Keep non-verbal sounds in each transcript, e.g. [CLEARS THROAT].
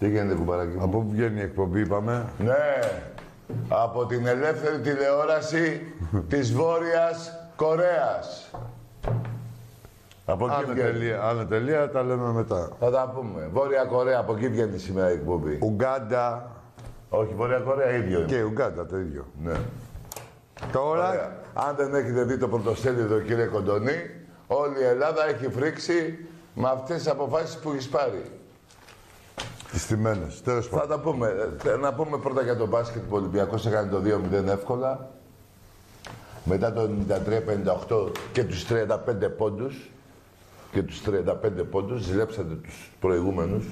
Τι γίνεται, κουμπαράκι μου; Από πού βγαίνει η εκπομπή, είπαμε; Ναι, από την ελεύθερη τηλεόραση της Βόρειας Κορέας. Από εκεί Άνε βγαίνει. τελεία, άνε τελεία, τα λέμε μετά. Θα τα πούμε. Βόρεια Κορέα, από εκεί βγαίνει σήμερα η εκπομπή. Ουγγάντα Όχι, Βόρεια Κορέα ίδιο είναι. και Ουγγάντα το ίδιο. Ναι. Τώρα, Ωραία. Αν δεν έχετε δει το πρωτοσέλιδο, κύριε Κοντονή, όλη η Ελλάδα έχει φρίξει με αυτές τις αποφάσεις που έχεις πάρει. Τις τιμένες. Τέλος Θα πάντων. τα πούμε. Ε, Να πούμε πρώτα για τον μπάσκετ που ο Ολυμπιακός έκανε το 2-0 εύκολα. Μετά το 93-58 και τους 35 πόντους. Και τους 35 πόντους, ζηλέψατε τους προηγούμενους,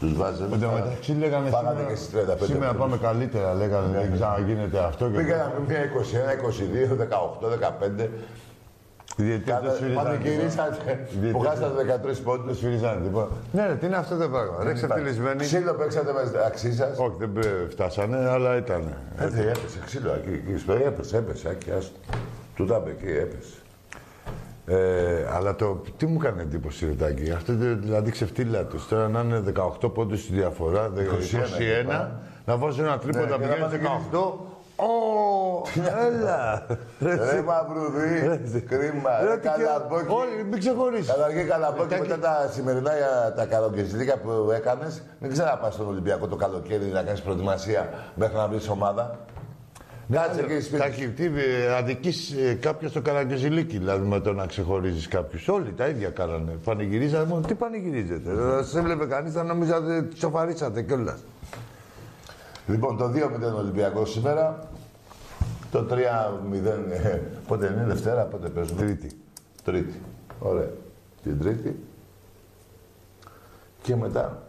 τους βάζατε. Εν τω μεταξύ λέγανε Πάγανε σήμερα, και στις 35 σήμερα πόντους. πάμε καλύτερα, λέγανε, δεν ξαναγίνεται αυτό. Και Πήγαμε μια 21, 22, 18, 15. Οι διαιτητές δεν σφυρίζανε Πανηγυρίσατε που Διαιτητές. χάσατε 13 Δεν πόντους. σφυρίζανε τίποτα. Ναι, ρε, τι είναι αυτό το πράγμα. Ρε, ξεφτυλισμένοι. Ξύλο παίξατε μεταξύ σας; Όχι, δεν πέ- φτάσανε, αλλά ήταν. Έτσι έπεσε ξύλο εκεί, εκεί στο έπεσε, έπεσε, εκεί, άστο. Του τα είπε εκεί, έπεσε. Ε, αλλά το, τι μου έκανε εντύπωση, Ρετάκη, αυτό το- δηλαδή ξεφτύλα τους. Τώρα να είναι 18 πόντους στη διαφορά, 21, 21 να βάζουν ένα τρίποντα Ναι, και να πηγαίνει πάνε 18. Ω, [LAUGHS] έλα. Ρε μαυρουδί, κρίμα, Ρε, ρε τι και- καλαμπόκι. Όχι, μην ξεχωρίσει. Καταρχήν καλαμπόκι Τάκη. μετά τα σημερινά ε, τα καλοκαιριστικά που έκανες, δεν ξέρω να πας στον Ολυμπιακό το καλοκαίρι να κάνεις προετοιμασία μέχρι να βρεις ομάδα. Κάτσε εκεί σπίτι. Τάκη, τι ε, αδικείς ε, κάποιος στο καραγκιόζηλίκι, δηλαδή με το να ξεχωρίζεις κάποιους. Όλοι τα ίδια κάνανε. Πανηγυρίζανε μόνο. Τι πανηγυρίζετε. Ε, Σε έβλεπε κανείς, θα νομίζατε ότι σοφαρίσατε κιόλας. Λοιπόν, το 2-0 Ολυμπιακό σήμερα. Το 3-0. ε, πότε είναι, Δευτέρα, πότε παίζουμε; Τρίτη. Τρίτη. Ωραία. Την Τρίτη. Και μετά.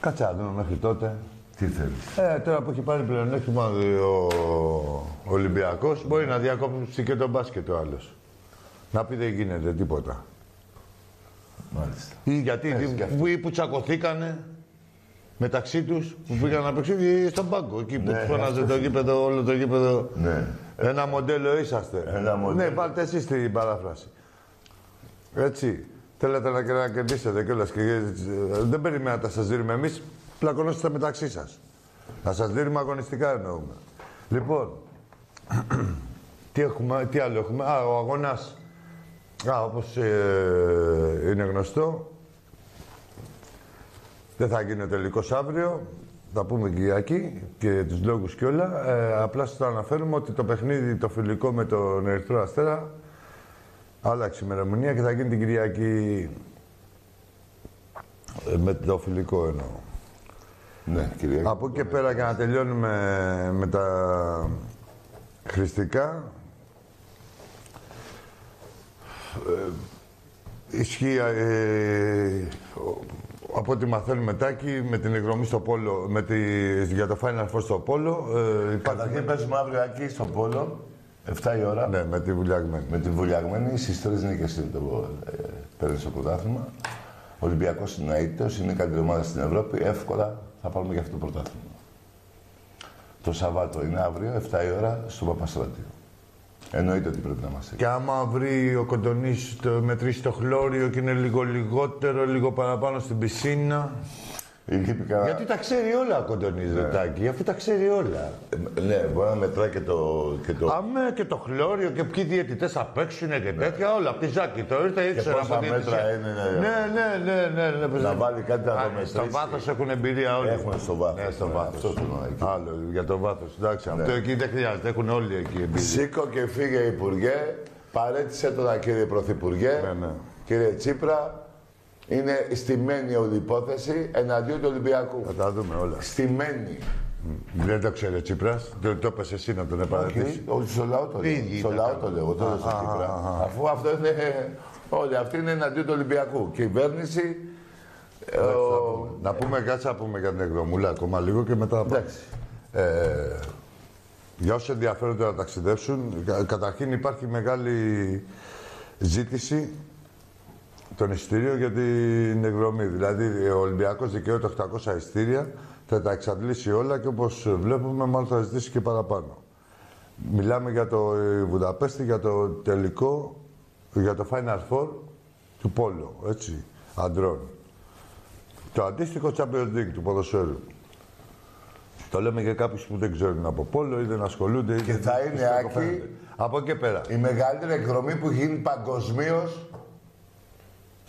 Κάτσε να δούμε μέχρι τότε. Τι θέλεις. Ε, τώρα που έχει πάρει πλεονέκτημα ο Ολυμπιακός, μπορεί να διακόψει και τον μπάσκετ ο άλλος. Να πει δεν γίνεται τίποτα. Μάλιστα. Ή γιατί, Έτσι τι- κι αυτό. που, που τσακωθήκανε μεταξύ τους, που πήγαν να παίξουν ή στον πάγκο, εκεί που Ναι, τους φώναζε το γήπεδο, όλο το γήπεδο. Ναι. Ένα μοντέλο είσαστε. Ένα μοντέλο. Ναι, βάλτε εσείς την παράφραση. Έτσι. Θέλετε να, να κερδίσετε κιόλας. Και, ε, δεν περιμένατε να σας δίνουμε εμείς. Πλακωνόσαστε μεταξύ σας. Να σας δίνουμε αγωνιστικά εννοούμε. Λοιπόν, [CLEARS THROAT] τι, έχουμε, τι άλλο έχουμε; Α, ο αγώνα. Α, όπως είναι γνωστό, δεν θα γίνει ο τελικός αύριο. Θα πούμε Κυριακή και τους λόγους και όλα. Ε, απλά σας το αναφέρουμε ότι το παιχνίδι το φιλικό με τον Ερυθρό Αστέρα άλλαξε η ημερομηνία και θα γίνει την Κυριακή. Ε, με το φιλικό εννοώ. Ναι, Κυριακή. Από εκεί και πέρα για να τελειώνουμε με τα χρηστικά. Ε, ισχύει ε, ο- από ό,τι μαθαίνουμε τάκι με την εκδρομή στο πόλο, με τη, για το Final Four στο πόλο. Ε, υπάρχει- Καταρχήν παίζουμε αύριο εκεί στο Πόλο, 7 η ώρα. ναι, με τη βουλιαγμένη. Με την βουλιαγμένη, στις τρεις νίκες είναι το ε, παίρνεις στο πρωτάθλημα. Ο Ολυμπιακός είναι αίτητο, είναι η καλύτερη ομάδα στην Ευρώπη. Εύκολα θα πάρουμε και αυτό το πρωτάθλημα. Το Σαββάτο είναι αύριο, 7 η ώρα, στο Παπαστράτιο. Εννοείται ότι πρέπει να είμαστε. εκεί. Και άμα βρει ο Κοντονής το μετρήσει το χλώριο και είναι λίγο λιγότερο, λίγο παραπάνω στην πισίνα. Λείπει κανένα- Γιατί τα ξέρει όλα ο Κοντονής, Ναι. Ρετάκη, αφού τα ξέρει όλα. Ε, ναι, μπορεί να μετράει και το. Και το... Αμέ και το χλώριο και ποιοι διαιτητές θα παίξουν και τέτοια, όλα. Από τη Ζάκη το ήρθε, ήξερα πόσα από διαιτησία. μέτρα είναι, ναι. Ναι, ναι, ναι, ναι. ναι, Να βάλει κάτι να το Α, μετρήσει. Στο βάθος έχουν εμπειρία όλοι. Έχουν στο βάθος. Ναι, στο Ναι, βάθος. αυτό εννοώ εκεί. Άλλο, για το βάθος. Εντάξει, αυτό εκεί δεν χρειάζεται, έχουν όλοι εκεί εμπειρία. Σήκω και φύγε, Υπουργέ. Παρέτησε τώρα, κύριε Πρωθυπουργέ. Ναι, ναι. Κύριε Τσίπρα. Είναι στημένη όλη η υπόθεση εναντίον του Ολυμπιακού. Θα τα δούμε όλα. Στημένη. Δεν το ξέρει ο Τσίπρας, το, το είπες εσύ να τον επαρατήσεις. Όχι, όχι στο λαό το Οι λέω. ίδιοι Στο τα λαό κάνουν. το λέω, το λέω στο Α, α, Τσίπρα. α, α. Αφού αυτό είναι. Όλοι αυτοί είναι εναντίον του Ολυμπιακού. Κυβέρνηση. ε, ο- Να πούμε, κάτσε να πούμε για την εκδομούλα ακόμα λίγο και μετά. πάμε. Εντάξει. Ε, για όσοι ενδιαφέρονται να ταξιδέψουν, κα- καταρχήν υπάρχει μεγάλη ζήτηση των εισιτήριων για την εκδρομή. Δηλαδή, ο Ολυμπιακός δικαιούται 800 εισιτήρια, θα τα εξαντλήσει όλα και όπως βλέπουμε, μάλλον θα ζητήσει και παραπάνω. Μιλάμε για το ε, Βουδαπέστη, για το τελικό, για το Final Four του Πόλο, έτσι, αντρών. Το αντίστοιχο Champions League του ποδοσφαίρου. Το λέμε για κάποιους που δεν ξέρουν από πόλο ή δεν ασχολούνται. ή Και δεν- θα δεν είναι, το Άκη, φαίνεται. Από εκεί πέρα. Η μεγαλύτερη εκδρομή που έχει γίνει παγκοσμίως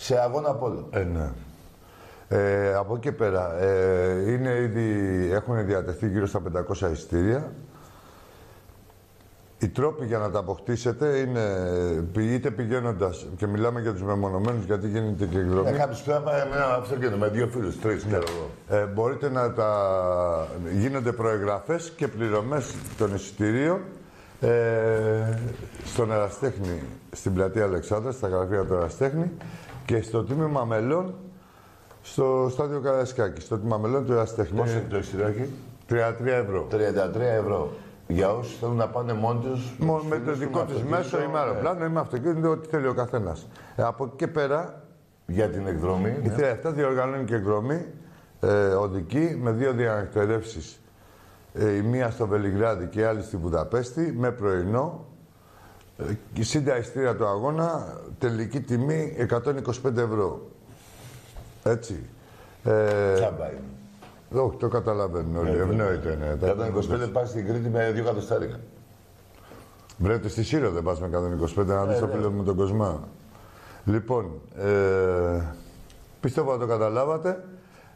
σε αγώνα πόλο. Ε, ναι. Ε, από εκεί πέρα, ε, είναι ήδη, έχουν διατεθεί γύρω στα 500 εισιτήρια. Οι τρόποι για να τα αποκτήσετε είναι πη- είτε πηγαίνοντας και μιλάμε για τους μεμονωμένους γιατί γίνεται και εκδρομή. Ε, Κάποιο πρέπει να πάει με ένα αυτοκίνητο με δύο φίλους, τρεις, ξέρω εγώ. Ε, μπορείτε να τα... Γίνονται προεγγραφές και πληρωμές των εισιτηρίων ε, στον Εραστέχνη, στην πλατεία Αλεξάνδρας, στα γραφεία του Εραστέχνη και στο τμήμα μελών στο στάδιο Καρασκάκης, στο τμήμα μελών του Εραστέχνης. Πόσο είναι το εισιτήριο 33 ευρώ. 33 ευρώ. Για όσους θέλουν να πάνε μόνοι τους. Μόνο με το δικό του μέσο ή με αεροπλάνο ή με αυτοκίνητο, ό,τι θέλει ο καθένας. Ε, από εκεί και πέρα, Για την εκδρομή. η ναι. θέα αυτά διοργανώνει και εκδρομή ε, οδική με δύο διανεκτερεύσεις. Ε, η μία στο Βελιγράδι και η άλλη στη Βουδαπέστη με πρωινό. Ε, η σύντα ειστήρια του αγώνα, τελική τιμή 125 ευρώ. Έτσι. Ε, Τσάμπα είναι. όχι, το καταλαβαίνουν όλοι. Ευνοείται, ναι. Τα- 125 πάει στην Κρήτη με δύο κατοστάρικα. Βρέτε στη Σύρο δεν πας με 125 να δεις το φίλο μου τον Κοσμά. Λοιπόν, ε, πιστεύω να το καταλάβατε.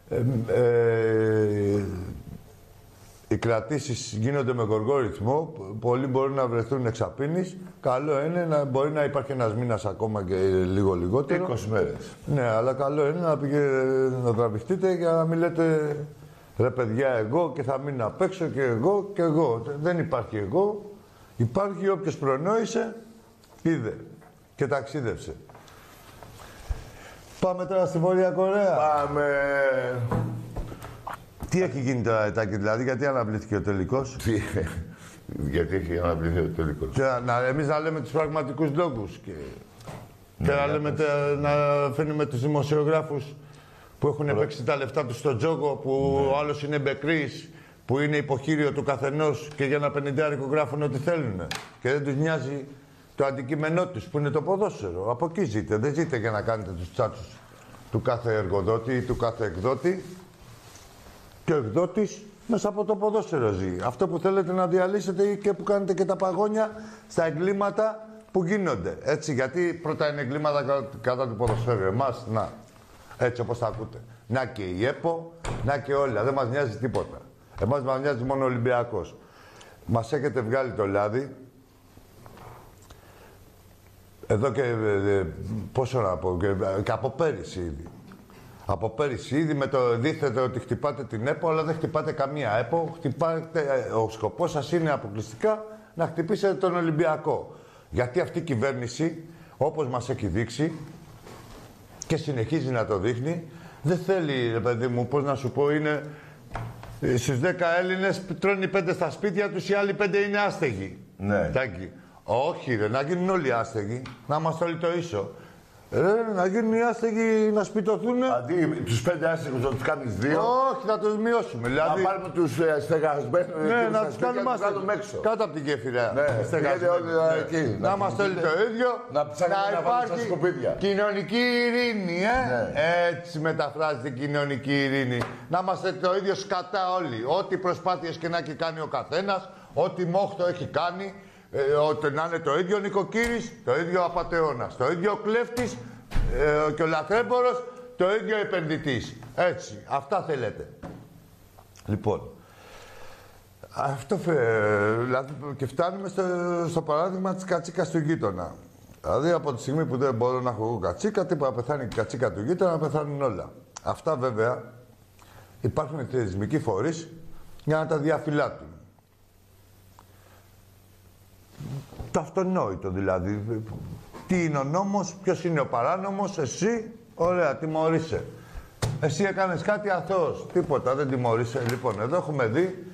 Ε, ε, οι κρατήσεις γίνονται με γοργό ρυθμό. Πολλοί μπορούν να βρεθούν εξαπίνης. Καλό είναι να μπορεί να υπάρχει ένας μήνας ακόμα και λίγο λιγότερο. 20 μέρες. Ναι, αλλά καλό είναι να, πηγε, να τραβηχτείτε για να μην λέτε ρε παιδιά εγώ και θα μείνω απ' έξω και εγώ και εγώ. Δεν υπάρχει εγώ. Υπάρχει όποιος προνόησε, είδε και ταξίδευσε. Πάμε τώρα στη Βόρεια Κορέα. Πάμε. Τι έχει γίνει τώρα, Ετάκη, δηλαδή, γιατί αναβλήθηκε ο τελικός; Τι, Γιατί έχει αναπληθεί ο τελικός; Και να, εμείς να λέμε τους πραγματικούς λόγους και, και να, λέμε, τα- να φέρνουμε τους δημοσιογράφους που έχουν παίξει τα λεφτά τους στο τζόγο, που ο άλλος είναι μπεκρής, που είναι υποχείριο του καθενός και για ένα πενιντάρικο γράφουν ό,τι θέλουν. Και δεν τους νοιάζει το αντικείμενό τους, που είναι το ποδόσφαιρο. Από εκεί ζείτε. Δεν ζείτε για να κάνετε τους τσάτσους του κάθε εργοδότη ή του κάθε εκδότη. Και ο εκδότης μέσα από το ποδόσφαιρο ζει. Αυτό που θέλετε να διαλύσετε ή και που κάνετε και τα παγόνια στα εγκλήματα που γίνονται. Έτσι, γιατί πρώτα είναι εγκλήματα κα- κατά του ποδοσφαίρου. Εμάς, να. Έτσι όπως τα ακούτε. Να και η ΕΠΟ, να και όλα. Δεν μας νοιάζει τίποτα. Εμάς μας νοιάζει μόνο ο Ολυμπιακός. Μας έχετε βγάλει το λάδι. Εδώ και ε, ε, πόσο να πω, και, ε, και από πέρυσι ήδη. Από πέρυσι ήδη με το δίθετε ότι χτυπάτε την ΕΠΟ, αλλά δεν χτυπάτε καμία ΕΠΟ. Χτυπάτε, ε, ο σκοπός σας είναι αποκλειστικά να χτυπήσετε τον Ολυμπιακό. Γιατί αυτή η κυβέρνηση, όπως μας έχει δείξει και συνεχίζει να το δείχνει, δεν θέλει, ρε παιδί μου, πώς να σου πω, είναι ε, στους 10 Έλληνες τρώνε οι πέντε στα σπίτια τους, οι άλλοι πέντε είναι άστεγοι. Ναι. Τάκη. Όχι ρε, να γίνουν όλοι άστεγοι, να είμαστε όλοι το ίσο. Ρε, να γίνουν οι άστεγοι να σπιτωθούν. Αντί τους πέντε άσχημου να τους κάνεις δύο, Όχι, θα τους μειώσουμε. να Δηλαδή, πάρουμε τους στεγασμένους ναι, να τους κάνουμε να άστεγοι. κάνουμε έξω. Κάτω από την γέφυρα. Ναι, Στεγασμένοι. πήγαινε όλοι, Ναι. εκεί, Να να είμαστε όλοι το ίδιο. να ψάχνουμε να βάλουμε στα σκουπίδια. κοινωνική ειρήνη, ε. Ναι. Έτσι μεταφράζεται η κοινωνική ειρήνη. Να είμαστε το ίδιο σκατά όλοι. Ό,τι προσπάθειες και να έχει κάνει ο καθένας, ό,τι μόχτο έχει κάνει, ε, ότι να είναι το ίδιο νοικοκύρης, το ίδιο απατεώνας, το ίδιο κλέφτης ε, και ο λαθρέμπορος, το ίδιο επενδυτής. Έτσι, αυτά θέλετε. Λοιπόν, αυτό φε- δηλαδή, και φτάνουμε στο, στο παράδειγμα της κατσίκας του γείτονα. Δηλαδή από τη στιγμή που δεν μπορώ να έχω εγώ κατσίκα, τύπου να πεθάνει η κατσίκα του γείτονα, να πεθάνουν όλα. Αυτά βέβαια υπάρχουν θεσμικοί φορείς για να τα διαφυλάτουν. Το αυτονόητο δηλαδή. Τι είναι ο νόμος, ποιος είναι ο παράνομος, εσύ, ωραία, τιμωρείσαι. Εσύ έκανες κάτι αθώος, τίποτα, δεν τιμωρείσαι. Λοιπόν, εδώ έχουμε δει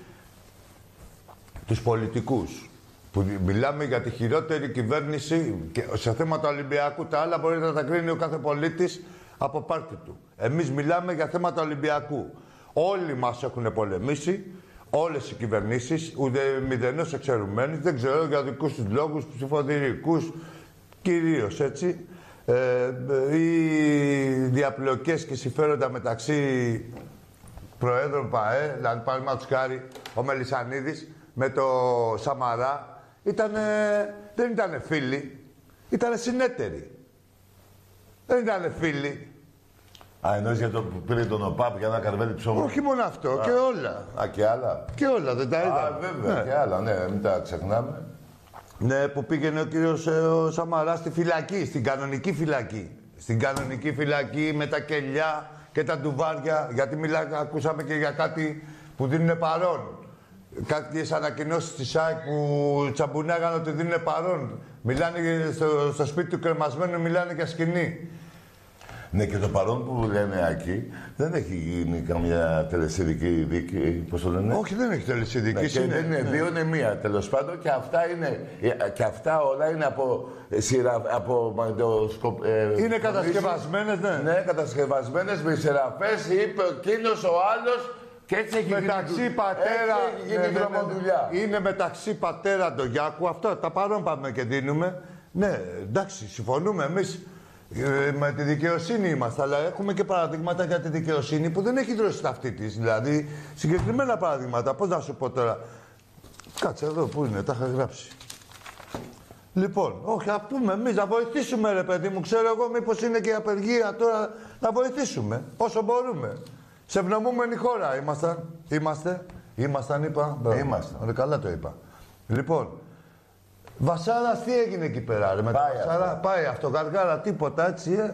τους πολιτικούς. Που μιλάμε για τη χειρότερη κυβέρνηση και σε θέματα Ολυμπιακού. Τα άλλα μπορεί να τα κρίνει ο κάθε πολίτης από πάρτι του. Εμείς μιλάμε για θέματα Ολυμπιακού. Όλοι μας έχουν πολεμήσει, όλες οι κυβερνήσεις, ούτε μηδενός εξαιρουμένης, δεν ξέρω για δικούς τους λόγους, ψηφοδηρικούς, κυρίως έτσι. Ε, οι διαπλοκές και συμφέροντα μεταξύ Προέδρων ΠΑΕ, δηλαδή παραδείγματος χάρη ο Μελισανίδης με το Σαμαρά, ήτανε, δεν ήταν φίλοι, ήταν συνέτεροι. Δεν ήταν φίλοι. Α, εννοείς για το που πήρε τον ΟΠΑΠ για να καρβέλει ψωμό. Όχι μόνο αυτό, και όλα. Α, και άλλα. Και όλα, δεν τα είδα. Α, βέβαια, Ναι. και άλλα, ναι, μην τα ξεχνάμε. Ναι, που πήγαινε ο κύριος ε, ο Σαμαράς στη φυλακή, στην κανονική φυλακή. Στην κανονική φυλακή με τα κελιά και τα ντουβάρια, γιατί μιλά, ακούσαμε και για κάτι που δίνουν παρόν. Κάποιες ανακοινώσεις της ΣΑΕΚ που τσαμπουνάγανε ότι δίνουν παρόν. Μιλάνε στο, στο σπίτι του κρεμασμένου, μιλάνε για σκηνή. Ναι, και το παρόν που λένε εκεί δεν έχει γίνει καμιά τελεσίδικη δίκη, πώς το λένε; Όχι, δεν έχει τελεσίδικη. Ναι, και δεν είναι δύο, είναι μία τέλος πάντων και αυτά, είναι, και αυτά όλα είναι από σειρα, από μαγνητοσκοπ, ε, Είναι κατασκευασμένες, ναι. Ναι, κατασκευασμένες με σειραφές, είπε ο εκείνος, ο άλλος και έτσι έχει Μεταξύ γίνει, πατέρα. έτσι έχει γίνει ναι, ναι, ναι, ναι. δρομοδουλειά. Είναι μεταξύ πατέρα Ντογιάκου. Αυτό τα παρόν πάμε και δίνουμε. Ναι, εντάξει, συμφωνούμε εμεί. με τη δικαιοσύνη είμαστε, αλλά έχουμε και παραδείγματα για τη δικαιοσύνη που δεν έχει δώσει ταυτή τη. Δηλαδή, συγκεκριμένα παραδείγματα. Πώς να σου πω τώρα. Κάτσε εδώ, πού είναι, τα είχα γράψει. Λοιπόν, όχι, ας πούμε εμείς να βοηθήσουμε, ρε παιδί μου. Ξέρω εγώ, μήπως είναι και η απεργία τώρα. Να βοηθήσουμε όσο μπορούμε. Σε ευνομούμενη χώρα ήμασταν. Είμαστε. Ήμασταν, είπα. Μπράβο. Ήμασταν. Ωραία, καλά το είπα. Λοιπόν, Βασάρα τι έγινε εκεί πέρα, ρε. Με Πάει το Βασάρα, πάει αυτό. Γαργάρα, τίποτα έτσι, ε.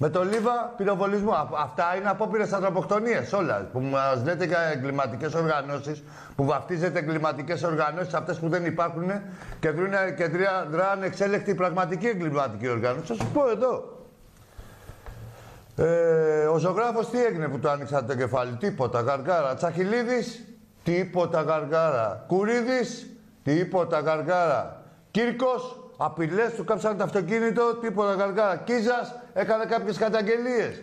Με το Λίβα, πυροβολισμό. Α- αυτά είναι απόπειρες ανθρωποκτονίες όλα. Που μας λέτε για εγκληματικές οργανώσεις, που βαφτίζετε εγκληματικές οργανώσεις, αυτές που δεν υπάρχουν και, δρούνε, και δρά- δράνε εξέλεκτη πραγματική εγκληματική οργάνωση. Θα σου πω εδώ. Ε, ο ζωγράφος τι έγινε που του άνοιξαν το κεφάλι, τίποτα, γαργάρα. Τσαχιλίδη, τίποτα, γαργάρα. Κουρίδης, τίποτα, γαργάρα. Κύρκος, απειλές, του κάψαν το αυτοκίνητο, τίποτα, γαργάρα. Κίζας, έκανε κάποιες καταγγελίες.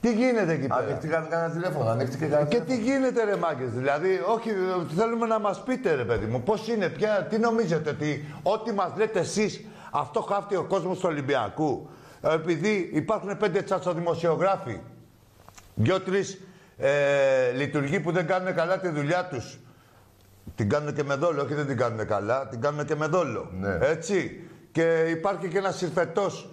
Τι γίνεται εκεί πέρα; Ανοίχτηκαν κανένα τηλέφωνο, ανοίχτηκε κανένα Και τι γίνεται ρε μάγκες, δηλαδή, όχι, ε, θέλουμε να μας πείτε ρε παιδί μου, πώς είναι, ποια, τι νομίζετε, ότι ό,τι μας λέτε εσείς, αυτό χάφτει ο κόσμος του Ολυμπιακού. Ε, Επειδή υπάρχουν πέντε τσατσοδημοσιογράφοι, δυο-τρεις ε, λειτουργοί που δεν κάνουν καλά τη δουλειά τους, την κάνουν και με δόλο, όχι δεν την κάνουν καλά, την κάνουν και με δόλο. Ναι. Έτσι. Και υπάρχει και ένας συρφετός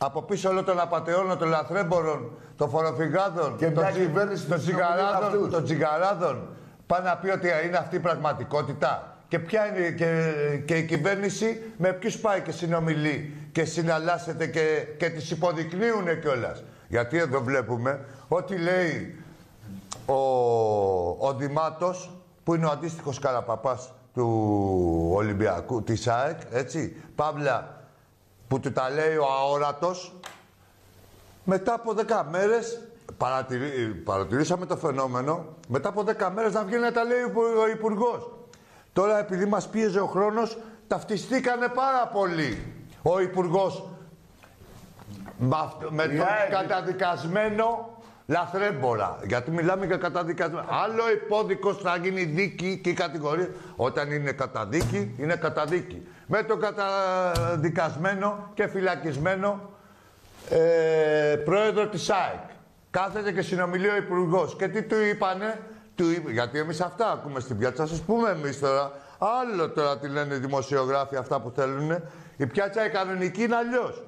από πίσω όλων των απαταιώνων, των λαθρέμπορων, των φοροφυγάδων, Και των, μια τζι- κυβέρνηση των που συνομιλεί με τσιγαράδων, αυτούς. των τσιγαράδων. Πάνε να πει ότι είναι αυτή η πραγματικότητα. Και ποια είναι και, και η κυβέρνηση με ποιους πάει και συνομιλεί και συναλλάσσεται και, και τις υποδεικνύουν κιόλας. Γιατί εδώ βλέπουμε ότι λέει ο, ο Δημάτος, που είναι ο αντίστοιχος καραπαπάς του Ολυμπιακού, της ΑΕΚ, έτσι, Παύλα, που του τα λέει ο αόρατος, μετά από 10 μέρες, παρατηρη- παρατηρήσαμε το φαινόμενο, μετά από 10 μέρες να βγαίνει να τα λέει ο υπου- ο υπουργός. Τώρα επειδή μας πίεζε ο χρόνος, ταυτιστήκανε πάρα πολύ ο υπουργός με, αυτό- με τον ΑΕΚ. καταδικασμένο λαθρέμπορα. Γιατί μιλάμε για καταδικασμένο. Άλλο υπόδικος θα γίνει δίκη και η κατηγορία. Όταν είναι καταδίκη, είναι καταδίκη. Με τον καταδικασμένο και φυλακισμένο ε, πρόεδρο της ΑΕΚ. Κάθεται και συνομιλεί ο υπουργός. Και τι του είπανε, του είπε, γιατί εμείς αυτά ακούμε στην πιάτσα. Σας πούμε εμείς τώρα, άλλο τώρα τι λένε οι δημοσιογράφοι αυτά που θέλουν. Η πιάτσα η κανονική είναι αλλιώς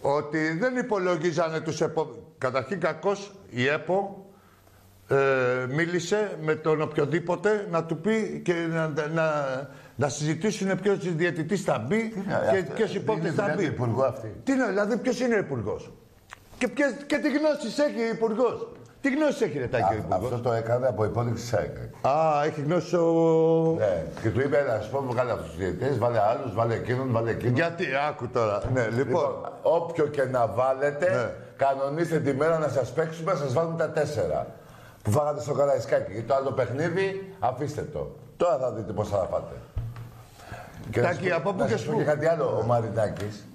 ότι δεν υπολογίζανε τους επο... Καταρχήν κακός η ΕΠΟ ε, μίλησε με τον οποιοδήποτε να του πει και να, να, να συζητήσουν ποιος διαιτητής θα μπει είναι και αυτό, ποιος είναι υπόπτης θα δουλειά μπει. του υπουργού αυτή. Τι είναι, δηλαδή ποιος είναι ο υπουργός; Και, ποιες, και τι γνώσεις έχει ο υπουργός; Τι γνώσεις έχει ρε Τάκη, ο Α, υπουργός; Αυτό το έκανε από υπόδειξη ΣΑΕΚ. Α, έχει γνώσεις ο... Ναι. Και του είπε, να σου πω, βγάλε αυτούς τους διαιτητές, βάλε άλλους, βάλε εκείνον, βάλε εκείνον. Γιατί, άκου τώρα. Ναι, λοιπόν. Λοιπόν, όποιο και να βάλετε, Ναι. Κανονίστε τη μέρα να σας παίξουμε, να σας βάλουμε τα τέσσερα. Που φάγατε στο Καραϊσκάκι. Και το άλλο παιχνίδι, αφήστε το. Τώρα θα δείτε πώς θα τα πάτε. Και να Τάκη, σας πω- από πού να και σας πω σπου. και κάτι άλλο. Ο Μαρινάκης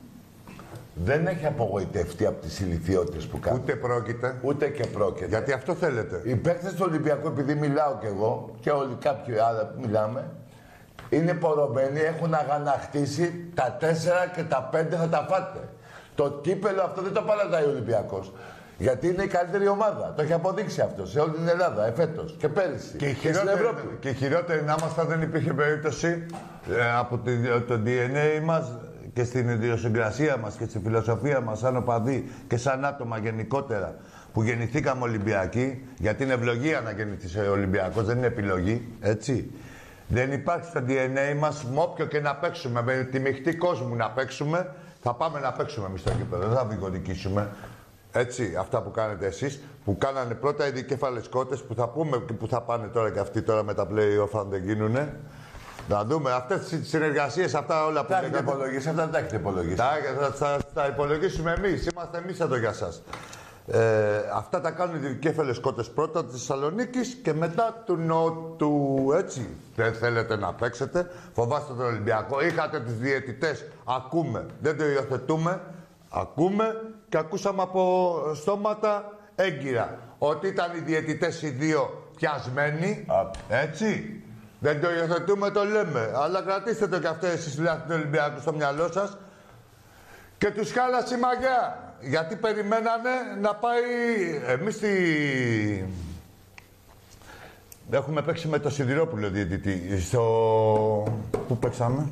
δεν έχει απογοητευτεί από τις ηλικιότητες που κάνει. Ούτε πρόκειται. Ούτε και πρόκειται. Γιατί αυτό θέλετε. Οι παίκτες του Ολυμπιακού, επειδή μιλάω κι εγώ και όλοι κάποιοι άλλοι που μιλάμε, είναι πορωμένοι, έχουν αγανακτήσει τα 4 και τα 5 θα τα φάτε. Το κύπελο αυτό δεν το παρατάει ο Ολυμπιακός. Γιατί είναι η καλύτερη ομάδα. Το έχει αποδείξει αυτό σε όλη την Ελλάδα, εφέτος και πέρυσι. Και, η στην χειρότερη, Ευρώπη. και η χειρότερη να ήμασταν δεν υπήρχε περίπτωση ε, από τη, το DNA μας και στην ιδιοσυγκρασία μας και στη φιλοσοφία μας σαν οπαδοί και σαν άτομα γενικότερα που γεννηθήκαμε Ολυμπιακοί, γιατί είναι ευλογία να γεννηθείς Ολυμπιακός, δεν είναι επιλογή, έτσι. Δεν υπάρχει στο DNA μας με όποιο και να παίξουμε, με τη μειχτή κόσμου να παίξουμε, θα πάμε να παίξουμε εμείς στο κήπεδο, δεν θα δικοδικήσουμε. Έτσι, αυτά που κάνετε εσείς, που κάνανε πρώτα οι δικέφαλες κότες, που θα πούμε και που θα πάνε τώρα και αυτοί τώρα με τα play-off αν δεν γίνουνε. Να δούμε αυτές τις συνεργασίες, αυτά όλα που Τα έχετε λέγατε. υπολογίσει, αυτά δεν τα έχετε υπολογίσει. Τα, θα, θα, θα υπολογίσουμε εμείς. Είμαστε εμείς εδώ για σας. Ε, αυτά τα κάνουν οι δικέφαλες κότες πρώτα της Θεσσαλονίκης και μετά του Νότου. Έτσι. Δεν θέλετε να παίξετε. Φοβάστε τον Ολυμπιακό. Είχατε τους διαιτητές. Ακούμε. Δεν το υιοθετούμε. Ακούμε και ακούσαμε από στόματα έγκυρα. Ότι ήταν οι διαιτητές οι δύο πιασμένοι. Α. Έτσι. Δεν το υιοθετούμε, το λέμε. Αλλά κρατήστε το και αυτό εσείς λάθη του Ολυμπιακού στο μυαλό σας. Και τους χάλασε η μαγιά. Γιατί περιμένανε να πάει... Εμείς στη... Έχουμε παίξει με το Σιδηρόπουλο διαιτητή. Στο... Πού παίξαμε;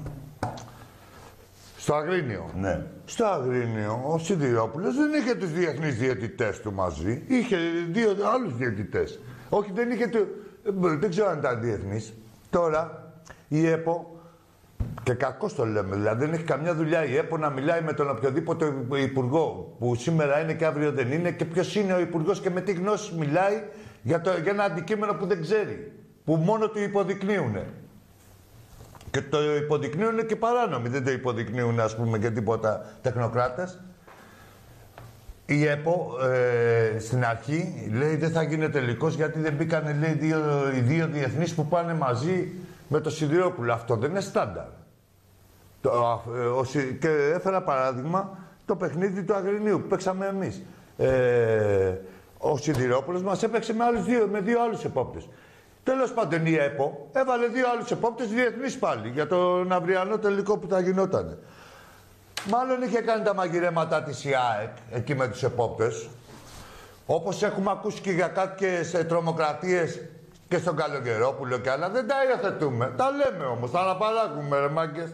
Στο Αγρίνιο. Ναι. Στο Αγρίνιο, ο Σιδηρόπουλος δεν είχε τους διεθνείς διαιτητές του μαζί. Είχε δύο άλλους διαιτητές. Όχι, δεν είχε... Το... Δεν ξέρω αν ήταν διεθνείς. Τώρα, η ΕΠΟ, και κακό το λέμε, δηλαδή δεν έχει καμιά δουλειά η ΕΠΟ να μιλάει με τον οποιοδήποτε υπουργό, που σήμερα είναι και αύριο δεν είναι, και ποιος είναι ο υπουργός και με τι γνώση μιλάει για, το, για ένα αντικείμενο που δεν ξέρει. Που μόνο του υποδεικνύουν. Και το υποδεικνύουν και παράνομοι. Δεν το υποδεικνύουν, ας πούμε, και τίποτα τεχνοκράτες. Η ΕΠΟ ε, στην αρχή λέει δεν θα γίνει τελικός γιατί δεν μπήκαν λέει, δύο, οι δύο διεθνείς που πάνε μαζί με το Σιδηρόπουλο. Αυτό δεν είναι στάνταρ. Το, α, ε, ο Συ- και έφερα παράδειγμα το παιχνίδι του Αγρινίου που παίξαμε εμείς. Ε, ο Σιδηρόπουλος μας έπαιξε με, άλλους δύο, με δύο άλλους επόπτες. Τέλος πάντων η ΕΠΟ έβαλε δύο άλλους επόπτες διεθνείς πάλι για τον αυριανό τελικό που θα γινόταν. Μάλλον είχε κάνει τα μαγειρέματα της η ΑΕΚ εκεί με τους επόπτες. Όπως έχουμε ακούσει και για κάποιες ε, τρομοκρατίες και στον Καλογερόπουλο και άλλα. Δεν τα υιοθετούμε. Τα λέμε όμως. Τα αναπαράγουμε ρε μάγκες.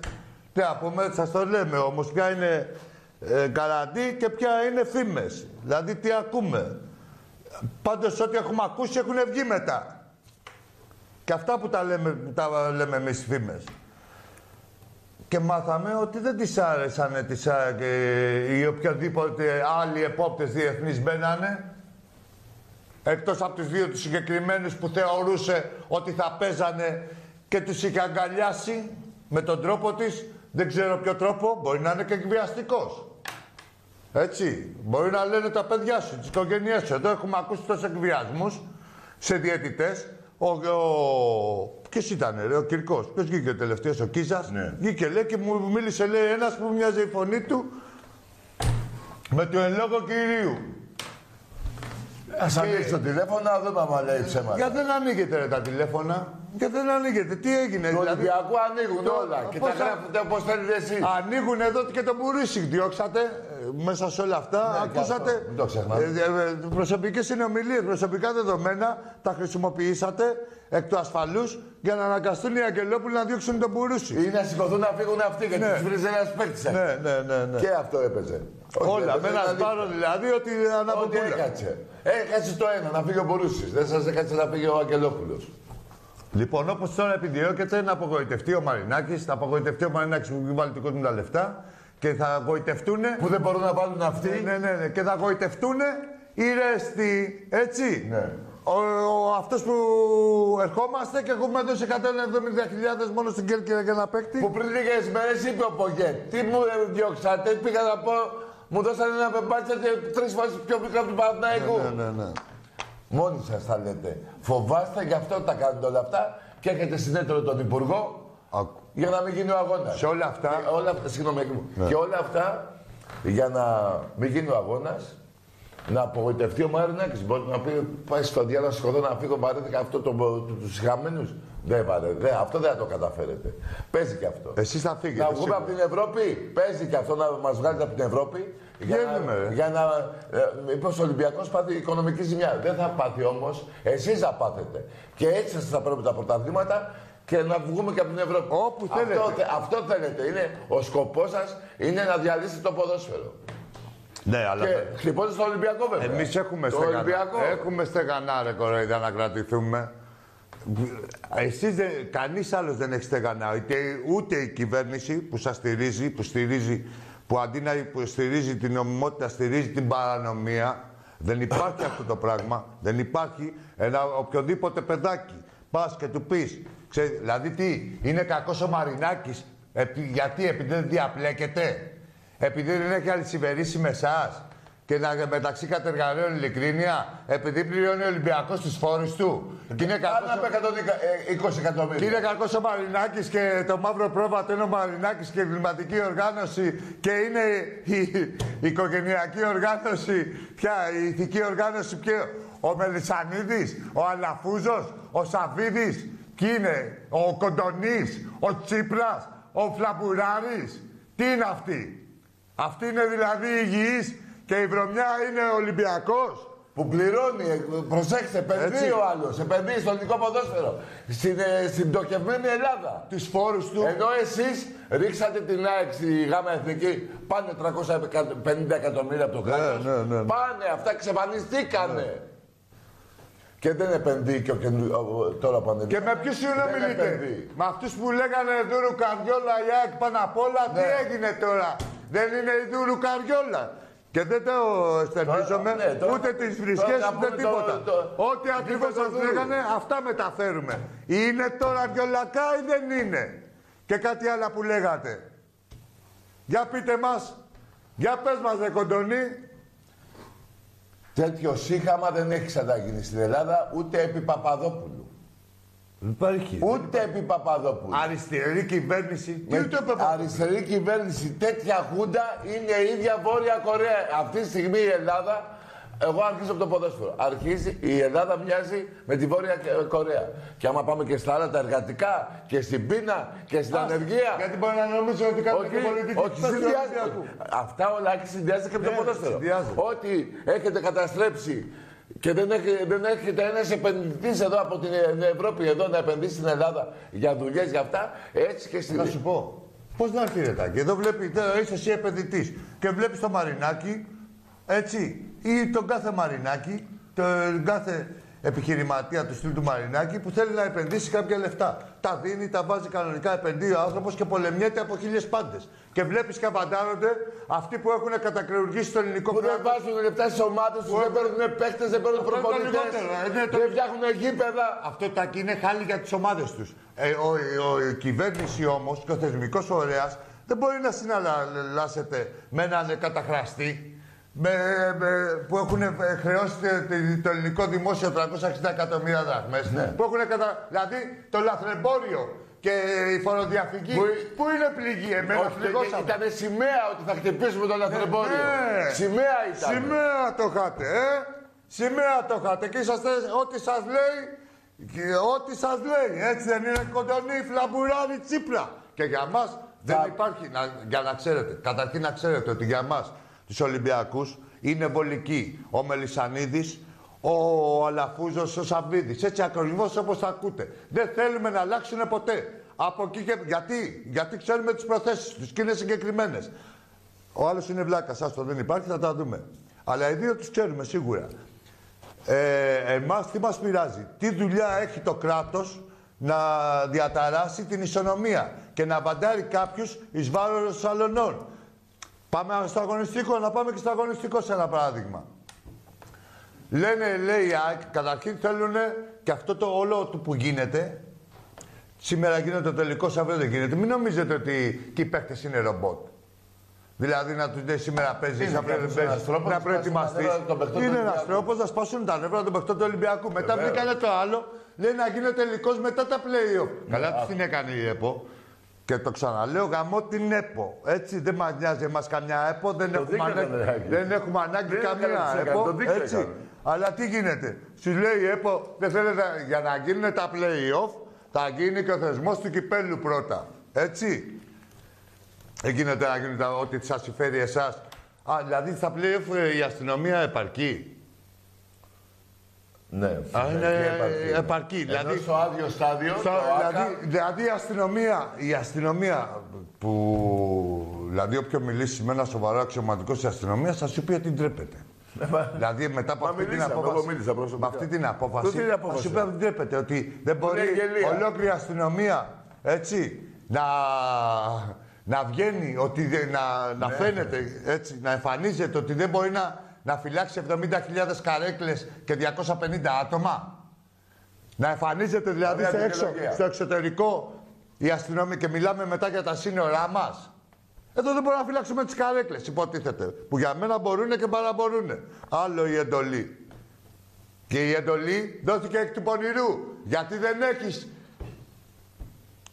Τι να πούμε, σας το λέμε όμως. Ποια είναι ε, καραντί και ποια είναι φήμες. Δηλαδή τι ακούμε. Πάντως ό,τι έχουμε ακούσει έχουν βγει μετά. Και αυτά που τα λέμε, που τα λέμε εμείς φήμες. Και μάθαμε ότι δεν τις άρεσαν τις ΑΕΚ ε, ή οποιοδήποτε άλλοι επόπτες διεθνείς μπαίνανε. Εκτός από τους δύο τους συγκεκριμένους που θεωρούσε ότι θα παίζανε και τους είχε αγκαλιάσει με τον τρόπο της. Δεν ξέρω ποιο τρόπο, μπορεί να είναι και εκβιαστικός. Έτσι. Μπορεί να λένε τα παιδιά σου, τις οικογένειές σου. Εδώ έχουμε ακούσει τόσους εκβιασμούς σε διαιτητές. Ο, ο... Ποιος ήταν, ρε, ο Κυρκός. Ποιος βγήκε ο τελευταίος, ο Κίζας. Ναι. Βγήκε, λέει, και μου μίλησε, λέει, ένας που μοιάζει η φωνή του με το εν λόγω κυρίου. Ας ανοίξεις το τηλέφωνο να δούμε άμα λέει ψέματα. Γιατί δεν ανοίγετε ρε, τα τηλέφωνα. Γιατί δεν ανοίγετε. Τι έγινε, Του δηλαδή; Ολυμπιακού ανοίγουν το- όλα και τα πώς θα- γράφετε όπως θέλετε εσείς. Ανοίγουν εδώ και τον Μπουρίσικ διώξατε ε, μέσα σε όλα αυτά. Ναι, και ακούσατε αυτό, μην το ξεχνάμε. ε, ε, προσωπικές συνομιλίες, προσωπικά δεδομένα τα χρησιμοποιήσατε εκ του ασφαλούς για να αναγκαστούν οι Αγγελόπουλοι να διώξουν τον Μπουρίσικ. Ή να σηκωθούν να φύγουν αυτοί γιατί Ναι. τους βρίζει ένας παίκτης. Ναι, ναι, ναι, ναι. Και αυτό έπαιζε. Όχι, Όλα, έπαιζε, με ένα δηλαδή, σπάρο δηλαδή ότι Ό,τι αναποπούλα. έκατσε. Έκατσε το ένα, να φύγει ο Μπορούσης. Δεν σας έκατσε να φύγει ο Αγγελόπουλος. Λοιπόν, όπως τώρα επιδιώκεται να απογοητευτεί ο Μαρινάκης, θα απογοητευτεί ο Μαρινάκης που έχει βάλει του κόσμου τα λεφτά και θα απογοητευτούν. Που δεν μπορούν να βάλουν αυτοί. Ναι, ναι, ναι. Και θα γοητευτούν οι ρέστι. Έτσι. Ναι. Ο, ο, αυτός που ερχόμαστε και έχουμε δώσει 170.000 μόνο στην Κέρκυρα για να παίκτη. Που πριν λίγες μέρες είπε ο Πογέ, τι μου ε, διώξατε, πήγα να πω, μου δώσανε ένα πεμπάτσα και τρεις φορές πιο μικρό από του Παναθηναϊκού. Ναι, ναι, ναι. Μόνοι σας τα λέτε. Φοβάστε, γι' αυτό τα κάνετε όλα αυτά και έχετε συνέτερο τον Υπουργό Άκου. για να μην γίνει ο αγώνας. Σε όλα αυτά, Και όλα αυτά, συγγνώμη, Ακή μου. Και όλα αυτά για να μην γίνει ο αγώνας να απογοητευτεί ο Μαρινάκης. Μπορεί να πει, πάει στο διάλογο, σηκωθώ να φύγω, βαρέθηκα αυτό το, του, τους χαμένους. Δεν βαρέ, δεν, αυτό δεν θα το καταφέρετε. Παίζει και αυτό. Εσείς θα φύγετε. Να βγούμε από την Ευρώπη, παίζει και αυτό να μας βγάλετε από την Ευρώπη. Για Βγαίνουμε, να, ρε. για να ε, μήπως ο Ολυμπιακός πάθει οικονομική ζημιά. Δεν θα πάθει όμως, εσείς θα πάθετε. Και έτσι σας θα πρέπει τα πρωταθλήματα και να βγούμε και από την Ευρώπη. Όπου Αυτό, θέλετε. θε- αυτό θέλετε. Είναι, ο σκοπός σας είναι να διαλύσετε το ποδόσφαιρο. Ναι, αλλά... Και χτυπώστε στο Ολυμπιακό βέβαια. Εμείς έχουμε το στεγανά. Ολυμπιακό. Έχουμε στεγανά, ρε κοροϊδά, να κρατηθούμε. Εσείς δεν, κανείς άλλος δεν έχει στεγανά. Είτε, ούτε η κυβέρνηση που σας στηρίζει, που στηρίζει, που αντί να υποστηρίζει την νομιμότητα, στηρίζει την παρανομία. Δεν υπάρχει αυτό το πράγμα. Δεν υπάρχει ένα οποιοδήποτε παιδάκι. Πας και του πεις, ξέρεις, δηλαδή τι, είναι κακός ο Μαρινάκης, επί- γιατί, επειδή δεν διαπλέκεται, επειδή δεν έχει αλυσιβερίσει με εσάς και να μεταξύ κατεργαρέων ειλικρίνεια, επειδή πληρώνει ο Ολυμπιακός τους φόρους του. Και είναι κακός Πάνω ο- από 120 και εκατομμύρια. είναι κακός ο Μαρινάκης και το μαύρο πρόβατο είναι ο Μαρινάκης και η εγκληματική οργάνωση και είναι η, η οικογενειακή οργάνωση, πια η ηθική οργάνωση ποιο, ο Μελισανίδης, ο Αλαφούζος, ο Σαβίδης, ποιοι είναι, ο Κοντονής, ο Τσίπρας, ο Φλαμπουράρης. Τι είναι αυτοί; Αυτοί είναι δηλαδή υγιείς και η βρωμιά είναι ο Ολυμπιακός. Που πληρώνει, ε, προσέξτε, επενδύει Έτσι. ο άλλος. Επενδύει στο ελληνικό ποδόσφαιρο. Στην, ε, στην πτωχευμένη Ελλάδα. Τους φόρους του. Ενώ εσείς ρίξατε την ΑΕΚ στη ΓΑΜΑ Εθνική, πάνε 350 εκατομμύρια από το κράτος. ναι, ναι, ναι. Πάνε, αυτά εξαφανιστήκανε. Και δεν επενδύει και ο, καινου- ο- ο- τώρα που ανεβεί. Και με ποιους Δεν συνομιλείτε. επενδύει. Με αυτούς που λέγανε Δούρου Καριόλα, η ΑΕΚ πάνω απ' όλα, τι Ναι. έγινε τώρα; Δεν είναι η Δούρου Καριόλα. Και δεν το στερνίζομαι, ναι, τώρα- ούτε τις τώρα βρισκές, θα ούτε πούμε το- τίποτα. το- Ό,τι ακριβώς γλύφο σας του Δούρου. λέγανε, αυτά μεταφέρουμε. Είναι τώρα βιολακά ή δεν είναι. Και κάτι άλλο που λέγατε. Για πείτε μας. Για πες μας, ρε Κοντονή. Τέτοιο σύγχαμα δεν έχει ξαναγίνει στην Ελλάδα ούτε επί Παπαδόπουλου. Υπάρχει. Ούτε επί Παπαδόπουλου. Αριστερή κυβέρνηση. Τι Με ούτε πεπα- αριστερή κυβέρνηση, τέτοια χούντα είναι η ίδια Βόρεια Κορέα. Αυτή τη στιγμή η Ελλάδα, εγώ αρχίζω από το ποδόσφαιρο. Αρχίζει, η Ελλάδα μοιάζει με τη Βόρεια Κορέα. Και άμα πάμε και στα άλλα τα εργατικά και στην πείνα και στην ανεργία. Γιατί μπορεί να νομίζω ότι κάνουμε Όχι, και πολιτική όχι, εκπαίδευση του συνδυάζεται. Ολυμπιακού. Αυτά όλα έχει συνδυάζεται και με το Ναι, ποδόσφαιρο. συνδυάζεται. Ότι έχετε καταστρέψει και δεν, έχει, δεν έχετε ένας επενδυτής εδώ από την Ευρώπη εδώ να επενδύσει στην Ελλάδα για δουλειές για αυτά, έτσι και στην. Να σου πω. Πώς να έρθει ρε Τάκη. Εδώ βλέπει, τε- είσαι εσύ επενδυτής και βλέπεις το Μαρινάκι, έτσι, ή τον κάθε Μαρινάκι, τον κάθε επιχειρηματία του στυλ του Μαρινάκη που θέλει να επενδύσει κάποια λεφτά. Τα δίνει, τα βάζει κανονικά, επενδύει ο άνθρωπος και πολεμιέται από χίλιες πάντες. Και βλέπεις και απαντάρονται αυτοί που έχουν κατακρεουργήσει το ελληνικό Που δεν κράτος. βάζουν λεπτά στις ομάδες τους, δεν παίρνουν παίχτες, δεν παίρνουν Αυτό είναι το προπονητές. λιγότερο, ε, ναι, το- Δεν φτιάχνουν γήπεδα. Αυτό τάκι είναι χάλι για τις ομάδες τους. Ε, ο, ο- η κυβέρνηση όμως και ο θεσμικός φορέας δεν μπορεί να συναλλάσσεται με έναν καταχραστή με, με- που έχουν ε, χρεώσει το, το ελληνικό δημόσιο 360 εκατομμύρια δραχμές. Ναι. Που έχουν κατα... Δηλαδή το λαθρεμπόριο και η φοροδιαφυγή. Που- Πού είναι πληγή, εμένα Όχι, πληγώσαμε. ήταν σημαία ότι θα χτυπήσουμε τον λαθρεμπόριο. Ναι. Σημαία ήταν. Σημαία το είχατε, ε! Σημαία το είχατε και είσαστε ό,τι σας λέει, και ό,τι σας λέει, έτσι δεν είναι κοντονή, φλαμπουράρι, τσίπρα. Και για μας δεν Θα- υπάρχει, να, για να ξέρετε, καταρχήν να ξέρετε ότι για μας τους Ολυμπιακούς είναι βολική ο Μελισανίδης, ο Αλαφούζος, ο Σαββίδης, έτσι ακριβώς όπως τα ακούτε. Δεν θέλουμε να αλλάξουν ποτέ. Από εκεί και... Γιατί, γιατί ξέρουμε τις προθέσεις τους και είναι συγκεκριμένες. Ο άλλος είναι βλάκας, άστο δεν υπάρχει, θα τα δούμε. Αλλά οι δύο τους ξέρουμε σίγουρα. Ε, Εμάς τι μας πειράζει, τι δουλειά έχει το κράτος να διαταράσει την ισονομία και να βαντάρει κάποιου εις βάρος αλλωνών. Πάμε στο αγωνιστικό, να πάμε και στο αγωνιστικό σε ένα παράδειγμα. Λένε, λέει η ΑΕΚ, καταρχήν θέλουν και αυτό το όλο του που γίνεται. Σήμερα γίνεται το τελικός, αύριο δεν γίνεται. Μην νομίζετε ότι και οι παίκτες είναι ρομπότ. Δηλαδή να τους λέει σήμερα παίζεις, Είναι αύριο και δεν αυτός ένας παίζεις. τρόπος Να να σπάσει προετοιμαστείς. τα νεύρα των παιχτών του Είναι ένας Ολυμπιακού. τρόπος να σπάσουν τα νεύρα των παιχτών του Ολυμπιακού. Μετά Βεβαίως. βρήκανε το άλλο, λέει να γίνει τελικός μετά τα playoff. Καλά του την έκανε η ΕΠΟ. Και το ξαναλέω, γαμώ την ΕΠΟ. Έτσι, δεν μας νοιάζει εμάς καμιά ΕΠΟ, δεν Το έχουμε δίκιο ανάγκη, έκανε, Άκη. δεν έχουμε ανάγκη Δεν έκανε καμία τις έκανε, ΕΠΟ. το δίκιο Έτσι. έκανε. Αλλά τι γίνεται, σου λέει η ΕΠΟ, δεν θέλετε, για να γίνουν τα play-off, θα γίνει και ο θεσμός του κυπέλου πρώτα. Έτσι. Δεν γίνεται να γίνει τα- ό,τι σας συμφέρει εσάς. Α, δηλαδή στα play-off ε, η αστυνομία επαρκεί. Ναι, Α, είναι φυσική επαρκή. Ενώ Δηλαδή, στο άδειο στάδιο, Στο- το ΆΚΑ, δηλαδή, δηλαδή η αστυνομία, η αστυνομία που. Δηλαδή, όποιο μιλήσει με ένα σοβαρό αξιωματικό της αστυνομίας θα σου πει ότι ντρέπεται. δηλαδή, μετά από Μα αυτή την μιλήσαμε, απόφαση. εγώ μίλησα προσωπικά. με αυτή την απόφαση. Τούτη είναι η θα απόφαση; σου πει ότι ντρέπεται. Ότι δεν μπορεί είναι γελία. ολόκληρη αστυνομία έτσι να, να βγαίνει, ότι δεν- να, να φαίνεται έτσι, να εμφανίζεται ότι δεν μπορεί να, να φυλάξει 70.000 καρέκλες και 250 άτομα. Να εμφανίζεται δηλαδή Ωραία στο, έξω, δικαιολογία. στο εξωτερικό η αστυνομία και μιλάμε μετά για τα σύνορά μας. Εδώ δεν μπορούμε να φυλάξουμε τις καρέκλες, υποτίθεται. Που για μένα μπορούν και παραμπορούν. Άλλο η εντολή. Και η εντολή δόθηκε εκ του πονηρού. Γιατί δεν έχεις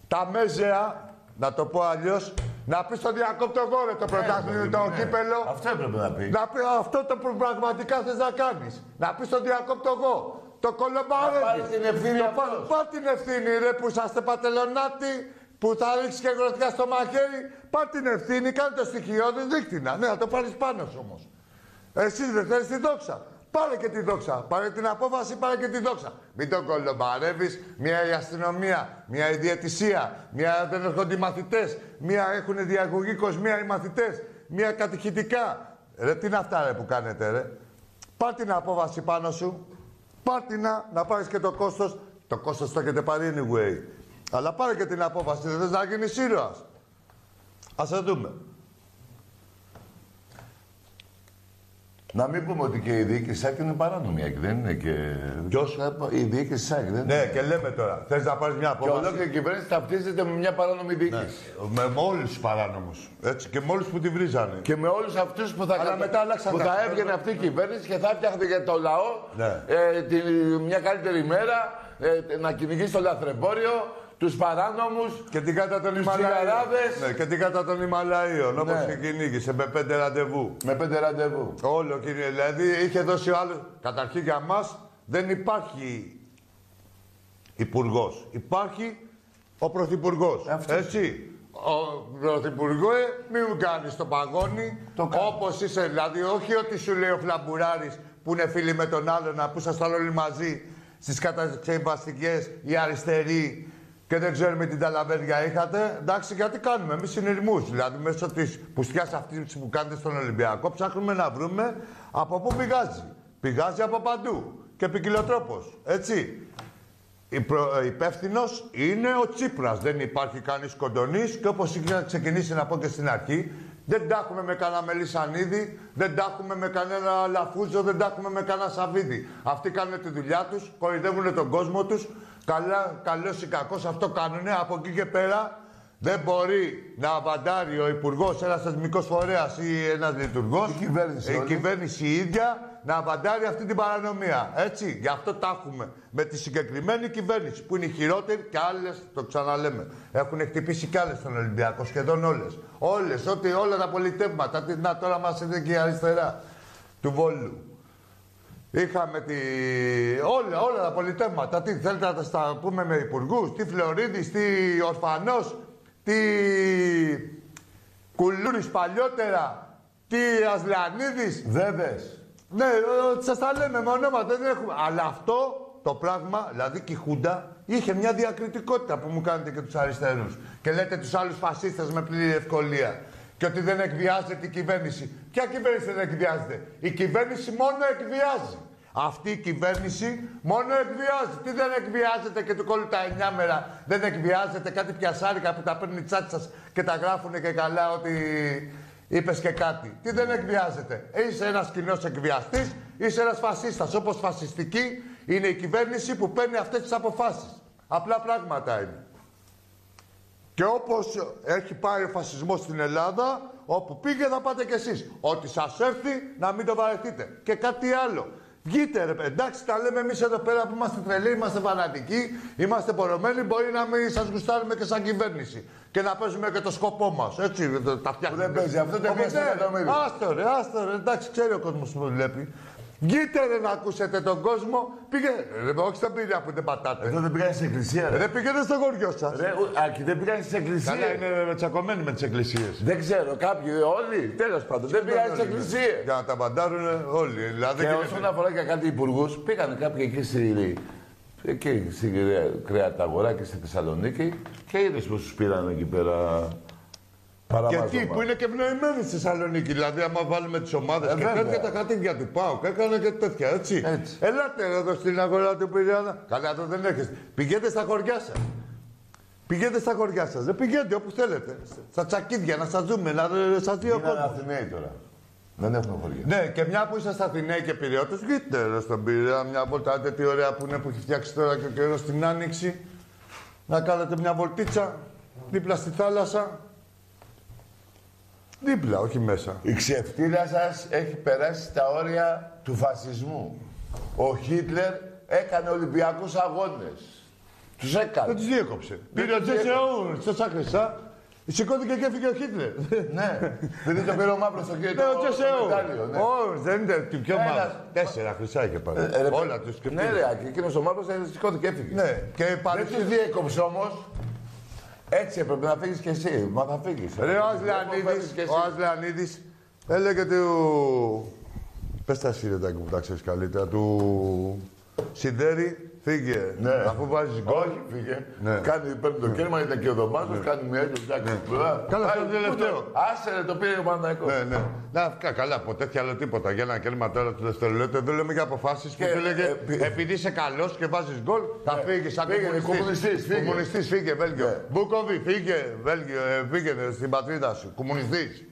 τα μέζεα, να το πω αλλιώς, να πεις στον διακόπτω εγώ ρε, το πρωτάθλημα, το ναι. κύπελο. Αυτό έπρεπε να πει. Να πει αυτό το που πραγματικά θες να κάνεις. Να πεις τον διακόπτω εγώ. Το κολομπαρέδι. Να πάρεις την ευθύνη Το αυτός. πά- Πάρ' την ευθύνη ρε που είσαστε πατελονάτοι, που θα ρίξεις και γροθιά στο μαχαίρι. Πάρ' την ευθύνη, κάνε το στοιχειώδη δίκτυνα. Ναι, να το πάρεις πάνω σου όμως. Εσύ δεν θέλεις τη δόξα. Πάρε και τη δόξα. Πάρε την απόφαση, πάρε και τη δόξα. Μην τον κολομπαρεύεις. Μία η αστυνομία, μία η διαιτησία, μία δεν έρχονται οι μαθητές, μία έχουν διαγωγήκω, μία οι μαθητές, μία κατηχητικά. Ρε, τι είναι αυτά ρε, που κάνετε, ρε; Πάρ την απόφαση πάνω σου. Πάρ την να, να πάρεις και το κόστος. Το κόστος το έχετε πάρει anyway. Αλλά πάρε και την απόφαση. Δεν θες να γίνεις ήρωας. Α το δούμε. Να μην πούμε ότι και η διοίκηση ΣΑΚ είναι παράνομη, Άκη, δεν είναι και... Ποιος; Η διοίκηση ΣΑΚ, δεν Ναι, είναι. και λέμε τώρα. Θες να πάρεις μια Και απόφαση; ολόκληρη η κυβέρνηση ταυτίζεται με μια παράνομη διοίκηση. Με, με όλους τους παράνομους. Έτσι και με όλους που τη βρίζανε. Και με όλους αυτούς που θα, Αλλά μετά άλλαξαν που τα θα πράγματα. έβγαινε αυτή η κυβέρνηση και θα φτιάχνει για το λαό Ναι. ε, τη, μια καλύτερη μέρα ε, να κυνηγήσει το λαθρεμπόριο, τους παράνομους. Και την κάτα των Τους Ιμαλαίων. τσιγαράδες. Ναι, και την κάτα των Ιμαλαίων. Όπως Ναι. και κυνήγησε με πέντε ραντεβού. Με πέντε ραντεβού. Όλο κύριε. Δηλαδή είχε δώσει ο άλλο. Καταρχήν για μας δεν υπάρχει υπουργός. Υπάρχει ο πρωθυπουργός. Αυτός. Έτσι. Ο πρωθυπουργό, ε, μην μου κάνεις το παγόνι. Το κάνω. Όπως είσαι. Δηλαδή, όχι ότι σου λέει ο Φλαμπουράρης που είναι φίλοι με τον άλλον, να που ήσασταν όλοι μαζί στις κατασκευαστικές οι αριστεροί και δεν ξέρουμε τι ταλαβέρια είχατε. Εντάξει, γιατί κάνουμε εμείς συνειρμούς. Δηλαδή, μέσω της πουστιάς αυτής που κάνετε στον Ολυμπιακό, ψάχνουμε να βρούμε από πού πηγάζει. Πηγάζει από παντού. Και ποικιλοτρόπο. Έτσι. Υπεύθυνος είναι ο Τσίπρας. Δεν υπάρχει κανείς κοντονής και όπως είχα ξεκινήσει να πω και στην αρχή, δεν τα έχουμε με κανένα μελισανίδι, δεν τα έχουμε με κανένα λαφούζο, δεν τα έχουμε με κανένα σαβίδι. Αυτοί κάνουν τη δουλειά τους, κοροϊδεύουν τον κόσμο τους. Καλός ή κακός αυτό κάνουν. Από εκεί και πέρα δεν μπορεί να αβαντάρει ο υπουργός, ένας θεσμικός φορέας ή ένας λειτουργός. Η κυβέρνηση Η όλη. κυβέρνηση η ίδια να αβαντάρει αυτή την παρανομία. Έτσι. Γι' αυτό τα έχουμε με τη συγκεκριμένη κυβέρνηση που είναι η χειρότερη και άλλες, το ξαναλέμε. Έχουν χτυπήσει κι άλλες στον Ολυμπιακό, σχεδόν όλες. Όλες, ό,τι όλα τα πολιτεύματα. Τι να τώρα μας είναι και η αριστερά του Βόλου. Είχαμε τη... όλα, όλα τα πολιτεύματα. Τι θέλετε να τα στα πούμε με υπουργούς, τι Φλωρίδης, τι Ορφανός, τι Κουλούρη παλιότερα, τι Ασλανίδη. Βέβαιε. Ναι, σας τα λέμε με ονόματα, δεν έχουμε. Αλλά αυτό το πράγμα, δηλαδή και η Χούντα, είχε μια διακριτικότητα που μου κάνετε και τους αριστερούς. Και λέτε τους άλλους φασίστες με πλήρη ευκολία. Και ότι δεν εκβιάζεται η κυβέρνηση. Ποια κυβέρνηση δεν εκβιάζεται; Η κυβέρνηση μόνο εκβιάζει. Αυτή η κυβέρνηση μόνο εκβιάζει. Τι δεν εκβιάζεται και του κόλλου τα 9 μέρα. Δεν εκβιάζεται κάτι πιασάρικα που τα παίρνει τσάτσι σας και τα γράφουνε και καλά ότι είπες και κάτι. Τι δεν εκβιάζεται; Είσαι ένας κοινός εκβιαστής, είσαι ένας φασίστας. Όπως φασιστική είναι η κυβέρνηση που παίρνει αυτές τις αποφάσεις. Απλά πράγματα είναι. Και όπως έχει πάει ο φασισμός στην Ελλάδα, όπου πήγε θα πάτε κι εσείς. Ό,τι σας έρθει να μην το βαρεθείτε. Και κάτι άλλο. Βγείτε ρε, εντάξει, τα λέμε εμείς εδώ πέρα που είμαστε τρελοί, είμαστε φανατικοί, είμαστε πορωμένοι. Μπορεί να μην σας γουστάρουμε και σαν κυβέρνηση. Και να παίζουμε και το σκοπό μας. Έτσι, τα φτιάχνουμε. δεν παίζει αυτό, δεν παίζει εκατομμύριο. Άστο ρε, άστο ρε, εντάξει, ξέρει ο κόσμος που βλέπει. Βγείτε ρε να ακούσετε τον κόσμο. Πήγαινε. Ρε, όχι στα πυριά που δεν πατάτες. Εδώ δεν πήγανε στην εκκλησία, ρε. Δεν πήγαινε στο χωριό σας. Ρε, ο- Άκη, δεν πήγανε στην εκκλησία. Καλά, είναι τσακωμένοι με τις εκκλησίες. Δεν ξέρω, κάποιοι, όλοι, τέλος πάντων, δεν πήγανε στην εκκλησία. Για να τα μπαντάρουν όλοι. Δηλαδή, Και δεν όσον γίνεται. αφορά και κάτι υπουργούς, πήγανε κάποιοι εκεί στη, εκεί στη Κρεαταγορά και στη Θεσσαλονίκη και είδες πώς τους πήραν εκεί πέρα. Και Παραμάζωμα. τι, που είναι και ευνοημένοι στη Θεσσαλονίκη. Δηλαδή, άμα βάλουμε τις ομάδες Ε, και βέβαια. τέτοια τα χατήρια του Πάου, έκανε και τέτοια, έτσι. Έτσι. Ελάτε εδώ στην αγορά του Πειραιά. Καλά, εδώ δεν έρχεστε. Πηγαίνετε στα χωριά σας. Πηγαίνετε στα χωριά σας. Δεν πηγαίνετε όπου θέλετε. Στα τσακίδια, να σας δούμε, να σας δει ο Είναι κόσμος. Αθηναίοι τώρα. Δεν έχουν χωριά. Ναι, και μια που είσαστε Αθηναίοι και Πειριώτες, βγείτε ρε στον Πειραιά, μια βόλτα, άντε τι ωραία που είναι που έχει φτιάξει τώρα και ο καιρός στην Άνοιξη. Να κάνετε μια βολτίτσα, δίπλα στη θάλασσα. Δίπλα, όχι μέσα. Η ξεφτύλα σας έχει περάσει τα όρια του φασισμού. Ο Χίτλερ έκανε Ολυμπιακούς αγώνες. Τους Δεν έκανε. τους διέκοψε. Δεν Πήρε ο τους Τζεσεούν, στο Σάκρεσα, σηκώθηκε και έφυγε ο Χίτλερ. ναι. Δεν το πήρε ο μαύρος στο χέρι Ναι, ο Τζεσεούν. μετάλλιο, ναι. Όχι, δεν είναι τι πιο Ένας. μάλλον. Τέσσερα χρυσά είχε πάρει. Ε, ρε, Όλα τους και Ναι, πήρε. ρε, Άκη, εκείνος ο μαύρος ε, σηκώθηκε και έφυγε. Ναι, και Δεν πάλι. τους διέκοψε όμως. Έτσι έπρεπε να φύγεις κι εσύ. Μα θα φύγεις. Ρε, ο Ασλανίδης, ο Ασλανίδης έλεγε του... Πες τα εσύ ρε Τάκη, που τα ξέρεις καλύτερα, του Σιδέρη, φύγε, Ναι. αφού βάζεις γκολ. Όχι, φύγε. Ναι. Κάνει, παίρνει το κέρμα, ήταν και ο Δωμάτος, κάνει μια έτσι, εντάξει. Καλά, αυτό Πάει, το τελευταίο. πού το- Άσε ρε, το πήρε ο Παναθηναϊκός. Ναι, ναι. Να, κα- καλά, ποτέ κι άλλο τίποτα. Για ένα κέρμα τώρα του δευτερολέπτου. Εδώ λέμε για αποφάσεις που Και, του έλεγε ε, πη- επειδή είσαι καλός και βάζεις γκολ, θα φύγεις σαν Πήγαινε, κομμουνιστής, φύγε. Κομμουνιστής, φύγε, Βέλγιο. Ναι. Μπούκοβι, φύγε, Βέλγιο, ε, πήγαινε στην πατρίδα σου. Κομμουνιστής.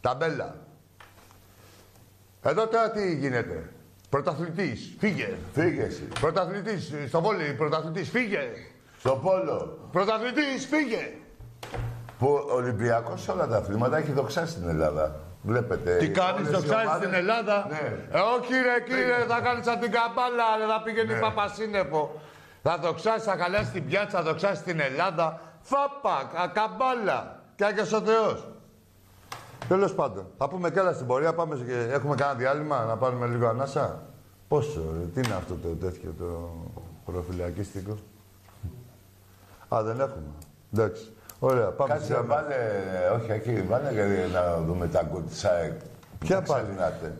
Ταμπέλα. Εδώ τώρα τι γίνεται. Πρωταθλητής, φύγε. Φύγε εσύ. Πρωταθλητής, στο βόλι, πρωταθλητής, φύγε. Στο πόλο. Πρωταθλητής, φύγε. Που ο Ολυμπιακός σε όλα τα αθλήματα έχει δοξάσει την Ελλάδα. Βλέπετε. Τι κάνεις, όλες το οι ξέρει ομάδες- στην Ελλάδα; Ναι. Ε, όχι, ρε, κύριε, θα κάνεις σαν την καμπάλα, ρε, θα πηγαίνει Ναι. παπασύννεφο. Θα δοξάσει, θα καλέσει την πιάτσα, θα δοξάσει την Ελλάδα. Φάπα, κα- καμπάλα. Και άγιος ο Θεός. Τέλος πάντων, θα πούμε κι άλλα στην πορεία. Πάμε και έχουμε κανένα διάλειμμα να πάρουμε λίγο ανάσα; Πόσο, ρε, τι είναι αυτό το τέτοιο το προφυλακίστικο; Α, δεν έχουμε. Εντάξει. Ωραία, πάμε Κάτσε, στην διάλειμμα. βάλε, όχι εκεί, βάλε γιατί να δούμε τα γκολ της ΑΕΚ. Ποια Δεν πάλι; ξεχνάτε.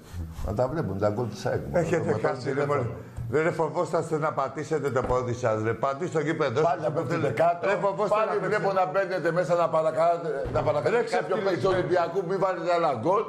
Να τα βλέπουν, τα γκολ της ΑΕΚ. μόνο. Έχετε Με το χάσει, ρε τηλέφωνο. μωρέ. Δεν ρε φοβόσαστε να πατήσετε το πόδι σας, ρε. Πατήστε στο γήπεδο. Πάλι να σας, πέφτετε θέλετε. κάτω. Ρε φοβόστε Πάλι να βλέπω πέφτετε. να μπαίνετε μέσα να παρακαλάτε, να παρακαλάτε Ρε κάποιον παίκτη του Ολυμπιακού μην βάλετε ένα γκολ.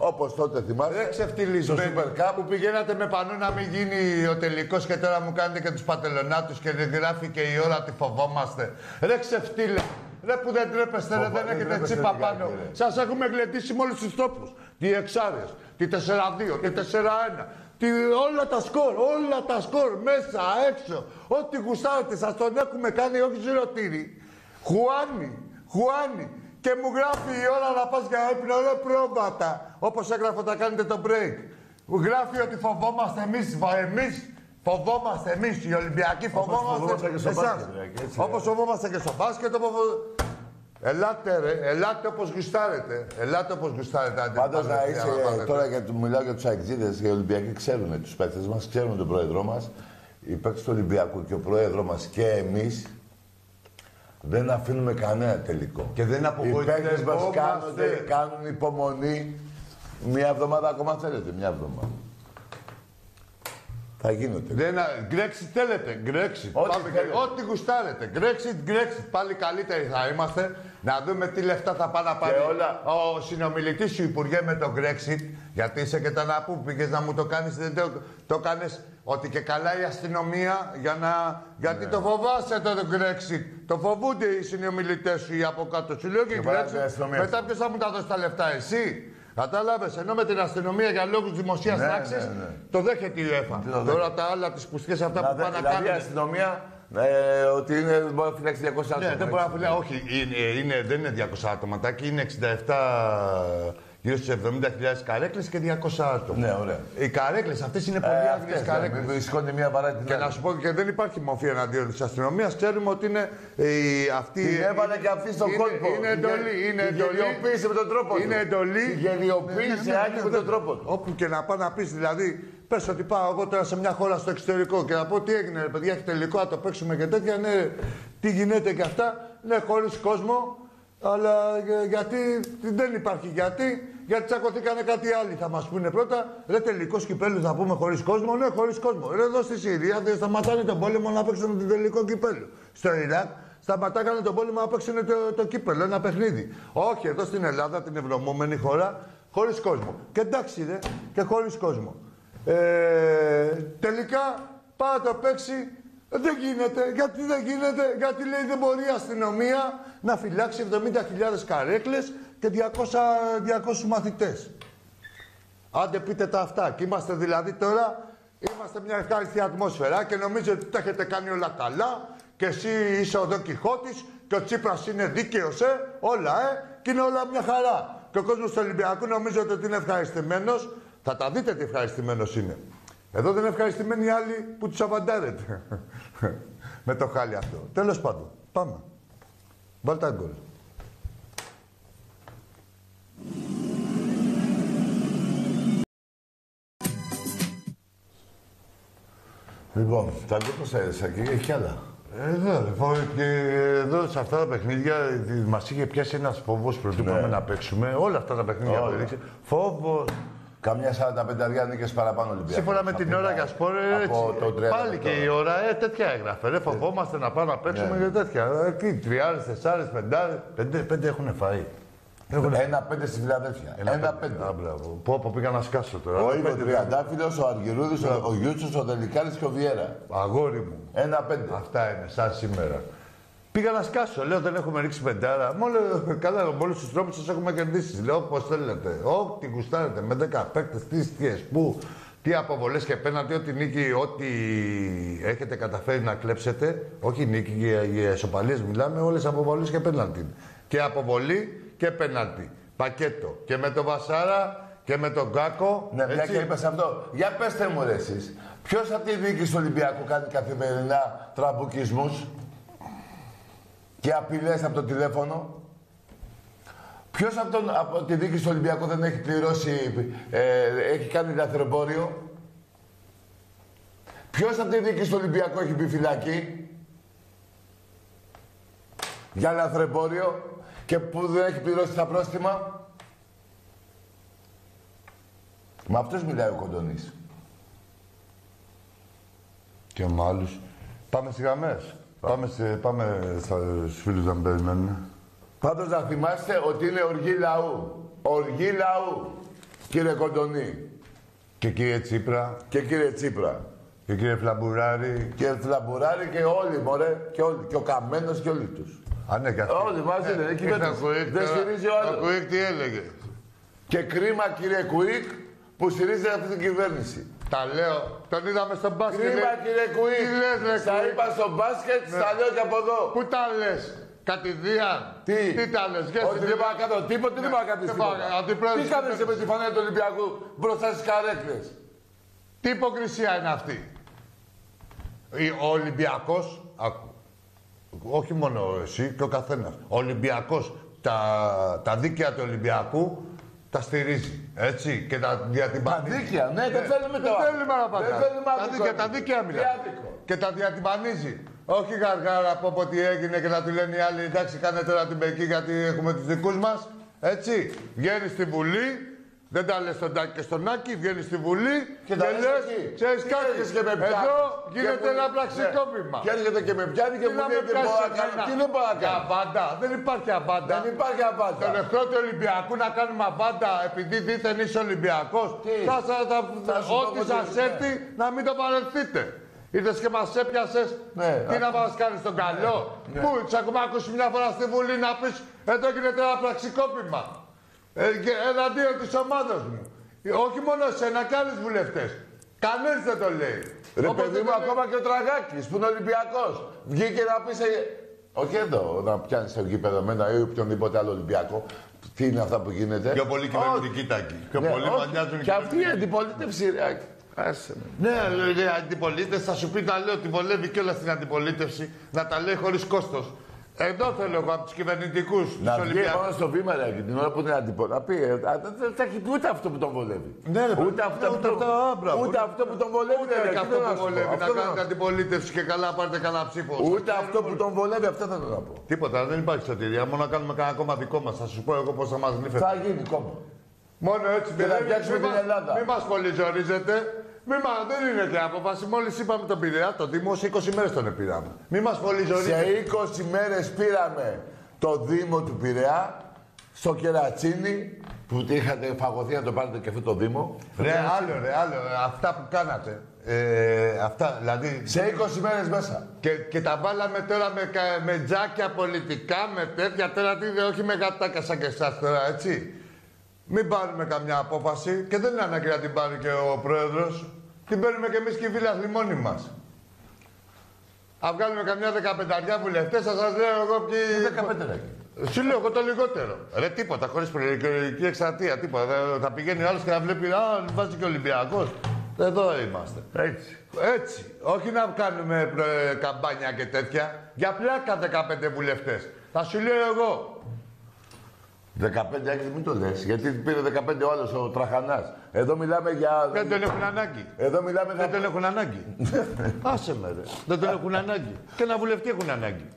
Όπως τότε θυμάστε. Ρε Στο ξεφτυλισμένοι Super Cup. που πηγαίνατε με πανού να μην γίνει ο τελικός και τώρα μου κάνετε και τους πατελονάτους και δεν γράφει και η ώρα τι φοβόμαστε. Ρε ξεφτύλε. Ρε που δεν τρέπεστε, ρε, Φοβά- δεν δεν έχετε τρέπεστε τσίπα λιγάκι, πάνω. ρε. Σας έχουμε γλεντήσει με όλους τους τόπους. Τι εξάρες, τι 4-2, τι 4-1. Τι, όλα τα σκορ, όλα τα σκορ, μέσα, έξω. Ό,τι γουστάρετε, σας τον έχουμε κάνει, όχι ζηλωτήρι. Χουάνι, Χουάνι. Και μου γράφει η ώρα να πας για ύπνο, ρε πρόβατα. Όπως έγραφε όταν κάνετε το break. Μου γράφει ότι φοβόμαστε εμείς, βα- εμείς. Φοβόμαστε εμείς, οι Ολυμπιακοί φοβόμαστε φοβόμαστε και στο εσάς. μπάσκετ, ρε, και έτσι, Όπως φοβόμαστε και στο μπάσκετ, όπως... φο- Ελάτε ρε, ελάτε όπως γουστάρετε. Ελάτε όπως γουστάρετε. άντε, Πάντως πάμε, να για είσαι πάτε. τώρα για το μιλάω για τους αεξίδε και οι Ολυμπιακοί ξέρουν τους παίκτες μας, ξέρουν τον πρόεδρό μας. Οι παίκτες του Ολυμπιακού και ο πρόεδρό μας και εμείς δεν αφήνουμε κανένα τελικό. Και δεν Οι απογοητεύόμαστε. παίκτες μας κάνουν, κάνουν υπομονή. Μια εβδομάδα ακόμα θέλετε, μια εβδομάδα. Θα γίνονται. Δεν, α- Brexit θέλετε, Brexit. Ό,τι Πάμε και- θέλετε. Ό,τι γουστάρετε. Brexit, Brexit. Πάλι καλύτεροι θα είμαστε. Να δούμε τι λεφτά θα πάει να πάρει όλα- ο συνομιλητής σου Υπουργέ με το Brexit. Γιατί είσαι και τα να που πήγες να μου το κάνεις, δεν το, το κάνεις ότι και καλά η αστυνομία για να. Γιατί Ναι. το φοβάσαι το Brexit. Το φοβούνται οι συνομιλητές σου ή από κάτω. Σου λέω και Και παράδειγμα, η Brexit. αστυνομία. Μετά ποιος θα μου τα δώσει τα λεφτά, εσύ; Κατάλαβες, ενώ με την αστυνομία για λόγους δημοσίας Ναι, τάξης ναι, ναι. το δέχεται η UEFA. Τι το Τώρα τα άλλα, τις πουστιές αυτά Να που δε- πάνε να δηλαδή η κάνουν. αστυνομία ε, ότι είναι, μπορεί να φυλάξει 200 άτομα. Ναι, δεν μπορεί να έτσι. πει, όχι, είναι, είναι, δεν είναι 200 άτομα, τάκι, είναι 67 γύρω στι 70.000 καρέκλες και 200 άτομα. Ναι, ωραία. Οι καρέκλες αυτές είναι πολύ Ε, άδειε αυτές, ναι, καρέκλες. μην σηκώνει μία παρά την Και άλλη. να σου πω και δεν υπάρχει μορφή εναντίον της αστυνομίας. Ξέρουμε ότι είναι ε, η- αυτή. Την έβαλε και αυτή στον είναι, κόλπο. Είναι Την εντολή. γε- Είναι την εντολή. γελιοποίησε με τον τρόπο του. Είναι εντολή. Την γελιοποίησε, Ναι, ναι, ναι, Άκη, ναι, με τον ναι. τρόπο του. Όπου και να πάω να πεις, δηλαδή, πες ότι πάω εγώ τώρα σε μια χώρα στο εξωτερικό και να πω τι έγινε, ρε παιδιά, έχει τελικό, να το παίξουμε και τέτοια. Ναι, τι γίνεται και αυτά. Ναι, χωρίς κόσμο. Αλλά ε, γιατί δεν υπάρχει γιατί. Γιατί τσακωθήκανε κάτι άλλοι. Θα μας πούνε πρώτα, ρε τελικό κυπέλους θα πούμε χωρίς κόσμο. Ναι, χωρίς κόσμο. Ρε εδώ στη Συρία δεν σταματάνε τον πόλεμο να παίξουν το τελικό κυπέλο. Στο Ιράκ σταματάγανε τον πόλεμο να παίξουν το, το κύπελο, ένα παιχνίδι. Όχι, εδώ στην Ελλάδα, την ευρωμόμενη χώρα, χωρίς κόσμο. Και εντάξει, ρε, και χωρίς κόσμο. Ε, τελικά πάει να το παίξει. Δεν γίνεται. Γιατί δεν γίνεται, γιατί λέει δεν μπορεί η αστυνομία να φυλάξει 70.000 καρέκλες και 200, 200 μαθητές. Άντε πείτε τα αυτά. Και είμαστε δηλαδή τώρα, είμαστε μια ευχάριστη ατμόσφαιρα και νομίζω ότι τα έχετε κάνει όλα καλά και εσύ είσαι ο Δον Κιχώτης και ο Τσίπρας είναι δίκαιος, ε, όλα, ε, και είναι όλα μια χαρά. Και ο κόσμος του Ολυμπιακού νομίζω ότι είναι ευχαριστημένος. Θα τα δείτε τι ευχαριστημένος είναι. Εδώ δεν είναι ευχαριστημένοι οι άλλοι που τους αβαντάρετε. [LAUGHS] Με το χάλι αυτό. Τέλος πάντων. Πάμε. Βάλτε τα γκολ. Λοιπόν, τα γκολ πώς θα έδεσα και έχει κι άλλα. Εδώ, λοιπόν, και εδώ σε αυτά τα παιχνίδια μας είχε πιάσει ένας φόβος πρωτού Ναι. πάμε να παίξουμε. Όλα αυτά τα παιχνίδια Όλα. που έδειξε. Φόβος. Καμιά 45 νίκες παραπάνω Ολυμπιακός. Σύμφωνα με Από την ώρα τα- για σπορ, από έτσι. το 30 Πάλι και τώρα. η ώρα, ε, τέτοια έγραφε. Ρε, φοβόμαστε να πάμε να παίξουμε Ναι. και τέτοια. Ε, Εκεί, τριάρες, τεσσάρες, πεντάρες. Πέντε, πέντε έχουν φάει. Έχουν Ένα πέντε στη Φιλαδέλφια. Ένα Α, πέντε. μπράβο. Πω, πω, πήγα να σκάσω τώρα. Ο Ένα Ιβο πέντε. Τριαντάφυλλος, ο Αργυρούδης, ο, ο Γιούτσος, ο Δελικάρης και ο Βιέρα. Αγόρι μου. Ένα πέντε. Αυτά είναι, σαν σήμερα. Πήγα να σκάσω, λέω δεν έχουμε ρίξει πεντάρα. Μόνο καλά, με όλους τους τρόπους σας έχουμε κερδίσεις. Λέω όπως θέλετε. Ό,τι γουστάρετε, με 10 παίκτες, τι στιέ, πού, τι αποβολές και πέναντι, ό,τι νίκη, ό,τι έχετε καταφέρει να κλέψετε. Όχι νίκη, για, για ισοπαλίε μιλάμε, όλες αποβολές και πέναντι. Και αποβολή και πέναντι. Πακέτο. Και με τον Βασάρα και με τον Κάκο. Ναι, μια έτσι. και είπες αυτό. Για πέστε μου ρε εσείς. Ποιος από τη διοίκηση του Ολυμπιακού κάνει καθημερινά τραμπουκισμούς; Και απειλές από το τηλέφωνο. Ποιος από, τον, από τη διοίκηση του Ολυμπιακού δεν έχει πληρώσει, ε, έχει κάνει λαθρεμπόριο; Ποιος από τη διοίκηση του Ολυμπιακού έχει μπει φυλακή; Για λαθρεμπόριο και που δεν έχει πληρώσει τα πρόστιμα; Με αυτούς μιλάει ο Κοντονής. Και με άλλους. Πάμε στις γραμμές. Πάμε, σε, πάμε στου φίλου να μην περιμένουν. Πάντως να θυμάστε ότι είναι οργή λαού. Οργή λαού, κύριε Κοντονή. Και κύριε Τσίπρα, Και κύριε Τσίπρα. και κύριε Φλαμπουράρη. Και Φλαμπουράρη και όλοι, μωρέ. Και, όλοι, και ο Καμένος και όλοι τους. Α, ναι, και αυτοί. Όλοι μαζί είναι. Εκεί δεν, δεν στηρίζει ο Ο άλλος. Κουίκ τι έλεγε. Και κρίμα, κύριε Κουίκ, που στηρίζει αυτή την κυβέρνηση. Τα λέω. Τον είδαμε στον μπάσκετ. Κρίμα, λέει, κύριε Κουίκ. Τι λες, ρε, Στα Κουίκ. είπα στο μπάσκετ, στα λέω και από εδώ. Πού τα λες; Κατηδίαν. Τι, Τι τα λες. Γεια Ότι σου, δεν πάω να κάνω τίποτα, δεν πάω να κάνω Δεν τίποτα. πάω, αντιπρόεδρος Τι της κάνετε με τη φανέλα του Ολυμπιακού μπροστά στις καρέκλες; Τι υποκρισία είναι αυτή; Η- Ο Ολυμπιακός, άκου, όχι μόνο εσύ και ο καθένας. Ο Ολυμπιακός τα, τα δίκαια του Ολυμπιακού τα στηρίζει. Έτσι και τα Τα διατυμπανίζει. δίκαια, ναι, δεν θέλουμε Δεν το θέλουμε να Δεν πατάμε. θέλουμε Τα άδικο. δίκαια, τα δίκαια Τι μιλάμε. άδικο. Και τα διατυμπανίζει. Όχι γαργάρα από πω τι έγινε και να του λένε οι άλλοι εντάξει κάνε τώρα την πεκή γιατί έχουμε τους δικούς μας. Έτσι. Βγαίνει στη Βουλή, δεν τα λες στον Τάκη και στον Άκη, βγαίνεις στη Βουλή Και τα λες λες, εκεί. ξέρεις Τι κάτι, έρχεσαι και με πιάνεις. εδώ Και γίνεται μου- ένα ναι. πραξικόπημα. Και έρχεται και με πιάνει και Τι μου να λέει με τι μπορώ να πιάσεις κάνω. εμένα. Τι δεν μπορώ να Για κάνω. αμπάντα. Δεν υπάρχει αμπάντα. Δεν υπάρχει Τον απάντα. εχθρό του Ολυμπιακού να κάνουμε αμπάντα επειδή δίθεν είσαι Ολυμπιακός. Τι; Θα, θα, θα, Θα σου πω ό,τι εγώ τι- σας ναι. έρθει να μην το παρελθείτε. Ήρθες και μας έπιασες. Ναι, Τι α- να μας κάνεις τον καλό; Ναι. Πού, τις έχουμε ακούσει μια φορά στη Βουλή να πεις εδώ γίνεται ένα πραξικόπημα. Ε, και εναντίον της ομάδας μου. Ε, Όχι μόνο εσένα και άλλους βουλευτές. Κανένας δεν το λέει. Ρε Όπως παιδί δεν μου, το λέει- ακόμα και ο Τραγάκης που είναι Ολυμπιακός. Βγήκε να πει σε... Όχι εδώ, να πιάνεις στο γήπεδο εμένα ή οποιονδήποτε άλλο Ολυμπιακό. τι είναι αυτά που γίνεται; Πιο πολύ κυβερνητική τάκη. Πιο Ναι, πολύ όχι. μα νοιάζουν οι Και αυτή η κυβερνητικοί. αντιπολίτευση, ρε, άσε με. Ναι, λέει αντιπολίτευση, θα σου πει να λέω ότι βολεύει κιόλας την αντιπολίτευση να τα λέει χωρίς κόστος. Εδώ θέλω εγώ από τους κυβερνητικούς, τους Να βγει Ολυμπιακού. μόνο στο βήμα, ρε, και την ώρα που είναι αντιπολίτευση. Να πει, ε, α, δεν δεν θα έχει ούτε αυτό που τον βολεύει. Ναι, ρε, ούτε ναι, αυτό, ούτε που, αυτό, α, μπράβο. ούτε αυτό που τον βολεύει. Ούτε ρε, και τι αυτό θέλω που να σου πω. βολεύει να Αυτό θέλω κάνετε να- αντιπολίτευση και καλά πάρετε κανένα ψήφο. Ούτε αυτό που τον βολεύει, αυτό θέλω να πω. Τίποτα, δεν υπάρχει σωτηρία. Μόνο να κάνουμε κανένα κόμμα δικό μας. Θα σου πω εγώ πώς θα μας νύφεται. Θα γίνει κόμμα. Μόνο έτσι Και να δεν φτιάξουμε μη την μας- Ελλάδα. Μη μας πολύ ζορίζετε. Μη μα, δεν είναι και απόφαση. Μόλις είπαμε τον Πειραιά, το Δήμο σε 20 μέρες τον πήραμε. Μη μας πολύ ζορίζετε. Σε 20 μέρες πήραμε το Δήμο του Πειραιά στο Κερατσίνι που είχατε φαγωθεί να το πάρετε και αυτό το Δήμο. Ρε, άλλο, ρε, άλλο. Αυτά που κάνατε. Ε, αυτά, δηλαδή. Σε 20 μέρες μέσα. Και, και τα βάλαμε τώρα με, κα- με τζάκια πολιτικά, με τέτοια. Τώρα τι, όχι με γατάκια σαν και εσάς τώρα, έτσι. Μην πάρουμε καμιά απόφαση και δεν είναι ανάγκη να την πάρει και ο πρόεδρος. Την παίρνουμε και εμείς και οι φίλοι μόνοι μας. Αν βγάλουμε καμιά δεκαπενταριά βουλευτές, θα σας λέω εγώ ποιοι... 15 ρε. Σου λέω εγώ το λιγότερο. Ρε τίποτα, χωρίς προεκλογική εκστρατεία, τίποτα. Δεν- Θα πηγαίνει ο άλλος και να βλέπει, Α, βάζει και ο Ολυμπιακός. Εδώ είμαστε. Έτσι. Έτσι. Όχι να κάνουμε προ- καμπάνια και τέτοια. Για πλάκα 15 βουλευτές. Θα σου λέω εγώ. 15 έξι μην το λες, γιατί πήρε 15 ο άλλος ο Τραχανάς. Εδώ μιλάμε για... Δεν τον έχουν ανάγκη. Εδώ μιλάμε Δεν για... τον έχουν ανάγκη. [LAUGHS] Άσε με ρε. Δεν τον έχουν ανάγκη. Και ένα βουλευτή έχουν ανάγκη.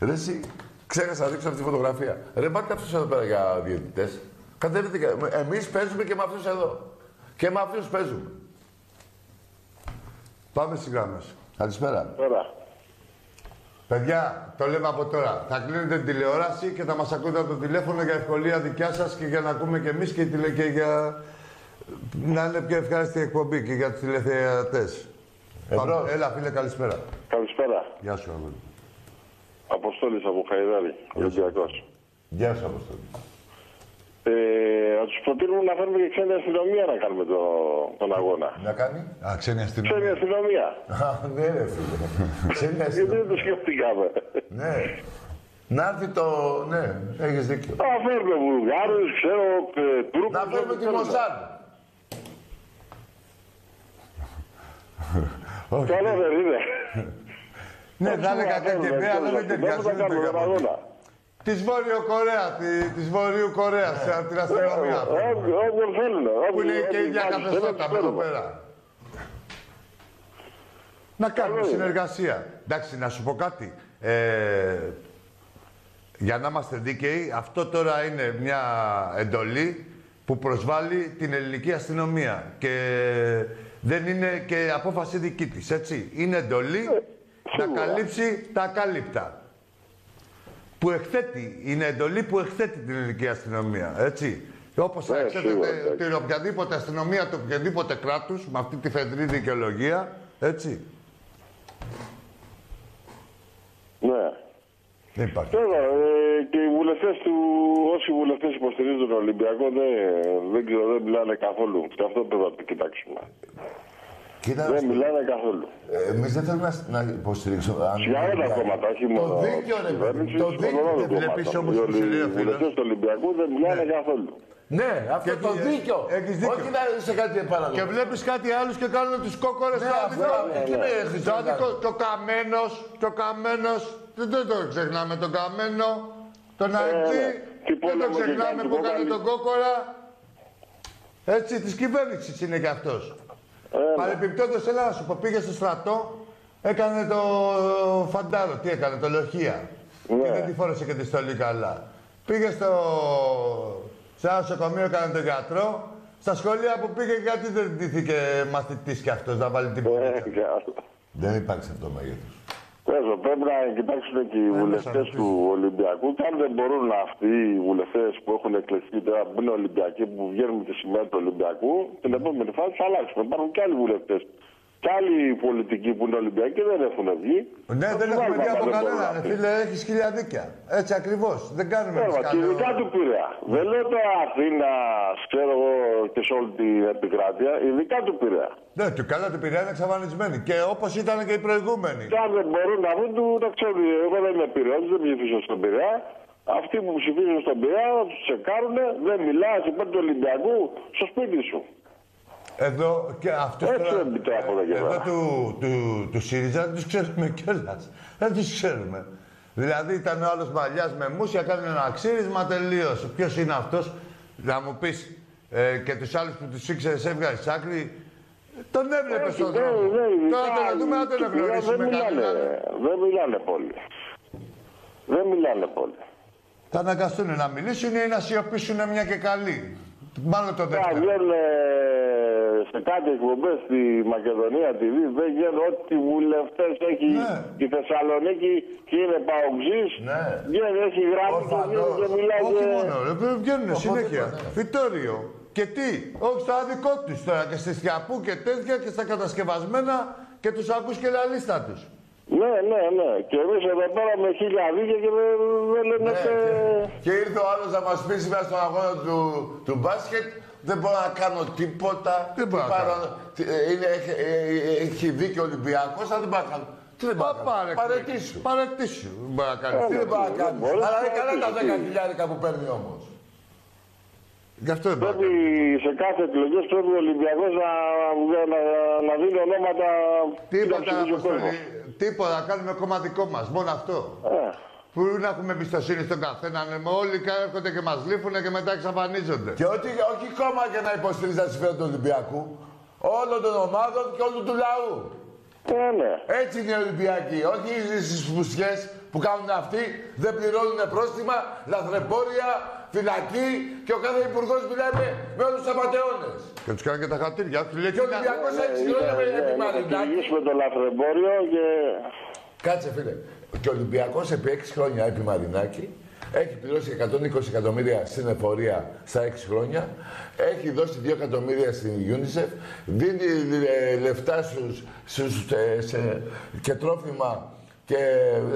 Ρε εσύ, ξέχασα να δείξω αυτή τη φωτογραφία. Ρε πάτε αυτούς εδώ πέρα για διαιτητές. Κατέβετε και... Εμείς παίζουμε και με αυτούς εδώ. Και με αυτούς παίζουμε. Πάμε στι γράμμε. Καλησπέρα. Τώρα. Παιδιά, το λέμε από τώρα. Θα κλείνετε την τηλεόραση και θα μας ακούτε από το τηλέφωνο για ευκολία δικιά σας και για να ακούμε και εμείς και, τηλε... και για να είναι πιο ευχάριστη η εκπομπή και για τους τηλεθεατές. Εμπρός. Έλα, φίλε, καλησπέρα. Καλησπέρα. Γεια σου, αγόρι. Αποστόλης από Χαϊδάρη, Ολυμπιακός. Γεια σου, Αποστολή. Ε, να τους προτείνουμε να φέρουμε και ξένη αστυνομία να κάνουμε το, τον αγώνα. Να κάνει; Α, ξένη Ξένη αστυνομία. αστυνομία. Α, ναι ρε φίλε. Ξένη Γιατί αστυνομία. δεν το σκεφτήκαμε. Ναι. Να έρθει το... Ναι, έχεις δίκιο. Να φέρουμε Βουλγάρους, ξέρω, ε, Τούρκους. Να φέρουμε ό,τι τη θέλουμε. Μοσάντ. [LAUGHS] Καλό δεν είναι. Ναι, θα έλεγα Να κάτι φέρουμε, ναι, αλλά δεν τέλος πάντων. ταιριάζει. Δεν Της Βόρειο Κορέα, τη, της Βορείου Κορέας, την αστυνομία. Ε, ό- Όποιον θέλουν. Που είναι και η ίδια Όποιον καθεστώτα θέλουν, εδώ θέλουμε. πέρα. Να κάνουμε είναι. συνεργασία. Εντάξει, να σου πω κάτι. Ε, για να είμαστε δίκαιοι, αυτό τώρα είναι μια εντολή που προσβάλλει την ελληνική αστυνομία. Και δεν είναι και απόφαση δική της, έτσι. Είναι εντολή να σίγουρα. καλύψει τα ακάλυπτα. Που εκθέτει, είναι εντολή που εκθέτει την ελληνική αστυνομία, έτσι. Όπως θα Ναι, εξέθετε σίγουρα, εντάξει. την οποιαδήποτε αστυνομία του οποιαδήποτε κράτους με αυτή τη φεδρή δικαιολογία, έτσι. Ναι. Δεν υπάρχει. Τώρα, ε, και οι βουλευτές του, όσοι βουλευτές υποστηρίζουν τον Ολυμπιακό, δεν, δεν ξέρω, δεν μιλάνε καθόλου. Και αυτό πρέπει να το κοιτάξουμε. Κοίτα, Δεν μιλάνε καθόλου. ε, εμείς δεν θέλουμε να, να υποστηρίξουμε. αν- Για όλα τα κόμματα, όχι μόνο. Το δίκιο, ρε παιδί. κυβέρνηση, Το των δίκιο. όλων δεν των βλέπεις κομμάτων. όμως Οι που σου λέει ο οι βουλευτές φίλος. του Ολυμπιακού δεν μιλάνε καθόλου. Ναι, αυτό Και το τι- δίκιο. έχεις δίκιο. Όχι να είσαι κάτι παράλογο. Και βλέπεις κάτι άλλους και κάνουν τους κόκορες Ναι, στο αυτό, άδικο. εκεί ναι. με έχεις Το κάνει. άδικο, το καμένος, το καμένος. Δεν, δεν το ξεχνάμε τον καμένο. Τον αεκτή. ναι. Τι Δεν το πόλεμο και ξεχνάμε κάνει που του έκανε κόκαλη. τον κόκορα. Έτσι, της κυβέρνησης είναι κι αυτός. Ε, ναι. Παρεπιπτόντως, έλα να σου πω, πήγε στο στρατό, έκανε το φαντάρο. Τι έκανε, το λοχεία. Ναι. Και δεν τη φόρεσε και τη στολή καλά. Πήγε στο... σε ένα νοσοκομείο, έκανε τον γιατρό. Στα σχολεία που πήγε, γιατί δεν ντύθηκε μαθητής κι αυτός να βάλει την Ε, πόρτα. καλά. Δεν υπάρχει αυτό το μέγεθος. Παίζω, πρέπει να κοιτάξουν και οι Ε, βουλευτές μέσα να του Ολυμπιακού. Και αν δεν μπορούν αυτοί οι βουλευτές που έχουν εκλεχθεί τώρα που είναι Ολυμπιακοί, που βγαίνουν με τη σημαία του Ολυμπιακού, την επόμενη φάση θα αλλάξουμε. Υπάρχουν και άλλοι βουλευτές. Και άλλοι πολιτικοί που είναι Ολυμπιακοί δεν έχουν βγει. Ναι, Θα δεν τους έχουμε βάλουμε δει άμα από δεν μπορούν κανέναν. αυτοί. Φίλε, έχεις χίλια δίκια. Έτσι ακριβώς. Δεν κάνουμε Βέβαια, εμείς και καλό- ειδικά του Πειραιά. Δεν λέω τώρα Αθήνας, ξέρω εγώ και σε όλη την επικράτεια, ειδικά του Πειραιά. Ναι, του καλά του Πειραιά είναι εξαφανισμένοι. Και όπως ήταν και οι προηγούμενοι. Και αν δεν μπορούν να βρουν, του να ξέρουν. Εγώ δεν είμαι Πειραιώτης, δεν ψηφίσω στον Πειραιά. Αυτοί που ψηφίζουν στον Πειραιά θα τους τσεκάρουν, δεν μιλάς υπέρ του Ολυμπιακού στο σπίτι σου. Εδώ και αυτό Έτσι δεν το από εδώ και εδώ πέρα. του, του, του ΣΥΡΙΖΑ δεν τους ξέρουμε κιόλας. Δεν τους ξέρουμε. Δηλαδή ήταν ο άλλος μαλλιάς με μουσια, κάνει ένα ξύρισμα τελείωσε. Ποιος είναι αυτός, να μου πεις, ε, και τους άλλους που τους ήξερες έβγαλες άκρη, τον έβλεπες Όχι, στον δεν- δρόμο. δεν- Τώρα ειδικά τον δούμε να τον του Πειραιά εγνωρίσουμε Δεν μιλάνε, κανέναν. δεν μιλάνε πολύ. Δεν μιλάνε πολύ. Θα αναγκαστούν να μιλήσουν ή να σιωπήσουν μια και καλή. Μάλλον το Θα δεύτερο. Βγαίνουν ε, σε κάτι εκπομπές στη Μακεδονία TV, δεν βγαίνουν ό,τι βουλευτές έχει Ναι. η Θεσσαλονίκη και είναι παοξής. Ναι. Βγαίνει, έχει γράψει το Ορφανός. βγαίνει και μιλάει. Όχι και- μόνο, ρε, πρέπει- βγαίνουν συνέχεια. ναι. Φυτόριο. Και τι, όχι στο άδικό τους τώρα και στη Σιαπού και τέτοια και στα κατασκευασμένα και τους ακούς και λαλίστα τους. Ναι, ναι, ναι. Και εμείς εδώ πέρα με χίλια δίκαια και δεν, δεν λένε Ναι, και... και, και ήρθε ο άλλος να μας πει σήμερα στον αγώνα του, του μπάσκετ. Δεν μπορώ να κάνω τίποτα. Τι μπορώ να παρά- τι- ε, είναι, έχει, ε, έχει δίκιο ο Ολυμπιακός, αλλά δεν μπορώ να κάνω. Τι δεν μπορώ να κάνω. Πάρε. Παρετήσου. Παρετήσου. Δεν μπορεί να κάνει. Τι δεν μπορώ να δεν κάνω. μπορείς Αλλά να είναι καλά τα παρετήσεις. 10 χιλιάρικα που παίρνει όμως. Γι' αυτό δεν μπορεί να Πρέπει κάνει. σε κάθε εκλογές πρέπει ο Ολυμπιακός να, να, να δίνει ονόματα που να Τίποτα, ψηφίζει ο Αποστολή. κόσμος. Τίποτα. Κάνουμε κόμμα δικό μας. Μόνο αυτό. Ε, Πού να έχουμε εμπιστοσύνη στον καθένα. ναι, με Όλοι έρχονται και μας λείφουν και μετά εξαφανίζονται. Και ότι, όχι κόμμα για να υποστηρίζει τα συμφέροντα του Ολυμπιακού. Όλων των ομάδων και όλου του λαού. ε, ναι. Έτσι είναι οι Ολυμπιακοί. Όχι στι φουσιέ που κάνουν αυτοί, δεν πληρώνουν πρόστιμα, λαθρεμπόρια, φυλακή και ο κάθε υπουργός μιλάει με, με όλους τους απαταιώνες. Και τους κάνουν και τα χατήρια. Τους λέει Και ο «Κοίτα, Ολυμπιακός Ναι, έτσι ναι, χρόνια με ναι, Να επιμαρινάκι. κυνηγήσουμε το λαθρεμπόριο και... Κάτσε φίλε. Και ο Ολυμπιακός επί 6 χρόνια επί Μαρινάκη έχει πληρώσει 120 εκατομμύρια στην εφορία στα 6 χρόνια. Έχει δώσει 2 εκατομμύρια στην UNICEF. Δίνει ε, λεφτά στους, στους, ε, σε- και τρόφιμα και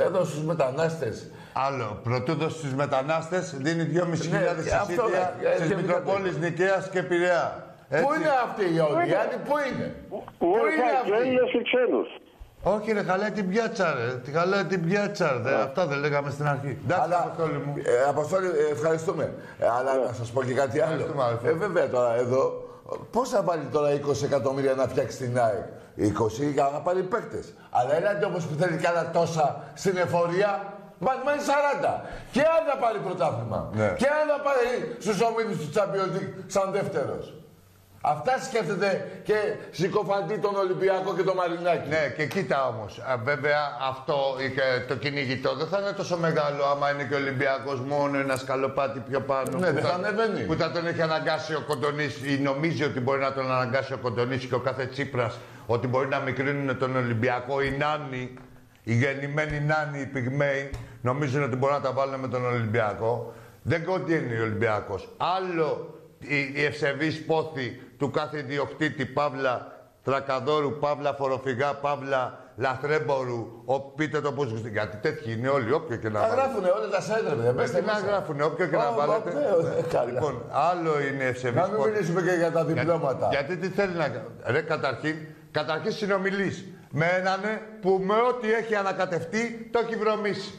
εδώ στους μετανάστες. Άλλο. Πρωτού δώσει στους μετανάστες, δίνει 2.500 Ναι, εισιτήρια και αυτό, ε, στις και Μητροπόλει Νικαίας και Πειραιά. Έτσι. Πού είναι αυτοί οι όλοι, οι άλλοι πού είναι; Πού είναι Βοηθάει και αυτοί; Έλληνες και ξένους. Όχι, ρε, χαλάει την πιάτσα, ρε. Τη χαλάει την πιάτσα, ρε. Αυτά δεν λέγαμε στην αρχή. Εντάξει, Αλλά, Αποστόλη μου. ε, Αποστόλη, ε, ευχαριστούμε. Ε, αλλά να σας πω και κάτι άλλο. Ευχαριστούμε, αδελφέ. Ε, βέβαια τώρα εδώ, πώς θα βάλει τώρα 20 εκατομμύρια να φτιάξει την ΑΕΚ; 20 για να πάρει παίκτες. Αλλά έλατε όμως που θέλει κάνα τόσα στην εφορία, Μα μένει 40. Και αν θα πάρει πρωτάθλημα. Ναι. Και αν θα πάρει στους ομίλους του Champions League σαν δεύτερος. Αυτά σκέφτεται και συκοφαντεί τον Ολυμπιακό και τον Μαρινάκη. Ναι, και κοίτα όμως. Βέβαια αυτό ε, το κυνηγητό δεν θα είναι τόσο μεγάλο άμα είναι και ο Ολυμπιακός μόνο ένας σκαλοπάτι πιο πάνω. Ναι, που δεν θα ανεβαίνει. Που θα τον έχει αναγκάσει ο Κοντονής ή νομίζει ότι μπορεί να τον αναγκάσει ο Κοντονής και ο κάθε Τσίπρας ότι μπορεί να μικρύνουν τον Ολυμπιακό. Οι νάνοι, οι γεννημένοι νάνοι, οι πυγμαίοι, νομίζουν ότι μπορούν να τα βάλουν με τον Ολυμπιακό. Δεν κοντίνει ο Ολυμπιακός. Άλλο η, η ευσεβής πόθη του κάθε ιδιοκτήτη Παύλα Τρακαδόρου, Παύλα Φοροφυγά, Παύλα Λαθρέμπορου, ο, πείτε το πώς γουστείτε. Γιατί τέτοιοι είναι όλοι, όποιο και να Τα βάλετε. γράφουνε όλα τα σέντρα, παιδιά. Πες Πέστε τι να μέσα. γράφουν, όποιο και να Ω, βάλετε. ω, ναι, καλά. Λοιπόν, άλλο είναι ευσεβής Να μην πόθη. μιλήσουμε και για τα διπλώματα. Γιατί τι θέλει να κάνει. Ρε, καταρχήν, καταρχήν συνομιλείς με έναν που με ό,τι έχει ανακατευτεί το έχει βρωμίσει.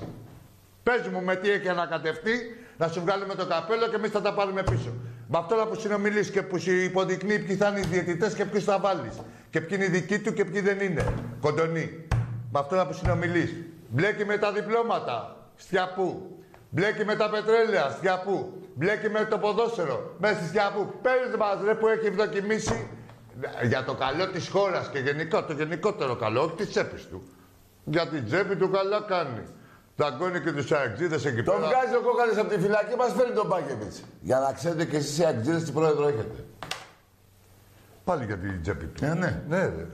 Πες μου με τι έχει ανακατευτεί, να σου βγάλουμε το καπέλο και εμείς θα τα πάρουμε πίσω. Με αυτό που συνομιλείς και που σου υποδεικνύει ποιοι θα είναι οι διαιτητές και ποιους θα βάλεις. Και ποιοι είναι οι δικοί του και ποιοι δεν είναι. Κοντονή. Με αυτό που συνομιλείς. Μπλέκει με τα διπλώματα. Στιαπού. Μπλέκει με τα πετρέλαια. Στιαπού. Μπλέκει με το ποδόσφαιρο. Μέσα στη Στιαπού. Πες μας ρε που έχει ευδοκιμήσει για το καλό της χώρας και γενικά το γενικότερο καλό, όχι της τσέπης του. Για την τσέπη του καλά κάνει. Δαγκώνει και τους αεξίδες εκεί Τον πέρα. βγάζει ο κόκαλης από τη φυλακή, μας φέρνει τον Μπάκεβιτς. Για να ξέρετε και εσείς οι αγκτζίδες τι πρόεδρο έχετε. Πάλι για την τσέπη του. Ε, ναι. Ναι, ρε.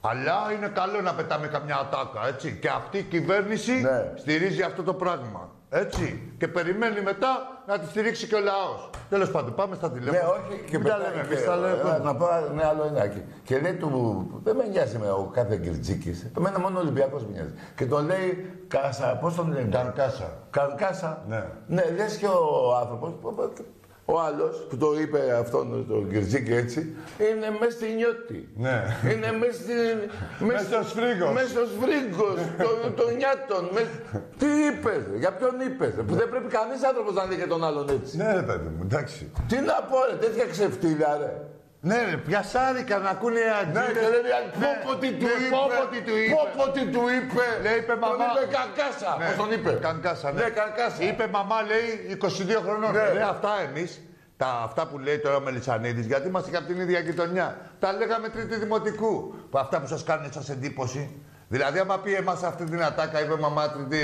Αλλά είναι καλό να πετάμε καμιά ατάκα, έτσι. Και αυτή η κυβέρνηση Ναι. στηρίζει αυτό το πράγμα. Έτσι. Και περιμένει μετά να τη στηρίξει και ο λαός. Τέλος πάντων, πάμε στα Ναι, τηλέφωνα. όχι και Μην τα μετά. λέμε και- εμείς, τα λέμε. ε, Να πω ναι, άλλο ένα. Και- Και λέει του. Δεν με νοιάζει με ο κάθε Γκριτζίκης. Εμένα μόνο ο Ολυμπιακός με νοιάζει. Και τον λέει Κάσα. Πώς τον λένε. Καρκάσα. Καρκάσα. Ναι. Ναι, λες και ο άνθρωπος. Ο άλλος που το είπε αυτόν τον Κυρζίκη έτσι, είναι μέσα στη νιώτη. Ναι. Είναι μέσα στην. [LAUGHS] Μες στο σφρίγκος. Μέσα στο σφρίγκο των, των νιάτων. μες- Τι είπες, για ποιον είπες. Που δεν πρέπει κανείς άνθρωπος να λέει και τον άλλον έτσι. Ναι, ρε παιδί μου, εντάξει. Τι να πω, ρε, τέτοια ξεφτύλια, ρε. Ναι, ρε, πιασάρικα να ακούνε οι Ναι, αγγλίδες. και λέει, πω πω τι του Ναι, είπε, πω, πω, τι του είπε. πω πω τι του είπε. Λέει, είπε, Τον μαμά. είπε Κακάσα, Ναι. πώς τον είπε. Κανκάσα, ναι. Ναι, Κακάσα. Είπε μαμά, λέει 22 χρονών. Ναι. Ρε, αυτά εμείς, τα, αυτά που λέει τώρα ο Μελισανίδης, γιατί είμαστε και από την ίδια γειτονιά. Τα λέγαμε τρίτη δημοτικού. Που αυτά που σας κάνουν σα εντύπωση. Δηλαδή, άμα πει εμάς αυτή την ατάκα, είπε μαμά τρίτη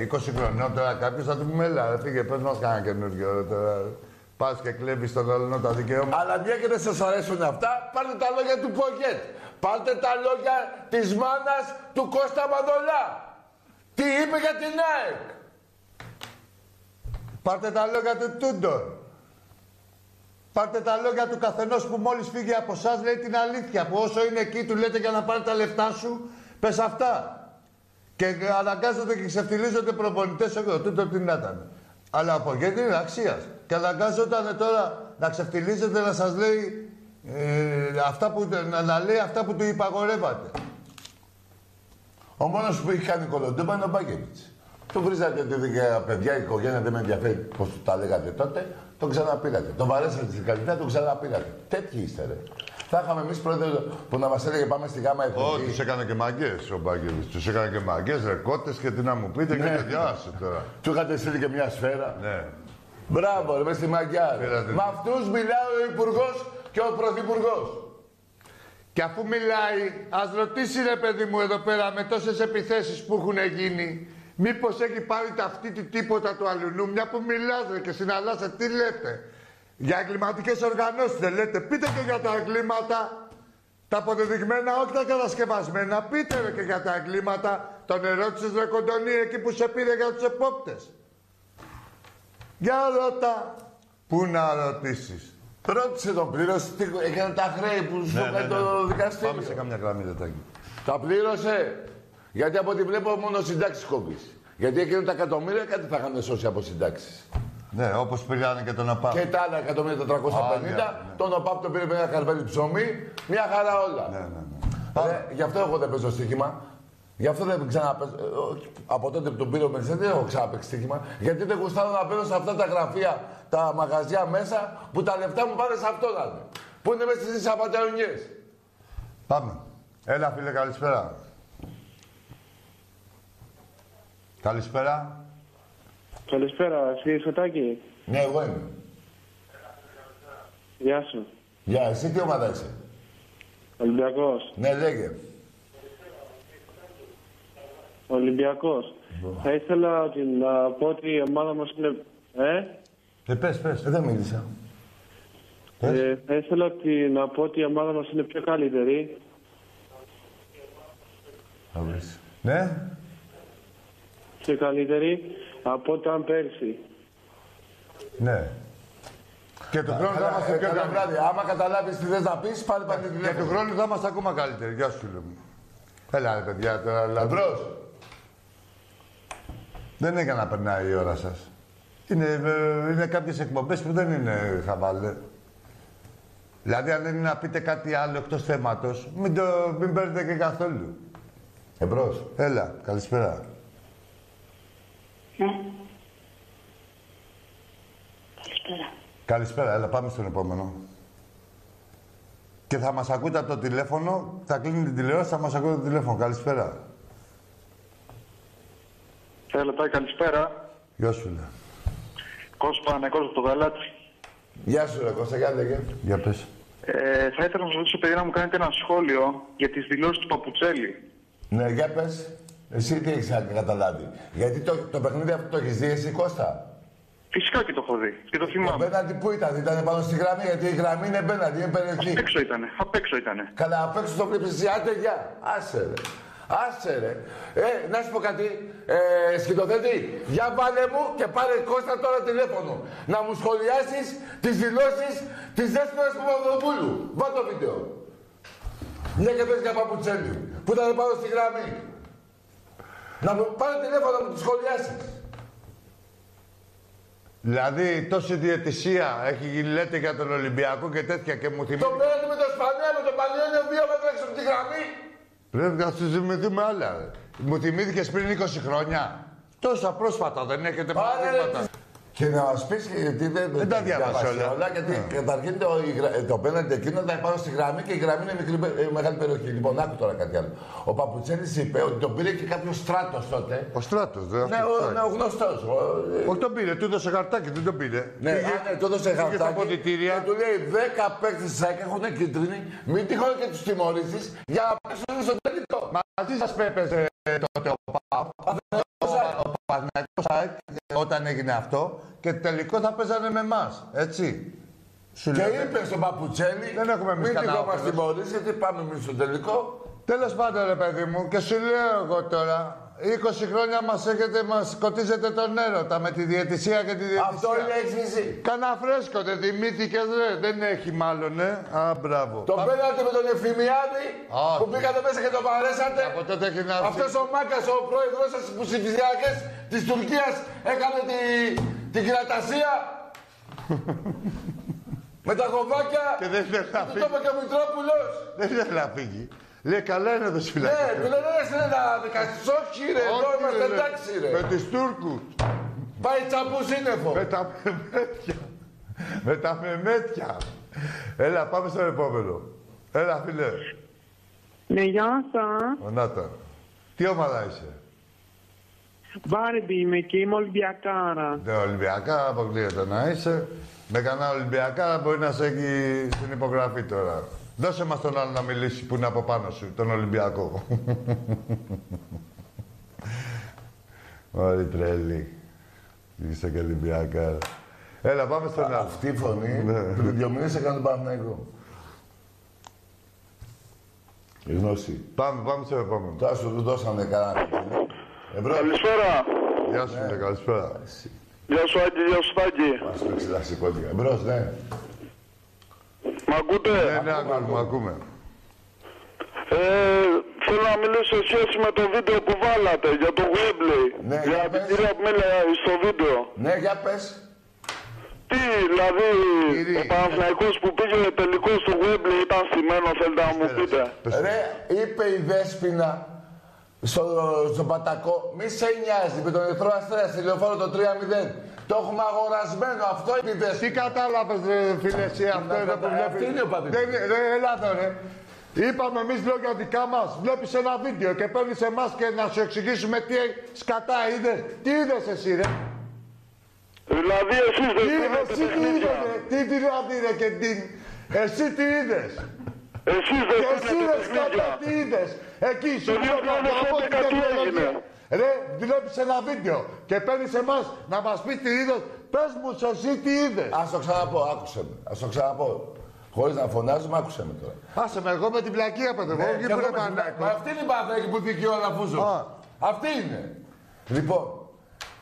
ε, 20 χρονών, τώρα κάποιος θα του πούμε, έλα, ρε, φύγε, πες μας κανένα καινούργιο. ρε, Τώρα. Πας και κλέβεις τον άλλον τα δικαιώματα. Αλλά μια και δεν σας αρέσουν αυτά, πάρτε τα λόγια του Πογέτ. Πάρτε τα λόγια της μάνας του Κώστα Μαδολά. Τι είπε για την ΑΕΚ. Πάρτε τα λόγια του Τούντορ. Πάρτε τα λόγια του καθενός που μόλις φύγει από εσά λέει την αλήθεια. Που όσο είναι εκεί του λέτε για να πάρει τα λεφτά σου, πες αυτά. Και αναγκάζονται και ξεφτιλίζονται προπονητές εγώ. Ο Τούντορ τι να ήταν. Αλλά από γιατί είναι αξίας. Και αναγκάζονταν τώρα να ξεφτιλίζεται να σας λέει ε, αυτά που, να, να λέει αυτά που του υπαγορεύατε. Ο μόνος που έχει κάνει κολοντούμπα είναι ο Μπάκεβιτς. Του βρίζατε τη δικαία παιδιά, η οικογένεια δεν με ενδιαφέρει πώς του τα λέγατε τότε, τον ξαναπήρατε. Τον βαρέσατε στην καλλιτέα, τον ξαναπήρατε. Τέτοιοι είστε, ρε. Θα είχαμε εμείς πρόεδρος που να μας έλεγε πάμε στη γάμα Ω, εθνική. τους έκανε και μαγκές ο Μπάγκεβιτς. Τους έκανε και μαγκές, ρεκότες και τι να μου πείτε και παιδιά σου τώρα. Του είχατε στείλει και μια σφαίρα. Ναι. Μπράβο, ρε, μες στη μαγιά. ρε. Πήρατε. Με αυτούς μιλάει ο υπουργός και ο πρωθυπουργός. Και αφού μιλάει, ας ρωτήσει ρε παιδί μου εδώ πέρα με τόσες επιθέσεις που έχουν γίνει, μήπως έχει πάρει ταυτίτη τίποτα του αλουνού, μια που μιλάς ρε και συναλλάσσετε, τι λέτε; Για εγκληματικές οργανώσεις δεν λέτε, πείτε και για τα εγκλήματα, τα αποδεδειγμένα, όχι τα κατασκευασμένα, πείτε ρε και για τα εγκλήματα. Τον ερώτησες ρε κοντονή εκεί που σε πήρε για τους επόπτες. Για ρώτα. Πού να ρωτήσεις. Ρώτησε τον πλήρωσε, τι έκανε τα χρέη που σου έκανε το δικαστήριο. Πάμε σε καμιά γραμμή λεπτάκι. Τα πλήρωσε. Γιατί από ό,τι βλέπω μόνο συντάξεις κόβει. Γιατί εκείνο τα εκατομμύρια κάτι θα είχαν σώσει από συντάξεις. Ναι, όπως πήρανε και τον ΑΠΑ. Και τα άλλα εκατομμύρια 450, Α, ναι, ναι. τον ΟΠΑΠ τον πήρε με ένα καρβέλι ψωμί, μια χαρά όλα. Ναι, ναι, ναι. Ρε, γι' αυτό εγώ δεν παίζω στοίχημα. Γι' αυτό δεν ξαναπέζω. ε, όχι, Από τότε που τον πήρε ο Μερσέντε δεν έχω ξαναπέξει στοίχημα. Γιατί δεν γουστάρω να μπαίνω σε αυτά τα γραφεία, τα μαγαζιά μέσα που τα λεφτά μου πάνε σε αυτό να είναι. Που είναι μέσα στις απαταιωνιές. Πάμε. Έλα, φίλε, καλησπέρα. Καλησπέρα. Καλησπέρα, εσύ Σωτάκη. Ναι, εγώ είμαι. Γεια σου. Γεια, εσύ τι ομάδα είσαι; Ολυμπιακός. Ναι, λέγε. Ολυμπιακός. Θα ήθελα ότι να πω ότι η ομάδα μας είναι... Ε; Ε, πες, πες. Ε, δεν μίλησα. ε θα ήθελα ότι να πω ότι η ομάδα μας είναι πιο καλύτερη. Θα βρεις. Ναι. Πιο καλύτερη από ό,τι ήταν πέρσι. Ναι. Και του χρόνου θα Καλά, είμαστε ε, πιο καλά καλύτεροι. βράδυ. Άμα καταλάβεις τι θες να πεις, πάλι πάλι Και του τηλέφωνο. χρόνου θα είμαστε ακόμα καλύτεροι. Γεια σου, φίλε μου. Έλα, ρε παιδιά, τώρα δηλαδή. Εμπρός. Δεν είναι για να περνάει η ώρα σας. Είναι, ε, είναι κάποιες εκπομπές που δεν είναι χαβάλε. Δηλαδή, αν είναι να πείτε κάτι άλλο εκτός θέματος, μην, το, μην παίρνετε και καθόλου. Εμπρός. Έλα, καλησπέρα. Ναι. Καλησπέρα. Καλησπέρα, έλα πάμε στον επόμενο. Και θα μας ακούτε από το τηλέφωνο, θα κλείνει την τηλεόραση, θα μας ακούτε το τηλέφωνο. Καλησπέρα. Έλα, πάει καλησπέρα. Γεια σου, λέει. Κώστος Παναγικός από το Γαλάτσι. Γεια σου ρε Κώστα, για λέγε. Για πες. Ε, θα ήθελα να σας ρωτήσω, παιδί, να μου κάνετε ένα σχόλιο για τις δηλώσεις του Παπουτσέλη. Ναι, για πες. Εσύ τι έχεις καταλάβει. Γιατί το, το παιχνίδι αυτό το έχεις δει εσύ Κώστα; Φυσικά και το έχω δει και το Το θυμάμαι. μπέναντι που ήταν, ήταν πάνω στη γραμμή, γιατί η γραμμή είναι μπέναντι, είναι περιοχή. Απ' έξω ήτανε, απ' έξω ήτανε. Καλά, απ' έξω το βλέπεις εσύ, άντε γεια. Άσε ρε. Άσε ρε. Ε, να σου πω κάτι, ε, σκητοθέτη, για βάλε μου και πάρε Κώστα τώρα τηλέφωνο. Να μου σχολιάσεις τις δηλώσεις της Δέσποινας Παπαδοπούλου. Βάλ το βίντεο. Μια και πες για παπουτσέλη, που ήταν πάνω στη γραμμή. Να μου πάρε τηλέφωνο να μου το σχολιάσεις. Δηλαδή, τόση διαιτησία έχει γίνει, λέτε για τον Ολυμπιακό και τέτοια και μου θυμίζει. Το πέρατε με το Ισπανία, με το Πανιόνιο, δύο μέτρα έξω από τη γραμμή. Πρέπει να σου θυμηθούμε άλλα. ρε. Μου θυμήθηκες πριν 20 χρόνια. Τόσα πρόσφατα δεν έχετε Πάρε, παραδείγματα. Ρε. Και να μας πεις γιατί δεν, Δεν τα διάβασα διάβασα όλα. γιατί καταρχήν το, η γρα- το πέναντι εκείνο ήταν πάνω στη γραμμή και η γραμμή είναι μικρή, ε, μεγάλη περιοχή. Λοιπόν, άκου τώρα κάτι άλλο. Ο Παπουτσέλη είπε ότι τον πήρε και κάποιος στράτος τότε. Ο στράτος, δεν Ναι, ο, ναι, ο γνωστός. Όχι τον πήρε, του έδωσε χαρτάκι, δεν τον πήρε. Ναι, Πήγε- α, ναι, το έδωσε πήγε στα χαρτάκι αποδητήρια. και του λέει 10 παίκτες της ΑΕΚ έχουν κίτρινη, μην τυχόν και τους τιμωρήσεις για να παίξουν στο τελικό. Μαζί σας πέπεζε τότε ο Παπ. Ο Παναγιώτος ΑΕΚ, όταν έγινε αυτό και τελικό θα παίζανε με εμάς. Έτσι. Σου Και λέω. είπε στον Παπουτσέλη, Δεν έχουμε εμείς μην κανένα τυχόν μας όφελος. τιμωρήσεις γιατί πάμε εμείς στο τελικό. Τέλος πάντων, ρε παιδί μου, και σου λέω εγώ τώρα, 20 χρόνια μας έχετε, μας σκοτίζετε τον έρωτα με τη διαιτησία και τη διαιτησία. Αυτό είναι έξιση. Κανένα φρέσκο, δεν θυμήθηκε, ρε. Δεν έχει μάλλον, ε. Α, μπράβο. Το πέναλτι με τον Εφημιάδη Όχι. που πήγατε μέσα και το παρέσατε. Από τότε έχει να Αυτός ο Μάκας, ο πρόεδρος σας που στις φυσιακές της Τουρκίας έκανε τη, την κυρατασία. [LAUGHS] με τα κοβάκια. Και δεν ήθελε να Του φύγει. το είπε και ο Μητρόπουλος. Δεν ήθελε να φύγει. Λέει, καλά είναι το Ναι, σφυλάκι. του λένε ρε σε να δικαστείς. Όχι ρε, εδώ Όχι, είμαστε ρε. εντάξει ρε. Με τους Τούρκους. Πάει τσαπού σύννεφο. Με τα μεμέτια. Με τα μεμέτια. Έλα, πάμε στο επόμενο. Έλα, φίλε. Ναι, γεια σας. Ο Νάταν. Τι ομάδα είσαι; Μπάρμπι είμαι και είμαι Ολυμπιακάρα. Ναι, Ολυμπιακά αποκλείεται να είσαι. Με κανένα Ολυμπιακά μπορεί να σε έχει στην υπογραφή τώρα. Δώσε μας τον άλλο να μιλήσει που είναι από πάνω σου, τον Ολυμπιακό. Όλοι τρέλοι. Είσαι και Ολυμπιακά. Έλα, πάμε στον άλλο. Αυτή η φωνή Ναι. πριν δύο μήνες έκανε τον Παναθηναϊκό. Η γνώση. Πάμε, πάμε στο επόμενο. Τώρα σου του δώσανε κανένα. Εμπρό. Καλησπέρα. Γεια σου, φίλε, καλησπέρα. Γεια σου Άγγι, γεια σου Τάκη. Μας παίξει δασικότικα. Εμπρός, ναι. Μ' ακούτε; Ναι, ναι, ακούμε, ακούμε. Ε, θέλω να μιλήσω σε σχέση με το βίντεο που βάλατε για το Webley. Ναι, για για την πες. κυρία που μίλησε στο βίντεο. Ναι, για πες. Τι, δηλαδή, Κύριε. ο Παναθηναϊκός που πήγε τελικός στο Webley ήταν στημένος, θέλετε να μου πείτε. Πες. Ρε, είπε η Δέσποινα στο, στον Πατακό, μη σε νοιάζει με τον Ερυθρό Αστέρας στη λεωφόρο το 3-0. Το έχουμε αγορασμένο, αυτό είπε η Τι Δέσποινα. κατάλαβες, ρε φίλε, εσύ αυτό Να εδώ που κατα- βλέπεις. αυτή είναι ο παππούς. Δεν είναι- Ρε, έλα εδώ, ρε. Είπαμε εμείς λόγια δικά μας. Βλέπεις ένα βίντεο και παίρνεις εμάς και να σου εξηγήσουμε τι σκατά είδες. Τι είδες εσύ, ρε; Δηλαδή, εσείς δεν Τι, κάνετε εσύ τι παιχνίδια. είδες, ρε; Τι δηλαδή, ρε, και τι. Εσύ τι είδες; Εσείς δεν Και εσύ, κάνετε ρε, σκατά, παιχνίδια. τι είδες; Εκεί, σου Το λέω, 2011 τι έγινε. Ρε, βλέπεις ένα βίντεο και παίρνεις εμάς να μας πεις τι είδες. Πες μου σε εσύ τι είδες. Ας το ξαναπώ, άκουσε με. Ας το ξαναπώ. Χωρίς να φωνάζουμε, άκουσε με τώρα. Άσε με, εγώ με την πλακία παιδί μου. Ναι, Όχι και που εγώ είναι με την πλάκα. Παναθηναϊκό. Μα Αυτή είναι η Παναθηναϊκή που δίκαιο να φούζω. Α. Αυτή είναι. Λοιπόν,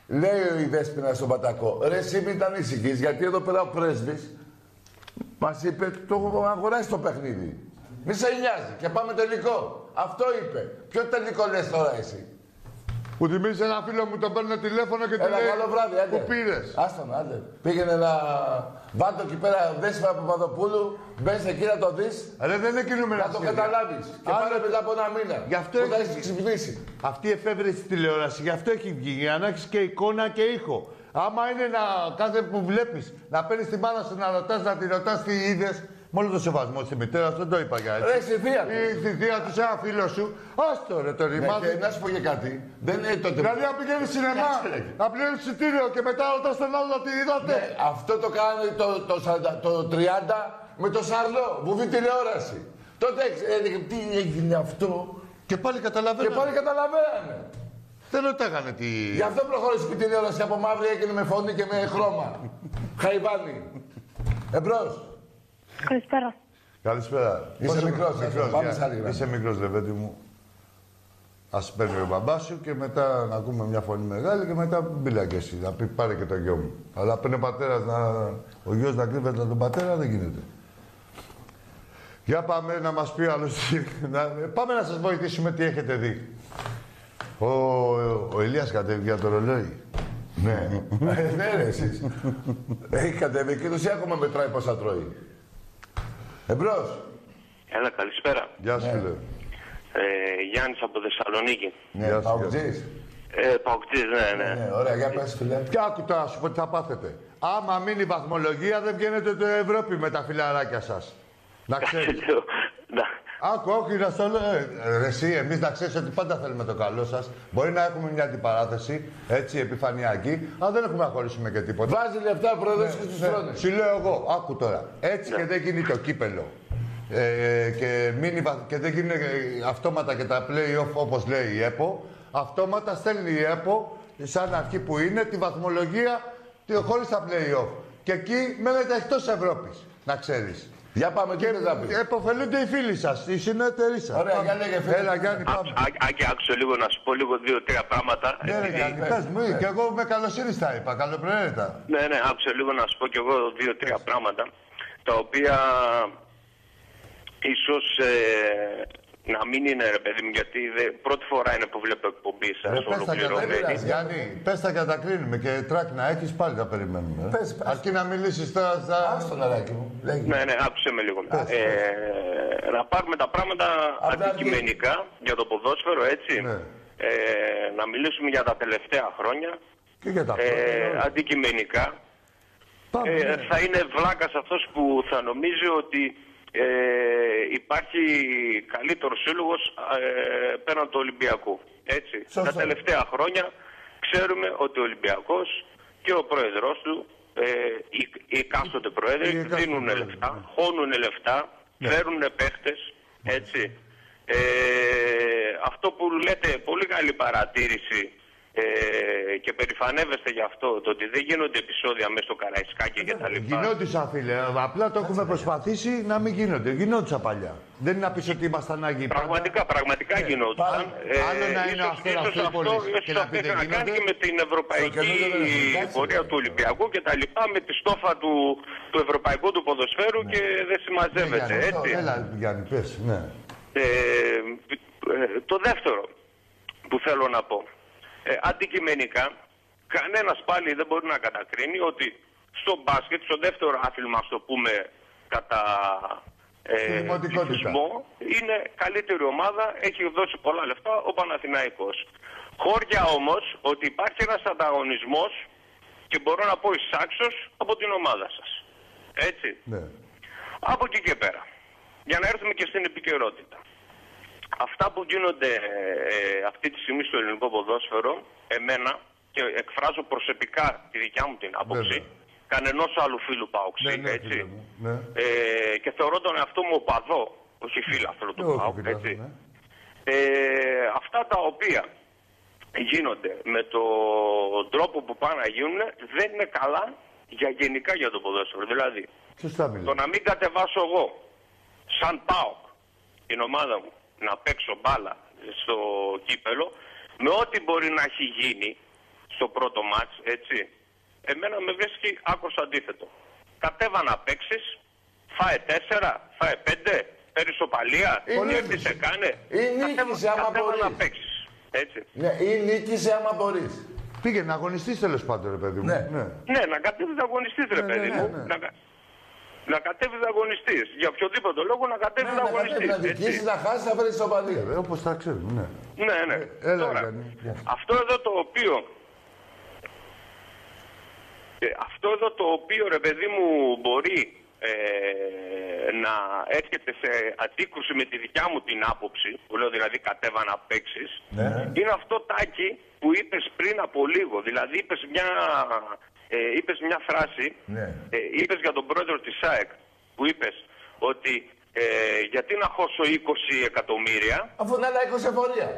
λέει η Δέσποινα στον Πατακό, ρε εσύ μην ήταν ήσυχης, γιατί εδώ πέρα ο πρέσβης μας είπε, το έχουμε αγοράσει το παιχνίδι. Μη σε νοιάζει και πάμε τελικό. Αυτό είπε. Ποιο τελικό λες τώρα εσύ; Που θυμίζει ένα φίλο μου, τον παίρνω τηλέφωνο και του Έλα, λέει καλό βράδυ, άντε. Που πήρες; Άστον, άντε. Πήγαινε να... Βάτο εκεί πέρα, Δέσποινα Παπαδοπούλου, μπες εκεί να το δεις, Ρε δεν είναι κινούμενα να το σχέδια. καταλάβεις. Και Άρα- πάνε μετά από ένα μήνα. Γι' αυτό που θα έχει- έχεις ξυπνήσει. Αυτή η εφεύρεση τηλεόραση, γι' αυτό έχει βγει, για να έχεις και εικόνα και ήχο. Άμα είναι να κάθε που βλέπεις, να παίρνεις τη μάνα σου να ρωτά, να τη ρωτάς τι είδες, με όλο το σεβασμό στη μητέρας σου, δεν το είπα για έτσι. Ρε, στη θεία του. Ή στη θεία του, σε ένα φίλο σου, άστο ρε το Ναι, ρημάδι. και να σου πω και κάτι. Δεν είναι τότε. Δηλαδή να πηγαίνεις σινεμά, Κάτσε, ρε. να πληρώνει εισιτήριο και μετά ρωτάς τον άλλο τι είδατε; Ναι, αυτό το κάνανε το, το, 40 το 30 με το Σαρλό, βουβή τηλεόραση. Τότε έλεγε τι έγινε αυτό; Και πάλι και καταλαβαίνω. πάλι καταλαβαίνανε. Δεν ρωτάγανε τι. Γι' αυτό προχώρησε η τηλεόραση από μαύρη έγινε με φωνή και με χρώμα. Χαϊβάνι. Εμπρός. Καλησπέρα. Καλησπέρα. Είσαι Πόσο- μικρός, ε, μικρός, πάμε για- σε άλλη γραμμή. Είσαι μικρός, ρε παιδί μου. Ας παίρνει ο μπαμπάς σου και μετά να ακούμε μια φωνή μεγάλη και μετά μπήλα και εσύ. Να πει πάρε και το γιο μου. Αλλά πριν ο πατέρας να... ο γιος να κρύβεται τον πατέρα δεν γίνεται. Για πάμε να μας πει ο άλλος. τι- να... Πάμε να σας βοηθήσουμε τι έχετε δει. Ο, ο Ηλίας κατέβηκε για το ρολόι. Ναι. Ε, ναι, ρε, εσείς. Έχει κατέβει και το ακόμα μετράει πόσα τρώει. Εμπρός. Έλα, καλησπέρα. Γεια σου, φίλε. Ε, Γιάννης από Θεσσαλονίκη. Ναι, Γεια σου, παουτζής. Ε, Παοκτής, ναι, ναι. Ναι, ωραία, για πες, φίλε. Και άκου τώρα, να σου πω τι θα πάθετε. Άμα μείνει η βαθμολογία, δεν βγαίνετε το Ευρώπη με τα φιλαράκια σας. Να ξέρεις. [LAUGHS] Να. Άκου, όχι, να στο λέω. Ε, ρε, εσύ, εμείς να ξέρεις ότι πάντα θέλουμε το καλό σας. Μπορεί να έχουμε μια αντιπαράθεση, έτσι, επιφανειακή, αλλά δεν έχουμε να χωρίσουμε και τίποτα. Βάζει λεφτά ο πρόεδρος και τους Ναι, τρώνες. Σου λέω εγώ, άκου τώρα. Έτσι και δεν γίνει το κύπελο. Ε, και, μείνει, βαθ- και δεν γίνουν ε, αυτόματα και τα play-off όπως λέει η ΕΠΟ. Αυτόματα στέλνει η ΕΠΟ, σαν αρχή που είναι, τη βαθμολογία χωρίς τα play-off. Και εκεί μένετε εκτός Ευρώπης, να ξέρεις. Για πάμε, τι θες να πεις; Εποφελούνται οι φίλοι σας, οι συνεταιροί σας. Ωραία, για λέγε, φίλε. Έλα, Γιάννη, πάμε. Άκου- α- Άκη, άκουσε λίγο να σου πω λίγο δύο-τρία πράγματα. Ναι, ρε, επειδή- Γιάννη, πες μου, ε, και εγώ με καλοσύνη τα είπα, καλοπροαίρετα. Ναι, ναι, άκουσε λίγο να σου πω κι εγώ δύο-τρία πράγματα τα οποία ίσως ε, να μην είναι ρε παιδί μου γιατί δε, πρώτη φορά είναι που βλέπω εκπομπή σας Ρε, πες τα και τα ολοκληρωμένη. κρίνουμε, Γιάννη, πες τα και τα κρίνουμε και τρακ να έχεις πάλι τα περιμένουμε. ε. Πες, πες. Αρκεί να μιλήσεις τώρα στα... Άστο νεράκι μου. Λέγει. Ναι, ναι, άκουσε με λίγο. Ε, να πάρουμε τα πράγματα Απ' την αντικειμενικά για το ποδόσφαιρο, έτσι. Ναι. Ε, να μιλήσουμε για τα τελευταία χρόνια. Και για τα Ε, πρώτα. αντικειμενικά. Πάμε, Ε, ναι. θα είναι βλάκας αυτός που θα νομίζει ότι ε, υπάρχει καλύτερος σύλλογος ε, πέραν του Ολυμπιακού. Έτσι. Σωστό. Τα τελευταία χρόνια ξέρουμε ότι ο Ολυμπιακός και ο πρόεδρος του, ε, οι, οι εκάστοτε πρόεδροι Οι εκάστοτε δίνουν πρόεδροι, λεφτά, ναι. χώνουν λεφτά, φέρουν παίχτες, έτσι. Ε, αυτό που λέτε, πολύ καλή παρατήρηση ε, και περηφανεύεστε γι' αυτό, το ότι δεν γίνονται επεισόδια μέσα στο Καραϊσκάκι και τα λοιπά. Γινόντουσαν, φίλε. Απλά το έχουμε προσπαθήσει να μην γίνονται. Γινόντουσαν παλιά. Δεν είναι να πεις ότι ήμασταν Άγιοι πάντα. Πραγματικά, πραγματικά γινόταν. πάλι. Άλλο να είναι ο Αστέρας ίσως αυτό, Τρίπολης ίσως και να αυτό πείτε έχει να κάνει γίνονται. και με την ευρωπαϊκή Στο καινούριο δεν έχει κάτσει, πορεία ρε. του Ολυμπιακού και τα λοιπά, με τη στόφα του, του ευρωπαϊκού του ποδοσφαίρου και δεν συμμαζεύεται, Ναι, Γιάννη, έτσι. Έλα, Γιάννη, πες, ναι. Ε, ε, το δεύτερο που θέλω να πω. Ε, αντικειμενικά, κανένας πάλι δεν μπορεί να κατακρίνει ότι στο μπάσκετ, στο δεύτερο άθλημα, ας το πούμε, κατά Στη ε, δημοτικότητα. πληθυσμό, είναι καλύτερη ομάδα, έχει δώσει πολλά λεφτά ο Παναθηναϊκός. Χώρια όμως ότι υπάρχει ένας ανταγωνισμός και μπορώ να πω εισάξιος από την ομάδα σας. Έτσι. ναι. Από εκεί και πέρα. Για να έρθουμε και στην επικαιρότητα. Αυτά που γίνονται ε, αυτή τη στιγμή στο ελληνικό ποδόσφαιρο, εμένα, και εκφράζω προσωπικά τη δικιά μου την άποψη, Βέβαια. κανενός άλλου φίλου Πάοξη, Ναι, ναι, έτσι. φίλε μου, ναι. Ε, και θεωρώ τον εαυτό μου οπαδό, όχι φίλαθρο του Όχι, ΠΑΟΚ, φίλε, έτσι. ναι. Ε, αυτά τα οποία γίνονται με τον τρόπο που πάνε να γίνουν δεν είναι καλά για γενικά για το ποδόσφαιρο. Δηλαδή, Σωστά το μιλάς. να μην κατεβάσω εγώ, σαν ΠΑΟΚ, την ομάδα μου, να παίξω μπάλα στο κύπελο, με ό,τι μπορεί να έχει γίνει στο πρώτο μάτς, έτσι, εμένα με βρίσκει άκρος αντίθετο. Κατέβα να παίξεις, φάε τέσσερα, φάε πέντε, παίρνεις σοπαλία, Ή ό,τι νίκησε. έρθει σε κάνε. Ή νίκησε, άμα κατέβα να μπορείς. παίξεις, έτσι. Ναι, ή νίκησε άμα μπορείς. Πήγε να αγωνιστείς τέλος πάντων, ρε παιδί μου. Ναι. Ναι, να κατέβεις αγωνιστής ρε Ναι, παιδί ναι, μου. ναι, ναι. Να, κα- να κατέβεις αγωνιστής. Για οποιοδήποτε λόγο να κατέβεις Ναι, να κατέβεις, αγωνιστής. να έτσι. δικήσεις, να χάσεις, να φέρεις ισοπαλία. Ε, όπως τα ξέρουμε, ναι. Ναι, ναι. Έλα, Τώρα, Γιάννη. αυτό εδώ το οποίο... ε, αυτό εδώ το οποίο, ρε παιδί μου, μπορεί ε, να έρχεται σε αντίκρουση με τη δικιά μου την άποψη, που λέω δηλαδή κατέβα να παίξεις, Ναι. είναι αυτό τάκι που είπες πριν από λίγο. Δηλαδή είπες μια, ε, είπες μια φράση, Ναι. ε, είπες για τον πρόεδρο της ΣΑΕΚ, που είπες ότι ε, γιατί να χώσω 20 εκατομμύρια; Αφού να είναι 20 εφορία.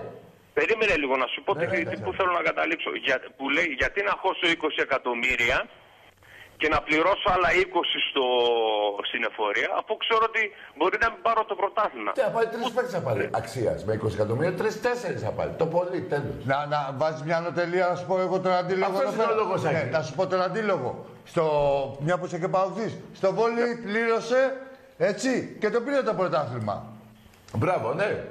Περίμενε λίγο να σου πω Ναι, τι, ναι, ναι, τι ναι. που θέλω να καταλήξω. Για, που λέει γιατί να χώσω 20 εκατομμύρια και να πληρώσω άλλα 20 στο, στην εφορία, αφού ξέρω ότι μπορεί να μην πάρω το πρωτάθλημα. Τι, θα πάρει τρεις παίκτες θα πάρει. Αξίας. Με 20 εκατομμύρια, τρεις-τέσσερις θα πάρει. Το πολύ, τέλος. Να, να βάζεις μια νοτελεία να σου πω εγώ τον αντίλογο. Αυτός εδώ είναι ο πέρα. λόγος, Άκη. Ναι, να σου πω τον αντίλογο. Στο, μια που είσαι και παουτής. Στο βόλι πλήρωσε έτσι και το πήρε το πρωτάθλημα. Μπράβο, ναι.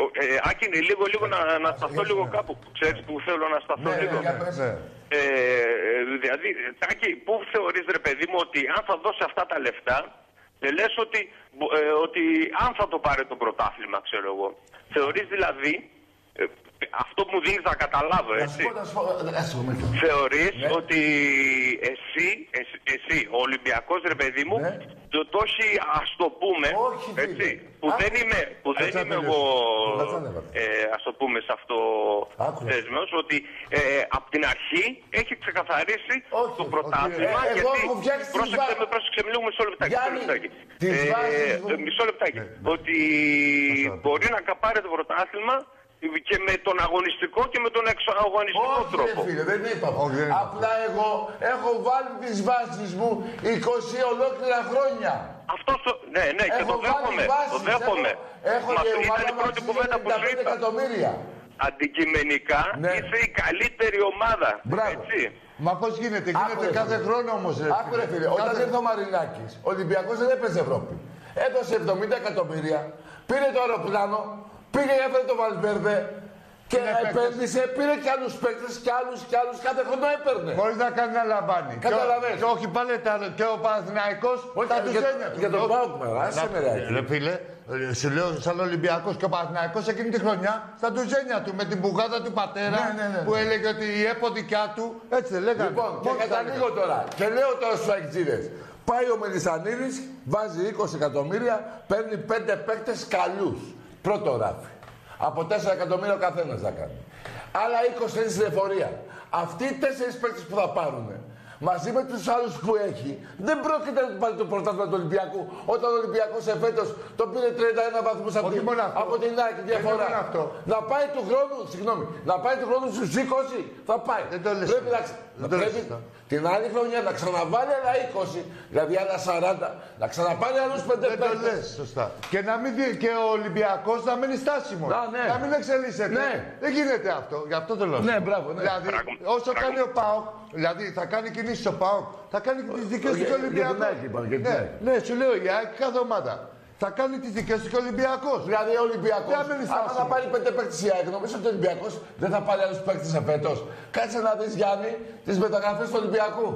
Ο- Ε, Άκη, λίγο, λίγο να, να σταθώ λίγο κάπου. Ξέρεις που θέλω να σταθώ Ναι, λίγο. Ναι, για πες. Ναι. Ε, δηλαδή, Τάκη, πού θεωρείς ρε παιδί μου ότι αν θα δώσει αυτά τα λεφτά, ε, λες ότι, μπο- ε, ότι αν θα το πάρει το πρωτάθλημα, ξέρω εγώ. Θεωρείς δηλαδή, ε, αυτό που μου δίνεις να καταλάβω, Να σου έτσι. πω, να σου πω, ε, ας πούμε. Θεωρείς Ναι. ότι εσύ, εσύ, εσύ, ο Ολυμπιακός ρε παιδί μου, Ναι. το, το έχει ας το πούμε, Όχι, φίλε. έτσι, που Άκου. δεν είμαι, που δεν Κάτσε να είμαι εγώ, τελειώσω. Κάτσε να τελειώσω. ε, ας το πούμε σε αυτό Άκου. θέσμιος, ότι ε, από την αρχή έχει ξεκαθαρίσει Όχι, το όχι, πρωτάθλημα, ε, εγώ γιατί, έχω φτιάξεις τις πρόσεξε βα- με, πρόσεξε με λίγο μισό λεπτάκι, μισό Γιάννη, λεπτάκι. τις Ε, βάσεις μου- ε, μισό λεπτάκι, ότι Μισό. μπορεί να καπάρει το πρωτάθλημα και με τον αγωνιστικό και με τον εξωαγωνιστικό Όχι, τρόπο. ρε φίλε, δεν είπα. Όχι, δεν είπα. Απλά εγώ έχω βάλει τις βάσεις μου 20 ολόκληρα χρόνια. Αυτό το. Ναι, ναι, και έχω το δέχομαι. βάλει βάσεις, Το δέχομαι. Έχω, έχω Μα και ήταν ομάδα η πρώτη μας κουβέντα που σου 95 είπα. εκατομμύρια. Αντικειμενικά Ναι. είσαι η καλύτερη ομάδα. Μπράβο. Έτσι. Μα πώς γίνεται, γίνεται Άκου, ρε, κάθε φίλε. χρόνο όμως. Άκου ρε φίλε, όταν ήρθε ο Μαρινάκης, ο Ολυμπιακός δεν έπαιζε Ευρώπη. Έδωσε 70 εκατομμύρια, πήρε το αεροπλάνο, πήγε έφερε το Βαλβέρδε και Είναι παίκτες; επένδυσε, πήρε και άλλους παίκτες και άλλους και άλλους, κάθε χρόνο έπαιρνε. Χωρίς να κάνει να λαμβάνει. Και ο- Καταλαβαίνεις. Και όχι πάλι τα, και ο Παναθηναϊκός Όχι, τα για- τουζένια τους. για τον Όχι. ΠΑΟΚ με, άσε με, ρε, Άκη. Ρε φίλε, ε, σου λέω σαν Ολυμπιακός και ο Παναθηναϊκός εκείνη τη χρονιά στα τουζένια του με την μπουγάδα του πατέρα Ναι, ναι, ναι, που ναι. έλεγε ότι η έπο δικιά του. Έτσι δεν λέγανε. Λοιπόν, και Μόνοι τα καταλήγω έλεγαν. τώρα. Και λέω τώρα στους αεξίδες. Πάει ο Μελισανίδης, βάζει 20 εκατομμύρια, παίρνει 5 παίκτες καλούς. Πρώτο ράφι. Από 4 εκατομμύρια ο καθένας θα κάνει. Άλλα 20 είναι στην εφορία. Αυτοί οι 4 παίκτες που θα πάρουν, μαζί με τους άλλους που έχει, δεν πρόκειται να του πάρει το πρωτάθλημα του Ολυμπιακού. Όταν ο Ολυμπιακός εφέτος το πήρε 31 βαθμούς από, Όχι την- μόνο αυτό. από την ΑΕΚ Δεν διαφορά. είναι μόνο αυτό. Να πάει του χρόνου, συγγνώμη, να πάει του χρόνου στους 20, θα πάει. Δεν το λες. Πρέπει να, ξε- Δεν το λες πρέπει αυτό. την άλλη χρονιά να ξαναβάλει άλλα 20, δηλαδή άλλα 40, να ξαναπάρει άλλους 5 Δεν το λες, σωστά. Και, να μην, δει- και ο Ολυμπιακός να μένει στάσιμος. Α, ναι. Να μην εξελίσσεται. Ναι. Δεν γίνεται αυτό. Γι' αυτό το λέω. Ναι, μπράβο, ναι. Δηλαδή, Πράγμα. όσο Πράγμα. κάνει ο ΠΑΟΚ, δηλαδή θα κάνει κινήσεις ο ΠΑΟΚ, θα κάνει και τις δικές τους για- και ο για την Ολυμπιακός. ΑΕΚ είπαμε, για την ναι, ΑΕΚ. ναι, σου λέω η ΑΕΚ κάθε ομάδα. Θα κάνει τις δικές τους και ο Ολυμπιακός. Δηλαδή ο Ολυμπιακός, Δεν μένει άμα θα στάσιμο. πάρει 5 παίκτες η ΑΕΚ, νομίζω ότι ο Ολυμπιακός δεν θα πάρει άλλους παίκτες εφέτος. Κάτσε να δεις Γιάννη τις μεταγραφές του Ολυμπιακού.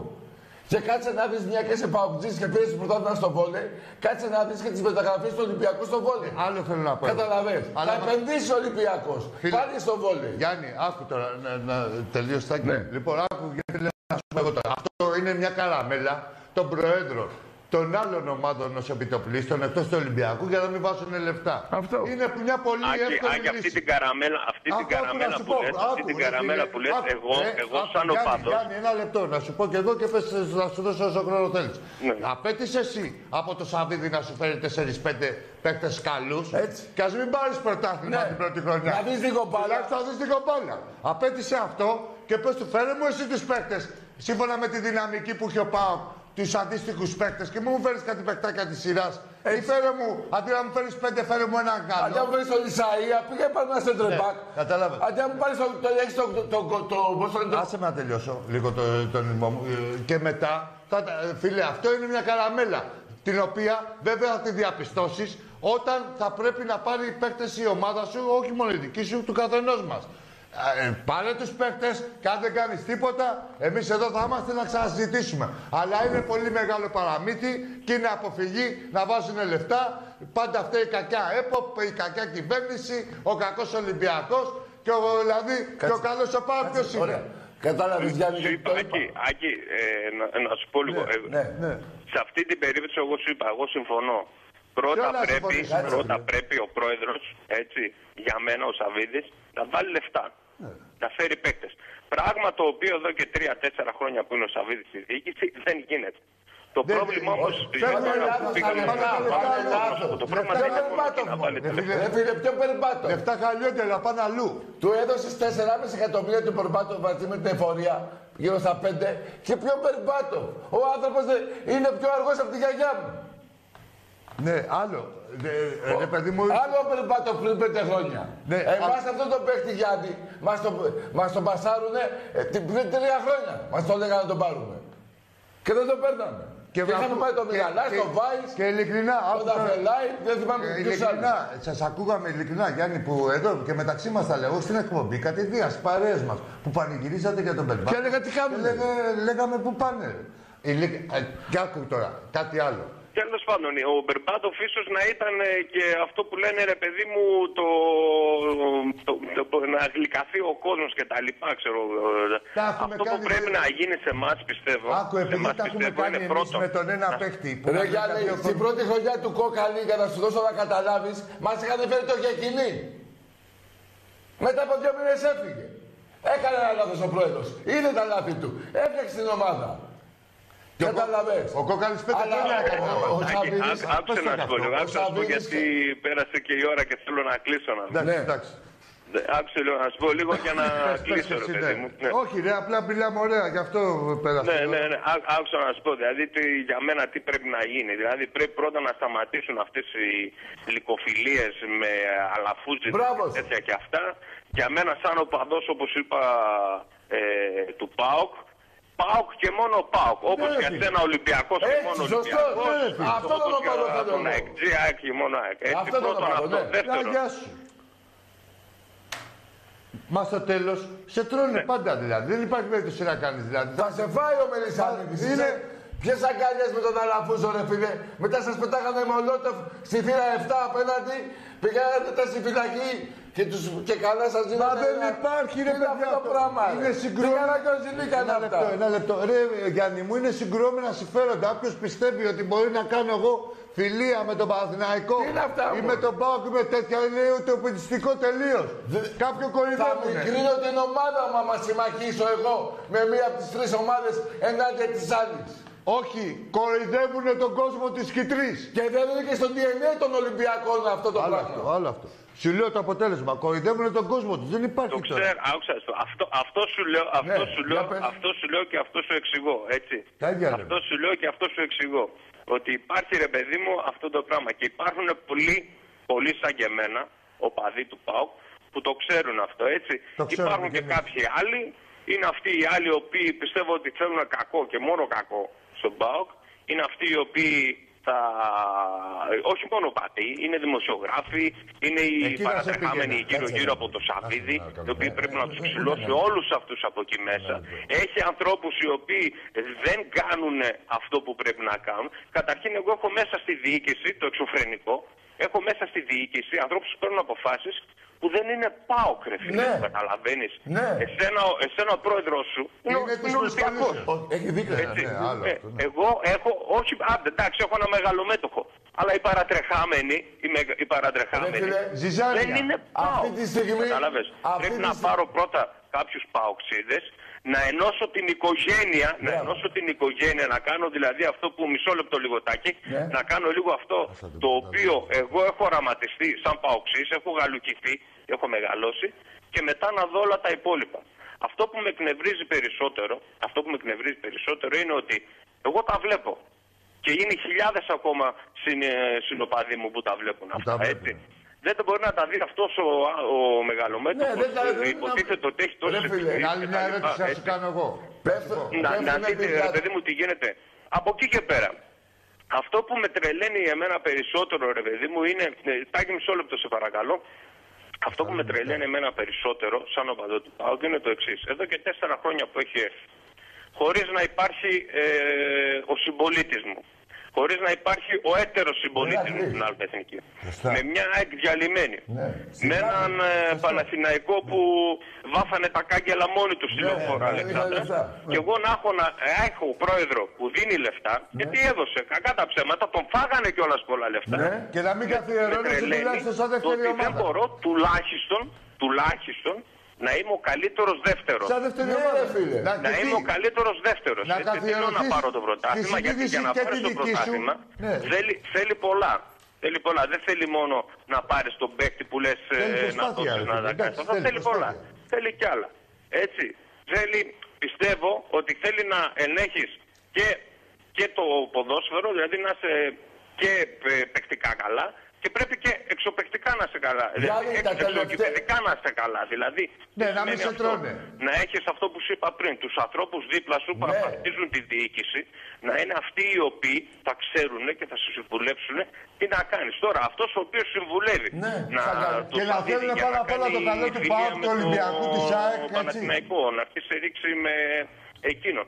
Και κάτσε να δεις μια και σε παουτζής και πήρες πρωτάθλημα στο βόλεϊ, κάτσε να δεις και τις μεταγραφές του Ολυμπιακού στο βόλεϊ. Άλλο θέλω να πω. Καταλαβες. Αλλά Θα μα- επενδύσει ο Ολυμπιακός. Φίλε. Πάλι στο βόλεϊ. Γιάννη, άκου τώρα να, να τελειώσει τα Ναι. Λοιπόν, άκου γιατί λέω να σου πω εγώ τώρα. Αυτό είναι μια καραμέλα των προέδρων των άλλων ομάδων ως επιτοπλίστων εκτός του Ολυμπιακού για να μην βάζουν λεφτά. Αυτό. Είναι μια πολύ Άκη, εύκολη Άκη, αυτή λύση. την καραμέλα, αυτή την Άκου, άκου καραμέλα να σου που πω, λες, αυτή άκου, την ρε καραμέλα φίλε, που λες, άκου, εγώ, ε, εγώ άκου, σαν Γιάννη, οπαδός, Γιάννη, ένα λεπτό να σου πω και εγώ και πες, να σου δώσω όσο χρόνο θέλεις. Ναι. Απέτησες εσύ από το Σαββίδι να σου φέρει 4-5 παίκτες καλούς Έτσι. και ας μην πάρεις πρωτάθλημα Ναι. την πρώτη χρονιά. Να δεις λίγο μπάλα. Τουλάχιστον να δεις λίγο μπάλα. Απέτησε αυτό και πες του φέρε μου εσύ τους παίκτες σύμφωνα με τη δυναμική που έχει ο ΠΑΟΚ τους αντίστοιχους παίκτες και μην μου φέρεις κάτι παικτάκια της σειράς. Ή φέρε μου, αντί να μου φέρεις πέντε, φέρε μου έναν Αντί να καλό. μου πάρεις τον Ισαΐα, πήγε πάνω ένα σεντρεμπάκ. κατάλαβες. Αντί να μου πάρεις το, το, έχεις το, το, το, το, το, πώς το λένε, το- Άσε με να τελειώσω λίγο το, τον ρυθμό μου. Ε, Και μετά, θα, τα- ε, φίλε, αυτό είναι μια καραμέλα. Την οποία βέβαια θα τη διαπιστώσεις όταν θα πρέπει να πάρει παίκτες η ομάδα σου, όχι μόνο η δική σου, του καθενός μας. Ε, πάρε τους παίκτες και αν δεν κάνεις τίποτα, εμείς εδώ θα είμαστε να ξαναζητήσουμε. Αλλά είναι πολύ μεγάλο παραμύθι και είναι αποφυγή να βάζουν λεφτά. Πάντα αυτή η κακιά ΕΠΟ, η κακιά κυβέρνηση, ο κακός Ολυμπιακός και ο, δηλαδή, και ο καλός ο Πάο ποιο είναι. Ωραία. Κατάλαβες Γιάννη Σου γιατί είπα, το είπα. Άκη, Άκη, ε, να, να σου πω λίγο. ε, Ναι, ναι. Σε αυτή την περίπτωση εγώ σου είπα, εγώ συμφωνώ. Πρώτα όλα πρέπει, συμφωνήσαμε, πρώτα φίλε. πρέπει ο πρόεδρος, έτσι, για μένα ο Σαββίδης, να βάλει λεφτά. Ναι. Να φέρει παίκτες. Πράγμα το οποίο εδώ και τρία-τέσσερα χρόνια που είναι ο Σαββίδης στη διοίκηση δεν γίνεται. Το Δεν- πρόβλημα όχι, όμως όχι. για Φέρνει μένα λάθος που τα πήγαμε λεφτά, να πάνε βάλουμε λάθος. το πρόβλημα Λεφτά δεν είναι μόνο περπάτων, εκεί να βάλεις μωρέ. λεφτά. Ρε φίλε, ποιο περπάτο. Λεφτά χαλιόνται, αλλά πάνε αλλού. Του έδωσες 4,5 εκατομμύρια του περπάτο μαζί με την εφορία, γύρω στα 5, και ποιο περπάτο. Ο άνθρωπος είναι πιο αργός από τη γιαγιά μου. Ναι, άλλο. Ε, ε, ρε παιδί μου, Άλλο περπάτο πριν 5 χρόνια. Ναι, Εμά α- αυτό το παίχτη Γιάννη, μας το, μας το πασάρουνε ε, την- πριν 3 χρόνια. Μας το έλεγαν να τον πάρουμε. Και δεν το παίρναμε. Και είχαμε πάει το Μιγαλά, και- το Βάις, Και ειλικρινά, το άκου τώρα- Ταφελάι, δεν θυμάμαι Ε, ποιους Ειλικρινά, άλλους. σας ακούγαμε ειλικρινά, Γιάννη, που εδώ και μεταξύ μας τα λέω στην εκπομπή, κατηδίας στι παρέες μας, που πανηγυρίσατε για τον Μπερμπάκ. Και έλεγα τι κάνουν. Και λέγε- λέγαμε πού πάνε. Ειλικ- ε, Και άκου τώρα, κάτι άλλο. Τέλος πάντων, ο Μπερμπάτοφ ίσως να ήταν ε, και αυτό που λένε ρε παιδί μου, το, το, το, να γλυκαθεί ο κόσμος και τα λοιπά, ξέρω. ε, Τα έχουμε Αυτό που κάνει, πρέπει ρε. να γίνει σε εμάς, πιστεύω. Άκου, σε επειδή εμάς, τα έχουμε πιστεύω, κάνει είναι εμείς πρώτον. με τον ένα παίχτη. που Ρε να Γιάννη, βλέπει ο στην πρώτη χρονιά του κόκαλη, για να σου δώσω να καταλάβεις, μας είχαν φέρει το γεκινή. Μετά από δύο μήνες έφυγε. Έκανε ένα λάθος ο πρόεδρος. Είδε τα λάθη του. Έφτιαξε την ομάδα. Καταλαβες. Ο Κόκαλης πέντε Αλλά χρόνια έκανε ο- να ο πάει. Άκη, Σαββίδης- άκου- Άκουσε πες το να και σου πω αυτό; λίγο, Ο άκουσε να σου πω Σαββίδης γιατί πέρασε και η ώρα και θέλω να κλείσω να Εντάξει, Ναι. εντάξει. Άκουσε λίγο να σου πω λίγο για να Πες, πες κλείσω, ρε εσύ, παιδί ναι. μου. Ναι. Όχι, ρε, απλά μιλάμε ωραία, γι' αυτό πέρασε. Ναι, ναι, ναι. Ά- Άκουσα να σου πω. Δηλαδή, τι, για μένα τι πρέπει να γίνει. Δηλαδή, πρέπει πρώτα να σταματήσουν αυτές οι λικοφιλίε με αλαφούζι Μπράβο και σου. τέτοια και αυτά. Για μένα, σαν οπαδό, όπως είπα, ε, του ΠΑΟΚ, ΠΑΟΚ και μόνο ΠΑΟΚ. Όπως Ναι, για φίλε. σένα Ολυμπιακός και Έτσι, μόνο σωστό, Ολυμπιακός. ναι, φίλε. Αυτό τον οπαδό θέλω τον εγώ. ΑΕΚ, G, ΑΕΚ και μόνο ΑΕΚ. Έτσι, Αυτό τον πρώτον οπαδό, αυτό. ναι. Να, Δεύτερον, γεια σου. Μα στο τέλος σε τρώνε πάντα δηλαδή. Δεν υπάρχει περίπτωση να κάνεις δηλαδή. Θα σε φάει ο Μελισανίδης. Είναι- Είναι... Ποιες αγκαλιές με τον Αλαφούζο ρε φίλε. Μετά σας πετάγανε μολότοφ στη θύρα 7 απέναντι. Πήγατε μετά στη φυλακή και, τους, και καλά σας δίνανε... Μα δεν ένα- υπάρχει, ρε Τι είναι παιδιά, αυτό το αυτό. πράγμα. Είναι ρε. συγκρού- Τι καραγκιόζηλικαν Ένα αυτά. λεπτό, ένα λεπτό. Ρε Γιάννη μου, είναι συγκρόμενα συμφέροντα. Όποιος πιστεύει ότι μπορεί να κάνω εγώ φιλία με τον Παναθηναϊκό Τι είναι αυτά, ή όμως; με τον Πάοκ ή με τέτοια είναι ουτοπιστικό τελείως. Κάποιο Θα κορυδεύουνε. μικρύνω την ομάδα μου άμα συμμαχίσω εγώ με μία από τις τρεις ομάδες ενάντια της άλλης. Όχι, κοροϊδεύουνε τον κόσμο της Κιτρή. Και δεν είναι και στο DNA των Ολυμπιακών αυτό το Άλλο πράγμα. αυτό, άλλο αυτό. Σου λέω το αποτέλεσμα. Κοροϊδεύουνε τον κόσμο τους. Δεν υπάρχει Το τώρα. ξέρω, άκουσα το. Αυτό, αυτό σου λέω, αυτό Ναι, σου για λέω, πες. αυτό σου λέω και αυτό σου εξηγώ, έτσι. Τα ίδια λέμε. αυτό σου λέω και αυτό σου εξηγώ. Ότι υπάρχει ρε παιδί μου αυτό το πράγμα και υπάρχουν πολλοί, πολλοί σαν και εμένα, οπαδοί του ΠΑΟΚ, που το ξέρουν αυτό, έτσι. Το ξέρουμε υπάρχουν κι και εμείς. κάποιοι άλλοι, είναι αυτοί οι άλλοι οι οποίοι πιστεύω ότι θέλουν κακό και μόνο κακό στον ΠΑΟΚ, είναι αυτοί οι οποίοι θα... όχι μόνο πατή, είναι δημοσιογράφοι, είναι οι Εκεί θα σε παρατρεχάμενοι πήγαινα. γύρω-γύρω από το Σαββίδι, Άσε να οι οποίοι κάνω. πρέπει να τους Ε, ξυλώσει ε, όλους αυτούς από εκεί μέσα. Έχει ανθρώπους οι οποίοι δεν κάνουν αυτό που πρέπει να κάνουν. Καταρχήν, εγώ έχω μέσα στη διοίκηση, το εξωφρενικό, έχω μέσα στη διοίκηση ανθρώπους που παίρνουν αποφάσεις που δεν είναι πάω κρεφίλε. Ναι. Καταλαβαίνεις. Ναι. Εσένα, ο- εσένα ο πρόεδρος σου είναι, Είναι ο- της είναι Ολυμπιακός. Προσκαλήσεως. Έχει δίκιο. Έτσι. ναι, άλλο Ε, αυτό, ναι. Εγώ έχω, όχι, άντε, εντάξει, έχω ένα μεγαλομέτωχο. Αλλά οι παρατρεχάμενοι, οι, μεγα- οι παρατρεχάμενοι φίλε, ζυζάνια. δεν είναι πάω. Αυτή τη στιγμή- Κατάλαβες. αυτή Πρέπει τη να στι- πάρω πρώτα κάποιους παοξίδε, να ενώσω την οικογένεια, να Μπράβο. ενώσω την οικογένεια, να κάνω δηλαδή αυτό που μισό λεπτό λιγοτάκι, Ναι. να κάνω λίγο αυτό το οποίο εγώ έχω οραματιστεί σαν παοξής, έχω γαλουκηθεί, έχω μεγαλώσει και μετά να δω όλα τα υπόλοιπα. Αυτό που με εκνευρίζει περισσότερο, αυτό που με εκνευρίζει περισσότερο είναι ότι εγώ τα βλέπω. Και είναι χιλιάδες ακόμα συν- ε, συνοπαδοί μου που τα βλέπουν τα αυτά. βλέπουν. Έτσι. Δεν μπορεί να τα δει αυτός ο, ο μεγαλομέτωπος. Ναι, δεν τα- δεν- υποτίθεται ότι έχει Ρε τόσε φίλε, Είναι άλλη μια ερώτηση να σου κάνω εγώ. Πέφτω- να, να πέφτουνε δείτε, παιδιά- ρε παιδί μου, τι γίνεται. Από εκεί και πέρα. Αυτό που με τρελαίνει εμένα περισσότερο, ρε παιδί μου, είναι. ε, Τάκη, μισό λεπτό, σε παρακαλώ. Αυτό που με τρελαίνει εμένα περισσότερο, σαν οπαδό του ΠΑΟΚ, είναι το εξής. Εδώ και τέσσερα χρόνια που έχει έρθει, χωρίς να υπάρχει ε, ο συμπολίτης μου, χωρίς να υπάρχει ο έτερος συμπολίτη μου Ναι, στην άλλη εθνική, Σωστά. με μια ΑΕΚ διαλυμένη, Ναι. με έναν ε, Παναθηναϊκό που βάφανε τα κάγκελα μόνοι τους στη Ναι, λεωφόρα, ναι, Αλεξάνδρα. είχα λεφτά. Και εγώ να έχω, να έχω πρόεδρο που δίνει λεφτά, Ναι. γιατί έδωσε κακά τα ψέματα, τον φάγανε κιόλας πολλά λεφτά. Ναι. Και να μην Με καθιερώνεσαι τρελαίνει τουλάχιστον σαν το δεύτερη ότι δεν ομάδα. μπορώ τουλάχιστον, τουλάχιστον να είμαι ο καλύτερος δεύτερος. Σαν δεύτερη Ναι, ομάδα. ρε φίλε. Να, Να και είμαι τι, ο καλύτερος δεύτερος. Να Δεν θέλω να καθιερωθείς πάρω το πρωτάθλημα, τη γιατί για να συνείδηση και πάρεις τη το δική σου. πρωτάθλημα Ναι. θέλει, θέλει πολλά. Θέλει πολλά. Δεν θέλει μόνο να πάρεις τον παίκτη που λες Θέλει να προσπάθεια, δώσεις ρε να φίλε. τα Εντάξει, κάνει. Αυτό θέλει θέλει πολλά. προσπάθεια. Θέλει κι άλλα. Έτσι. Θέλει, πιστεύω ότι θέλει να ελέγχει και, και το ποδόσφαιρο, δηλαδή να είσαι και ε, παικτικά καλά και πρέπει και εξωπαικτικά να είσαι καλά. Γιάννη, δηλαδή, τα εξ- τελευταία- εξωκυπηδικά να είσαι καλά. Δηλαδή, Ναι, τι να μην σημαίνει σε αυτό; τρώνε. Να έχεις αυτό που σου είπα πριν, τους ανθρώπους δίπλα σου που Ναι. απαρτίζουν τη διοίκηση, να είναι αυτοί οι οποίοι θα ξέρουν και θα σου συμβουλέψουν τι να κάνεις. Τώρα, αυτός ο οποίος συμβουλεύει Ναι, να θα κάνει. το Και να σταδίδει θέλουν για πάνω να απ' όλα το κάνει καλό του φιλία ΠΑΟΚ, με του Ολυμπιακού, της ΑΕΚ, έτσι. Παναθηναϊκό, να αρχίσει σε ρίξει με εκείνον.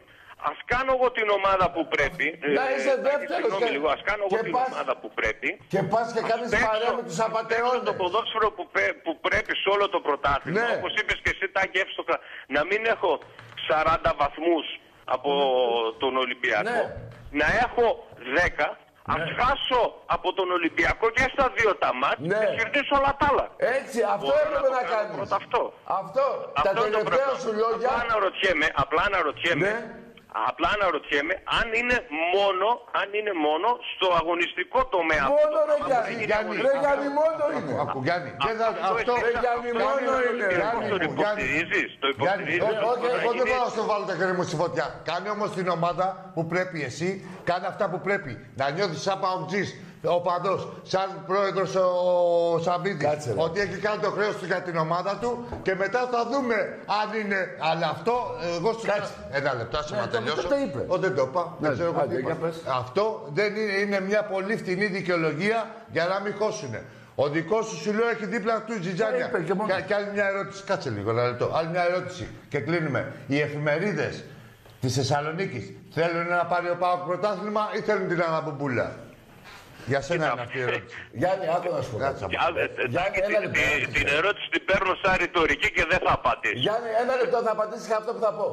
Α κάνω εγώ την ομάδα που πρέπει. Να ε, είσαι ε, δεύτερος Συγγνώμη και- λίγο, ας κάνω εγώ και την πας- ομάδα που πρέπει. Και πας και κάνεις Παίξω- παρέα με τους παίξω το απαταιώνες. ποδόσφαιρο που, πέ- που πρέπει σε όλο το πρωτάθλημα. Ναι. Όπως είπες και εσύ, Τάκη, εύστοχα. Να μην έχω 40 βαθμούς από τον Ολυμπιακό. Ναι. Να έχω 10. Ας χάσω από τον Ολυμπιακό και στα δύο τα μάτς Ναι. και κερδίσω όλα τα άλλα. Έτσι, αυτό Μπορώ έπρεπε το να κάνω κάνεις. πρώτα αυτό. Αυτό. Τα Αυτό είναι το τελευταία πρώτο. σου λόγια. Απλά αναρωτιέμαι, απλά αναρωτιέμαι, Ναι. Απλά αναρωτιέμαι αν είναι μόνο, αν είναι μόνο στο αγωνιστικό τομέα. Μόνο ρε Αν Γιάννη. είναι Γιάννη, Ρε Γιάννη, μόνο είναι. Ακού, Γιάννη. Και θα- Αυτό αυτό... εσύ- Ρε Γιάννη, αυτό μόνο είναι είναι, το Γιάννη Το μου, Γιάννη. υποστηρίζεις, το Γιάννη, υποστηρίζεις. όχι, όχι, Να εγώ δεν γίνει μπορώ να στο βάλω το χέρι μου στη φωτιά. Κάνε όμως την ομάδα που πρέπει εσύ, κάνε αυτά που πρέπει. Να νιώθεις σαν παουτζής, ο παδό, σαν πρόεδρος ο Σαββίδης, Κάτσε, ρε. ότι έχει κάνει το χρέος του για την ομάδα του και μετά θα δούμε αν είναι. Αλλά αυτό, εγώ σου Κάτσε. Ένα λεπτό, άσε Ναι, να το- τελειώσω. το είπε. Ω, δεν το είπα. Ναι, Δεν ξέρω εγώ άντε, τι είπα. για πες. Αυτό δεν είναι, είναι μια πολύ φτηνή δικαιολογία για να μην χώσουνε. Ο δικός σου σου λέω έχει δίπλα του ζητζάνια. είπε και μόνος. Και, και άλλη μια ερώτηση. Κάτσε λίγο, ένα λεπτό. Άλλη μια ερώτηση. Και κλείνουμε. Οι εφημερίδες της Θεσσαλονίκης θέλουν να πάρει ο Πάοκ πρωτάθλημα ή θέλουν την αναμπομπούλα. Για σένα είναι αυτή η ερώτηση. Γιάννη, άκου να σου πω. Κάτσε. κάτι. Α, ε, ε, Γιάννη, Τάκη, ένα την- λεπτό, την- ένα Την λεπτό. ερώτηση την παίρνω σαν ρητορική και δεν θα απαντήσω. Γιάννη, ένα λεπτό θα απαντήσεις και αυτό που θα πω.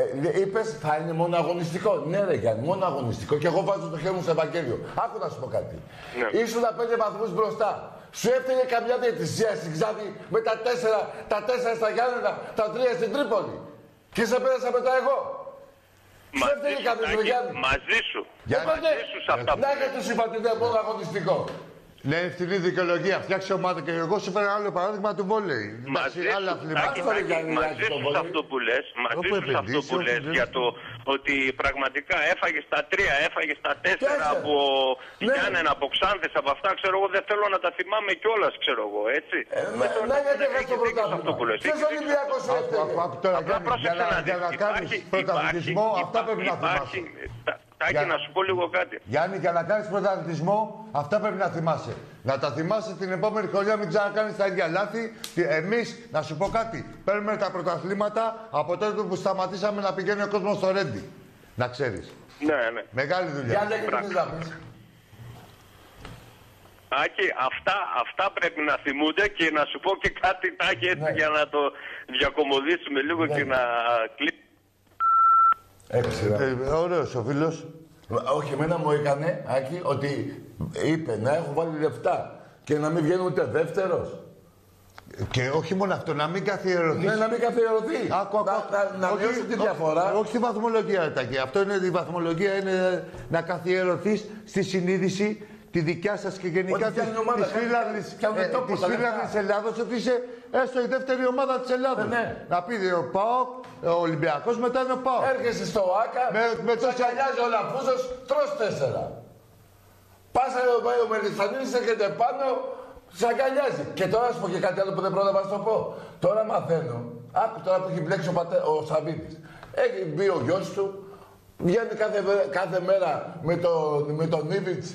Ε, Είπες θα είναι μόνο αγωνιστικό. Ναι, ρε Γιάννη, μόνο αγωνιστικό. Και εγώ βάζω το χέρι μου στο Ευαγγέλιο. Άκου να σου πω κάτι. Ναι. Ήσουν πέντε βαθμούς μπροστά. Σου έφταιγε καμιά διαιτησία στην Ξάδη με τα τέσσερα, τα τέσσερα στα Γιάννενα, τα τρία στην Τρίπολη. Και σε πέρασα μετά εγώ. Σου Μαζί έφταιγε σου, κάποιος Τάκη, ρε Γιάννη. μαζί σου. Γιάννη. Μαζί σου σε αυτά που Να και του είπα ότι είναι μόνο αγωνιστικό. Ναι, φτηνή δικαιολογία. Φτιάξε ομάδα και εγώ σου φέρω άλλο παράδειγμα του βόλεϊ. Μαζί Εντάξει, άλλα σου, αθλήματα. Τάκη, Άστο, ρε, Τάκη, Γιάννη, μαζί Τάκη, σου το σε πολύ. αυτό που λες, μαζί Όπου σου σε αυτό επενδύσει, που όπου λες δεν- για το ότι πραγματικά έφαγες τα τρία, έφαγες τα τέσσερα Τέσσερα. από Ναι. Γιάννενα, από Ξάνθες, από αυτά, ξέρω εγώ, δεν θέλω να τα θυμάμαι κιόλας, ξέρω εγώ, έτσι. Ε, Δεν θέλω Να να- γιατί έχεις έχασε το δίκιο σε αυτό πρωτάθλημα. που λες. Ποιος Έχεις δίκιο. Ολυμπιακός Άκου, έφταιγε; άκου, άκου τώρα, Απλά Γιάννη, για πρόσεξε να, να για δεις. να κάνεις Υπάρχει- πρωταθλητισμό, υπάρχει- αυτά πρέπει να υπάρχει- θυμάσαι. Τα- Τάκη, Για- να σου πω λίγο κάτι. Γιάννη, για να κάνεις πρωταθλητισμό, αυτά πρέπει να θυμάσαι. Να τα θυμάσαι την επόμενη χρονιά, μην ξανακάνεις τα ίδια λάθη. Και Εμείς, να σου πω κάτι, παίρνουμε τα πρωταθλήματα από τότε που σταματήσαμε να πηγαίνει ο κόσμος στο Ρέντι. Να ξέρεις. Ναι, ναι. Μεγάλη δουλειά. Γιάννη, και τι θες να πεις. Άκη, αυτά, αυτά πρέπει να θυμούνται και να σου πω και κάτι τάκι έτσι Ναι. για να το διακομωδήσουμε λίγο και να κλείσουμε. Έξερα. Ε, ωραίος ο φίλος. Όχι, εμένα μου έκανε, Άκη, ότι είπε να έχω βάλει λεφτά και να μην βγαίνει ούτε δεύτερος. Και όχι μόνο αυτό, να μην καθιερωθείς. Ναι, να μην καθιερωθεί. Άκου, άκου, Να, άκου. να, να Όχι, μειώσει τη όχι, διαφορά. Όχι στη βαθμολογία, Ρετάκη. Αυτό είναι η βαθμολογία είναι να καθιερωθείς στη συνείδηση τη δικιά σας και γενικά Ότι της, φτιάχνει ομάδα, της κάνει- φύλαγνης, φτιάχνουν ε, τόπο της τα φύλαγνης λεφτά. Ελλάδος ότι είσαι έστω η δεύτερη ομάδα της Ελλάδος. Ε, ναι. Να πει ο ΠΑΟΚ, ο Ολυμπιακός, μετά είναι ο ΠΑΟΚ. Έρχεσαι στο ΆΚΑ, Με- με με τόσα- τσακαλιάζει ο Λαφούζος, τρως τέσσερα. Πάσα ο, ο Μελισανίδης έρχεται πάνω, τσακαλιάζει. Και τώρα σου πω και κάτι άλλο που δεν πρόλαβα να σου το πω. Τώρα μαθαίνω, άκου τώρα που έχει μπλέξει ο, πατέ, ο Σαββίδης. Έχει μπει ο γιος του, βγαίνει κάθε, βε- κάθε μέρα με, το, με τον Ήβιτς,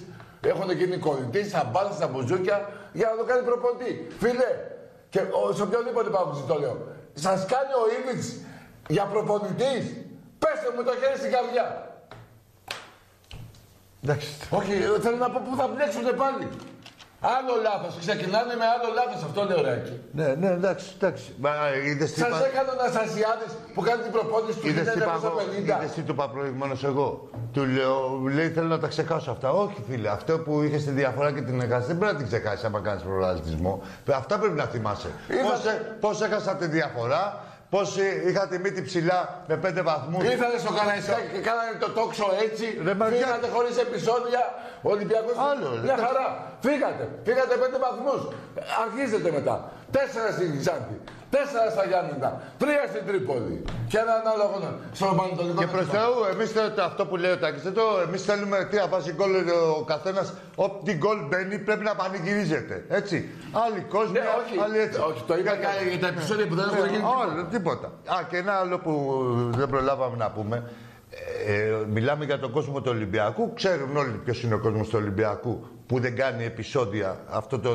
έχουν γίνει κολλητοί, στα μπάλα, στα μπουζούκια, για να το κάνει προποντή. Φίλε, και ο, σε οποιοδήποτε πάω το λέω, σας κάνει ο Ήβιτς για προπονητής, πέστε μου το χέρι στην καρδιά. Εντάξει. Όχι, ε, θέλω να πω πού θα μπλέξουνε πάλι. Άλλο λάθος. Ξεκινάνε με άλλο λάθος. Αυτό λέω ράκι. Ναι, ναι, εντάξει, εντάξει. Μα είδες τι Σας είπα- έκανε ο Αναστασιάδη που κάνει την προπόνηση του Είδες τι είπα εγώ, 1950. είδες τι του είπα προηγουμένως εγώ; Του λέω, λέει θέλω να τα ξεχάσω αυτά. Όχι φίλε, αυτό που είχες τη διαφορά και την έχασες δεν πρέπει να την ξεχάσεις άμα κάνεις προγραμματισμό. Αυτά πρέπει να θυμάσαι. Είδα- Πώς, ε- πώς έχασα τη διαφορά, πώς ε, είχα τη μύτη ψηλά με πέντε βαθμούς. Ήρθανε στο Καραϊσκάκι και κάνανε το τόξο έτσι. Ρε, μα Φύγατε χωρίς επεισόδια. Ο Ολυμπιακό. Άλλο, ρε. Μια χαρά. Φύγατε. Φύγατε πέντε βαθμούς. Αρχίζετε μετά. τέσσερα στην Ξάνθη, τέσσερα στα Γιάννηνα, τρία στην Τρίπολη και έναν άλλο αγώνα στο Πανατολικό. Και προς Θεού, εμείς αυτό που λέει ο Τάκης, δεν το. Εμείς θέλουμε τι να βάζει γκολ ο καθένας. Ό,τι γκολ μπαίνει πρέπει να πανηγυρίζεται. Έτσι. Άλλοι κόσμοι, Ναι, όχι, άλλοι έτσι. όχι, το είπα για, για τα επεισόδια που δεν έχουν γίνει. Όλο, τίποτα. Α, και ένα άλλο που δεν προλάβαμε να πούμε. Ε, μιλάμε για τον κόσμο του Ολυμπιακού. Ξέρουν όλοι ποιος είναι ο κόσμος του Ολυμπιακού που δεν κάνει επεισόδια. Αυτό το.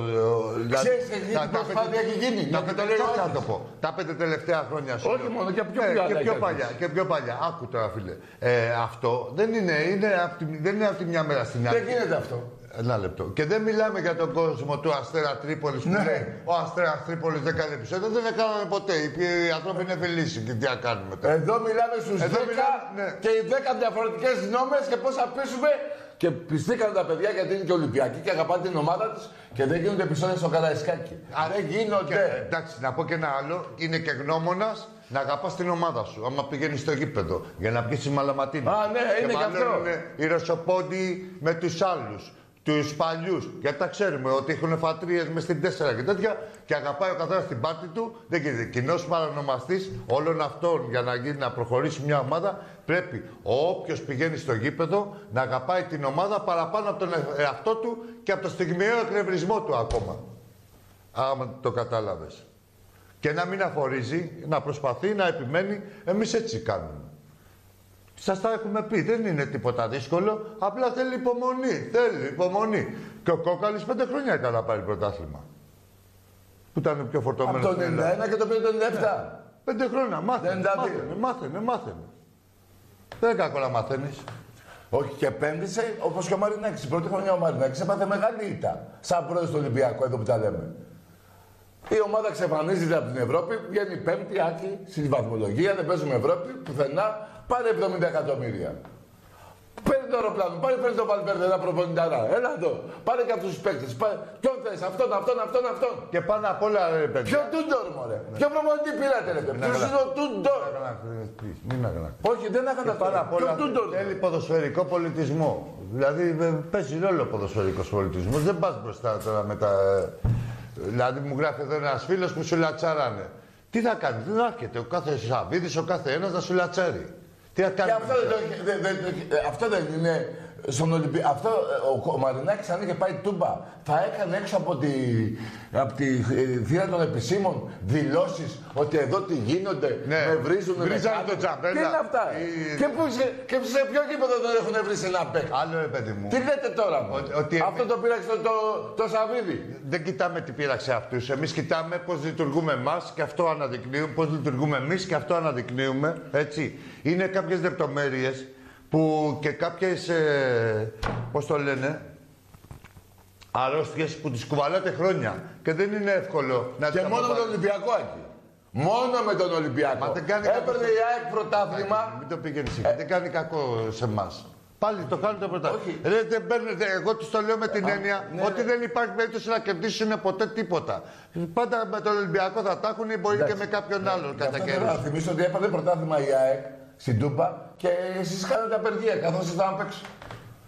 δηλαδή, Ξέρεις, έχει γίνει προσπάθεια, έχει γίνει, Τα γιατί πέντε, το λέει ο κάτσε να Άκης. το πω. Τα πέντε τελευταία χρόνια σου Όχι λέω. μόνο, και πιο Ναι, παλιά και τα πιο έχει παλιά. αρχίσει. Και πιο παλιά. Άκου τώρα, φίλε. Ε, αυτό δεν είναι, είναι απ' τη, δεν είναι από τη μια μέρα στην άλλη. Δεν γίνεται αυτό. Ένα λεπτό. Και δεν μιλάμε για τον κόσμο του Αστέρα Τρίπολης που Ναι. λέει Ο Αστέρα Τρίπολης δεν κάνει επεισόδια. Δεν έκαναν ποτέ. Οι οι άνθρωποι είναι φελίσσοι. Και τι να κάνουμε τώρα. Εδώ μιλάμε στους 10 Εδώ μιλάμε, ναι. και οι 10 διαφορετικές νόμε και πώς θα πείσουμε. Και πιστήκαν τα παιδιά γιατί είναι και Ολυμπιακοί και αγαπάνε την ομάδα τους και δεν γίνονται επεισόδια στο Καραϊσκάκι. δεν Και, γίνονται. εντάξει, να πω και ένα άλλο. Είναι και γνώμονας να αγαπάς την ομάδα σου. Άμα πηγαίνεις στο γήπεδο για να πιεις μαλαματίνη. Α, ναι, είναι και αυτό. μαλώνουν οι Ρωσοπόντιοι με τους άλλους. Τους παλιούς. Γιατί τα ξέρουμε ότι έχουν φατρίες μες στην 4 και τέτοια και αγαπάει ο καθένας την πάρτη του. Δεν γίνεται. Κοινός παρανομαστής όλων αυτών για να, γίνει, να προχωρήσει μια ομάδα πρέπει όποιος πηγαίνει στο γήπεδο να αγαπάει την ομάδα παραπάνω από τον ε- εαυτό του και από το στιγμιαίο εκνευρισμό του ακόμα. Άμα το κατάλαβες. Και να μην αφορίζει, να προσπαθεί, να επιμένει. Εμείς έτσι κάνουμε. Σας τα έχουμε πει, δεν είναι τίποτα δύσκολο. Απλά θέλει υπομονή. Θέλει υπομονή. Και ο Κόκαλης πέντε χρόνια έκανε να πάρει πρωτάθλημα. Που ήταν πιο Από φορτωμένο το 91 στην Ελλάδα. και το 57. Πέντε χρόνια. Μάθαινε, 92. μάθαινε, μάθαινε, μάθαινε. Δεν είναι κακό να μαθαίνεις. Όχι και επένδυσε όπως και ο Μαρινάκης. Την πρώτη χρονιά ο Μαρινάκης έπαθε μεγάλη ήττα. Σαν πρόεδρος του Ολυμπιακού, εδώ που τα λέμε. Η ομάδα ξεφανίζεται από την Ευρώπη, βγαίνει πέμπτη άκρη στη βαθμολογία, δεν παίζουμε Ευρώπη, πουθενά, πάρε 70 εκατομμύρια. Παίρνει το αεροπλάνο, πάρε φέρει τον Βαλβέρδε ένα προπονηταρά. Έλα εδώ. Πάρε και αυτούς τους παίκτες. Ποιον θες, αυτόν, αυτόν, αυτόν, αυτόν. Και πάνω απ' όλα, ρε παιδί. Ποιο Τούντορ, μωρέ. Ποιο προπονητή πήρατε, ρε παιδί. Ποιος είναι ο Τούντορ; Μην αγανακτείς. Όχι, δεν έκανα Και πάνω απ' αυτό. όλα Ποιο Τούντορ; θέλει ποδοσφαιρικό πολιτισμό. Δηλαδή ε, παίζει ρόλο ο ποδοσφαιρικός πολιτισμός. Δεν πας μπροστά τώρα με τα. ε, Δηλαδή μου γράφει εδώ ένας φίλος που σου λατσάρανε. Τι θα κάνει, δεν έρχεται ο κάθε Σαββίδης, ο κάθε ένας να σου λατσάρει. Τι θα κάνει. Και αυτό δεν, το- δεν- δεν- δεν- αυτό δεν είναι στον Ολυμπιακό. Αυτό ε, ο, ο Μαρινάκης αν είχε πάει τούμπα θα έκανε έξω από τη, από τη ε, θύρα των επισήμων δηλώσεις ότι εδώ τι γίνονται, Ναι. με βρίζουν, με Βρίζανε κάνουν. τον Τζαμπέλα. Τι είναι αυτά. ε; Η- Και, που, σε, και σε ποιο γήπεδο δεν έχουν βρει ένα παίκτη. Άλλο ρε παιδί μου. Τι λέτε τώρα, μου; Ότι- ότι Αυτό εμείς- το πήραξε το, το, το Σαββίδι. Δεν κοιτάμε τι πείραξε αυτούς. Εμείς κοιτάμε πώς λειτουργούμε εμάς και αυτό αναδεικνύουμε. Πώς λειτουργούμε εμείς και αυτό αναδεικνύουμε. Έτσι. Είναι κάποιες λεπτομέρειες που και κάποιες. Ε, πώς το λένε. Αρρώστιες που τις κουβαλάτε χρόνια. Και δεν είναι εύκολο να Και τις μόνο με τον αποβάλεις. Ολυμπιακό, Άκη. Μόνο με τον Ολυμπιακό. Μα δεν κάνει Έπαιρνε κακό. η ΑΕΚ πρωτάθλημα. Μην το πήγαινε εκεί. Δεν κάνει κακό σε εμάς. Πάλι το κάνουν το πρωτάθλημα. Όχι. Ρε, δεν παίρνετε, εγώ τους το λέω με την έννοια ναι, ότι ναι. δεν υπάρχει περίπτωση να κερδίσουν ποτέ τίποτα. Πάντα με τον Ολυμπιακό θα τα έχουν ή μπορεί και με κάποιον άλλον Γι' κατά αυτό θέλω να καιρού. θυμίσω ότι έπαιρνε πρωτάθλημα η ΑΕΚ στην Τούμπα και εσείς κάνετε απεργία καθώς ήσασταν απ' έξω.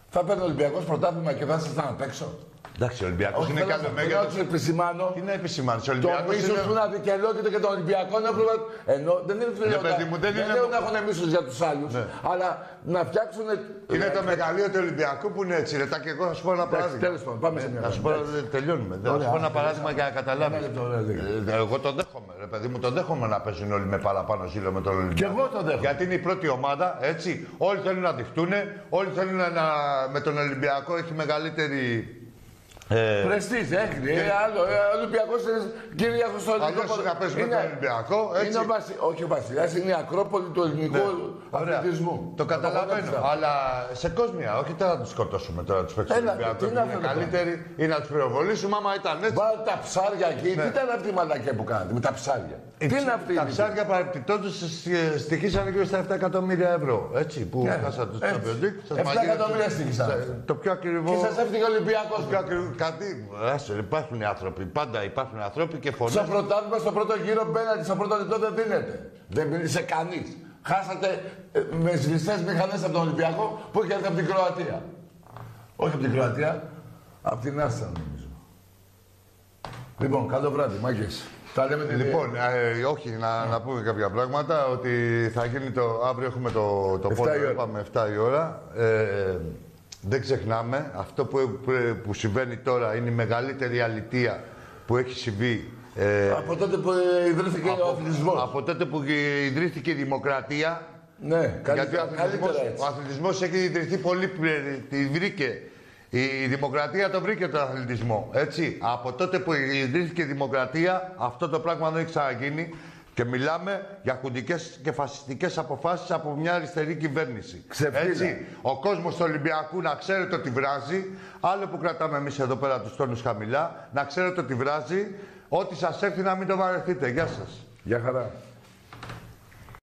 Θα παίρνει ο Ολυμπιακός πρωτάθλημα και θα ήσασταν απ' έξω. Εντάξει, ο Ολυμπιακός Όχι, είναι θέλω καλό να- μέγεθο. θέλω να του επισημάνω Τι να επισημάνεις, ο το Ολυμπιακός μίσος είναι. που να δικαιολογείται και τον Ολυμπιακό να πρέπει να- Ενώ δεν είναι Ναι, παιδί μου, δεν είναι- λέω να έχουν μίσος για τους άλλους, Ναι. αλλά να φτιάξουν. Είναι το μεγαλείο του Ολυμπιακού που είναι έτσι. Ρε, τα και εγώ θα σου πω ένα παράδειγμα. τέλος πάντων, πάμε σε μια Να σου πω, γραμμή. τελειώνουμε. Θα σου πω ένα παράδειγμα για να καταλάβεις. Ένα λεπτό, ωραία, λίγα. Εγώ το δέχομαι, ρε παιδί μου, το δέχομαι να παίζουν όλοι με παραπάνω ζήλο με τον Ολυμπιακό. Κι εγώ το δέχομαι. Γιατί είναι η πρώτη ομάδα, έτσι. Όλοι θέλουν να δειχτούν, όλοι θέλουν να. με τον Ολυμπιακό έχει μεγαλύτερη. Ε, Πρεστής, έχει. Ε, άλλο. Ε, ο Ολυμπιακός είναι κυρίαρχο στο ελληνικό Αλλιώς ποδο- να παίζουμε Είναι- τον Ολυμπιακό, έτσι. Είναι ο βασι... Όχι ο Βασιλιάς, είναι η Ακρόπολη του ελληνικού Ωραία. αθλητισμού. Το καταλαβαίνω. Το Αλλά σε κόσμια, όχι τώρα να τους σκοτώσουμε τώρα τους παίξουμε. Έλα, Ολυμπιακό. τι είναι Είναι αυτό το καλύτεροι ή να τους πυροβολήσουμε άμα ήταν έτσι. Βάλτε τα ψάρια εκεί. Τι ήταν αυτή η μαλακία που κάνατε με τα ψάρια; Τι είναι αυτή η Τα λύση; ψάρια παρεπιπτόντω στοιχήσαν γύρω στα 7 εκατομμύρια ευρώ. Έτσι, που Ναι, χάσατε τους έτσι. Champions League. σας 7 μαγείρεψε- εκατομμύρια στοιχήσαν. Το πιο ακριβό. Και σας έφυγε ο Ολυμπιακός. Πιο ακριβό. Κάτι. Άσε, υπάρχουν άνθρωποι. Πάντα υπάρχουν άνθρωποι και φωνές. Στο πρωτάθλημα, στο πρώτο γύρο μπαίνατε, στο πρώτο λεπτό δεν δίνεται. Δεν μίλησε κανείς. Χάσατε ε, με σβηστές μηχανές από τον Ολυμπιακό που είχε έρθει από την Κροατία. Όχι από την Κροατία, από την Άστα νομίζω. Λοιπόν, καλό βράδυ, μάγκες. Τα λέμε την Λοιπόν, ε, όχι, να, να πούμε κάποια πράγματα. Ότι θα γίνει το. Αύριο έχουμε το, το 7 πόλεμο, η ώρα. είπαμε 7 η ώρα. Ε, δεν ξεχνάμε, αυτό που, που, που συμβαίνει τώρα είναι η μεγαλύτερη αλητεία που έχει συμβεί. Ε, Από τότε που ε, ιδρύθηκε ο αθλητισμός. από τότε που ιδρύθηκε η δημοκρατία. Ναι, Γιατί ο καλύτερα, αθλητισμός, καλύτερα ο έτσι. αθλητισμός έχει ιδρυθεί πολύ πριν. Τη βρήκε. Η, η δημοκρατία το βρήκε τον αθλητισμό. Έτσι. Από τότε που ιδρύθηκε η δημοκρατία, αυτό το πράγμα δεν έχει ξαναγίνει. Και μιλάμε για χουντικές και φασιστικές αποφάσεις από μια αριστερή κυβέρνηση. Ξεφτύλα. Έτσι. Ο κόσμος του Ολυμπιακού να ξέρετε ότι βράζει. Άλλο που κρατάμε εμείς εδώ πέρα τους τόνους χαμηλά. Να ξέρετε ότι βράζει. Ό,τι σας έρθει να μην το βαρεθείτε. Γεια σας. Γεια χαρά.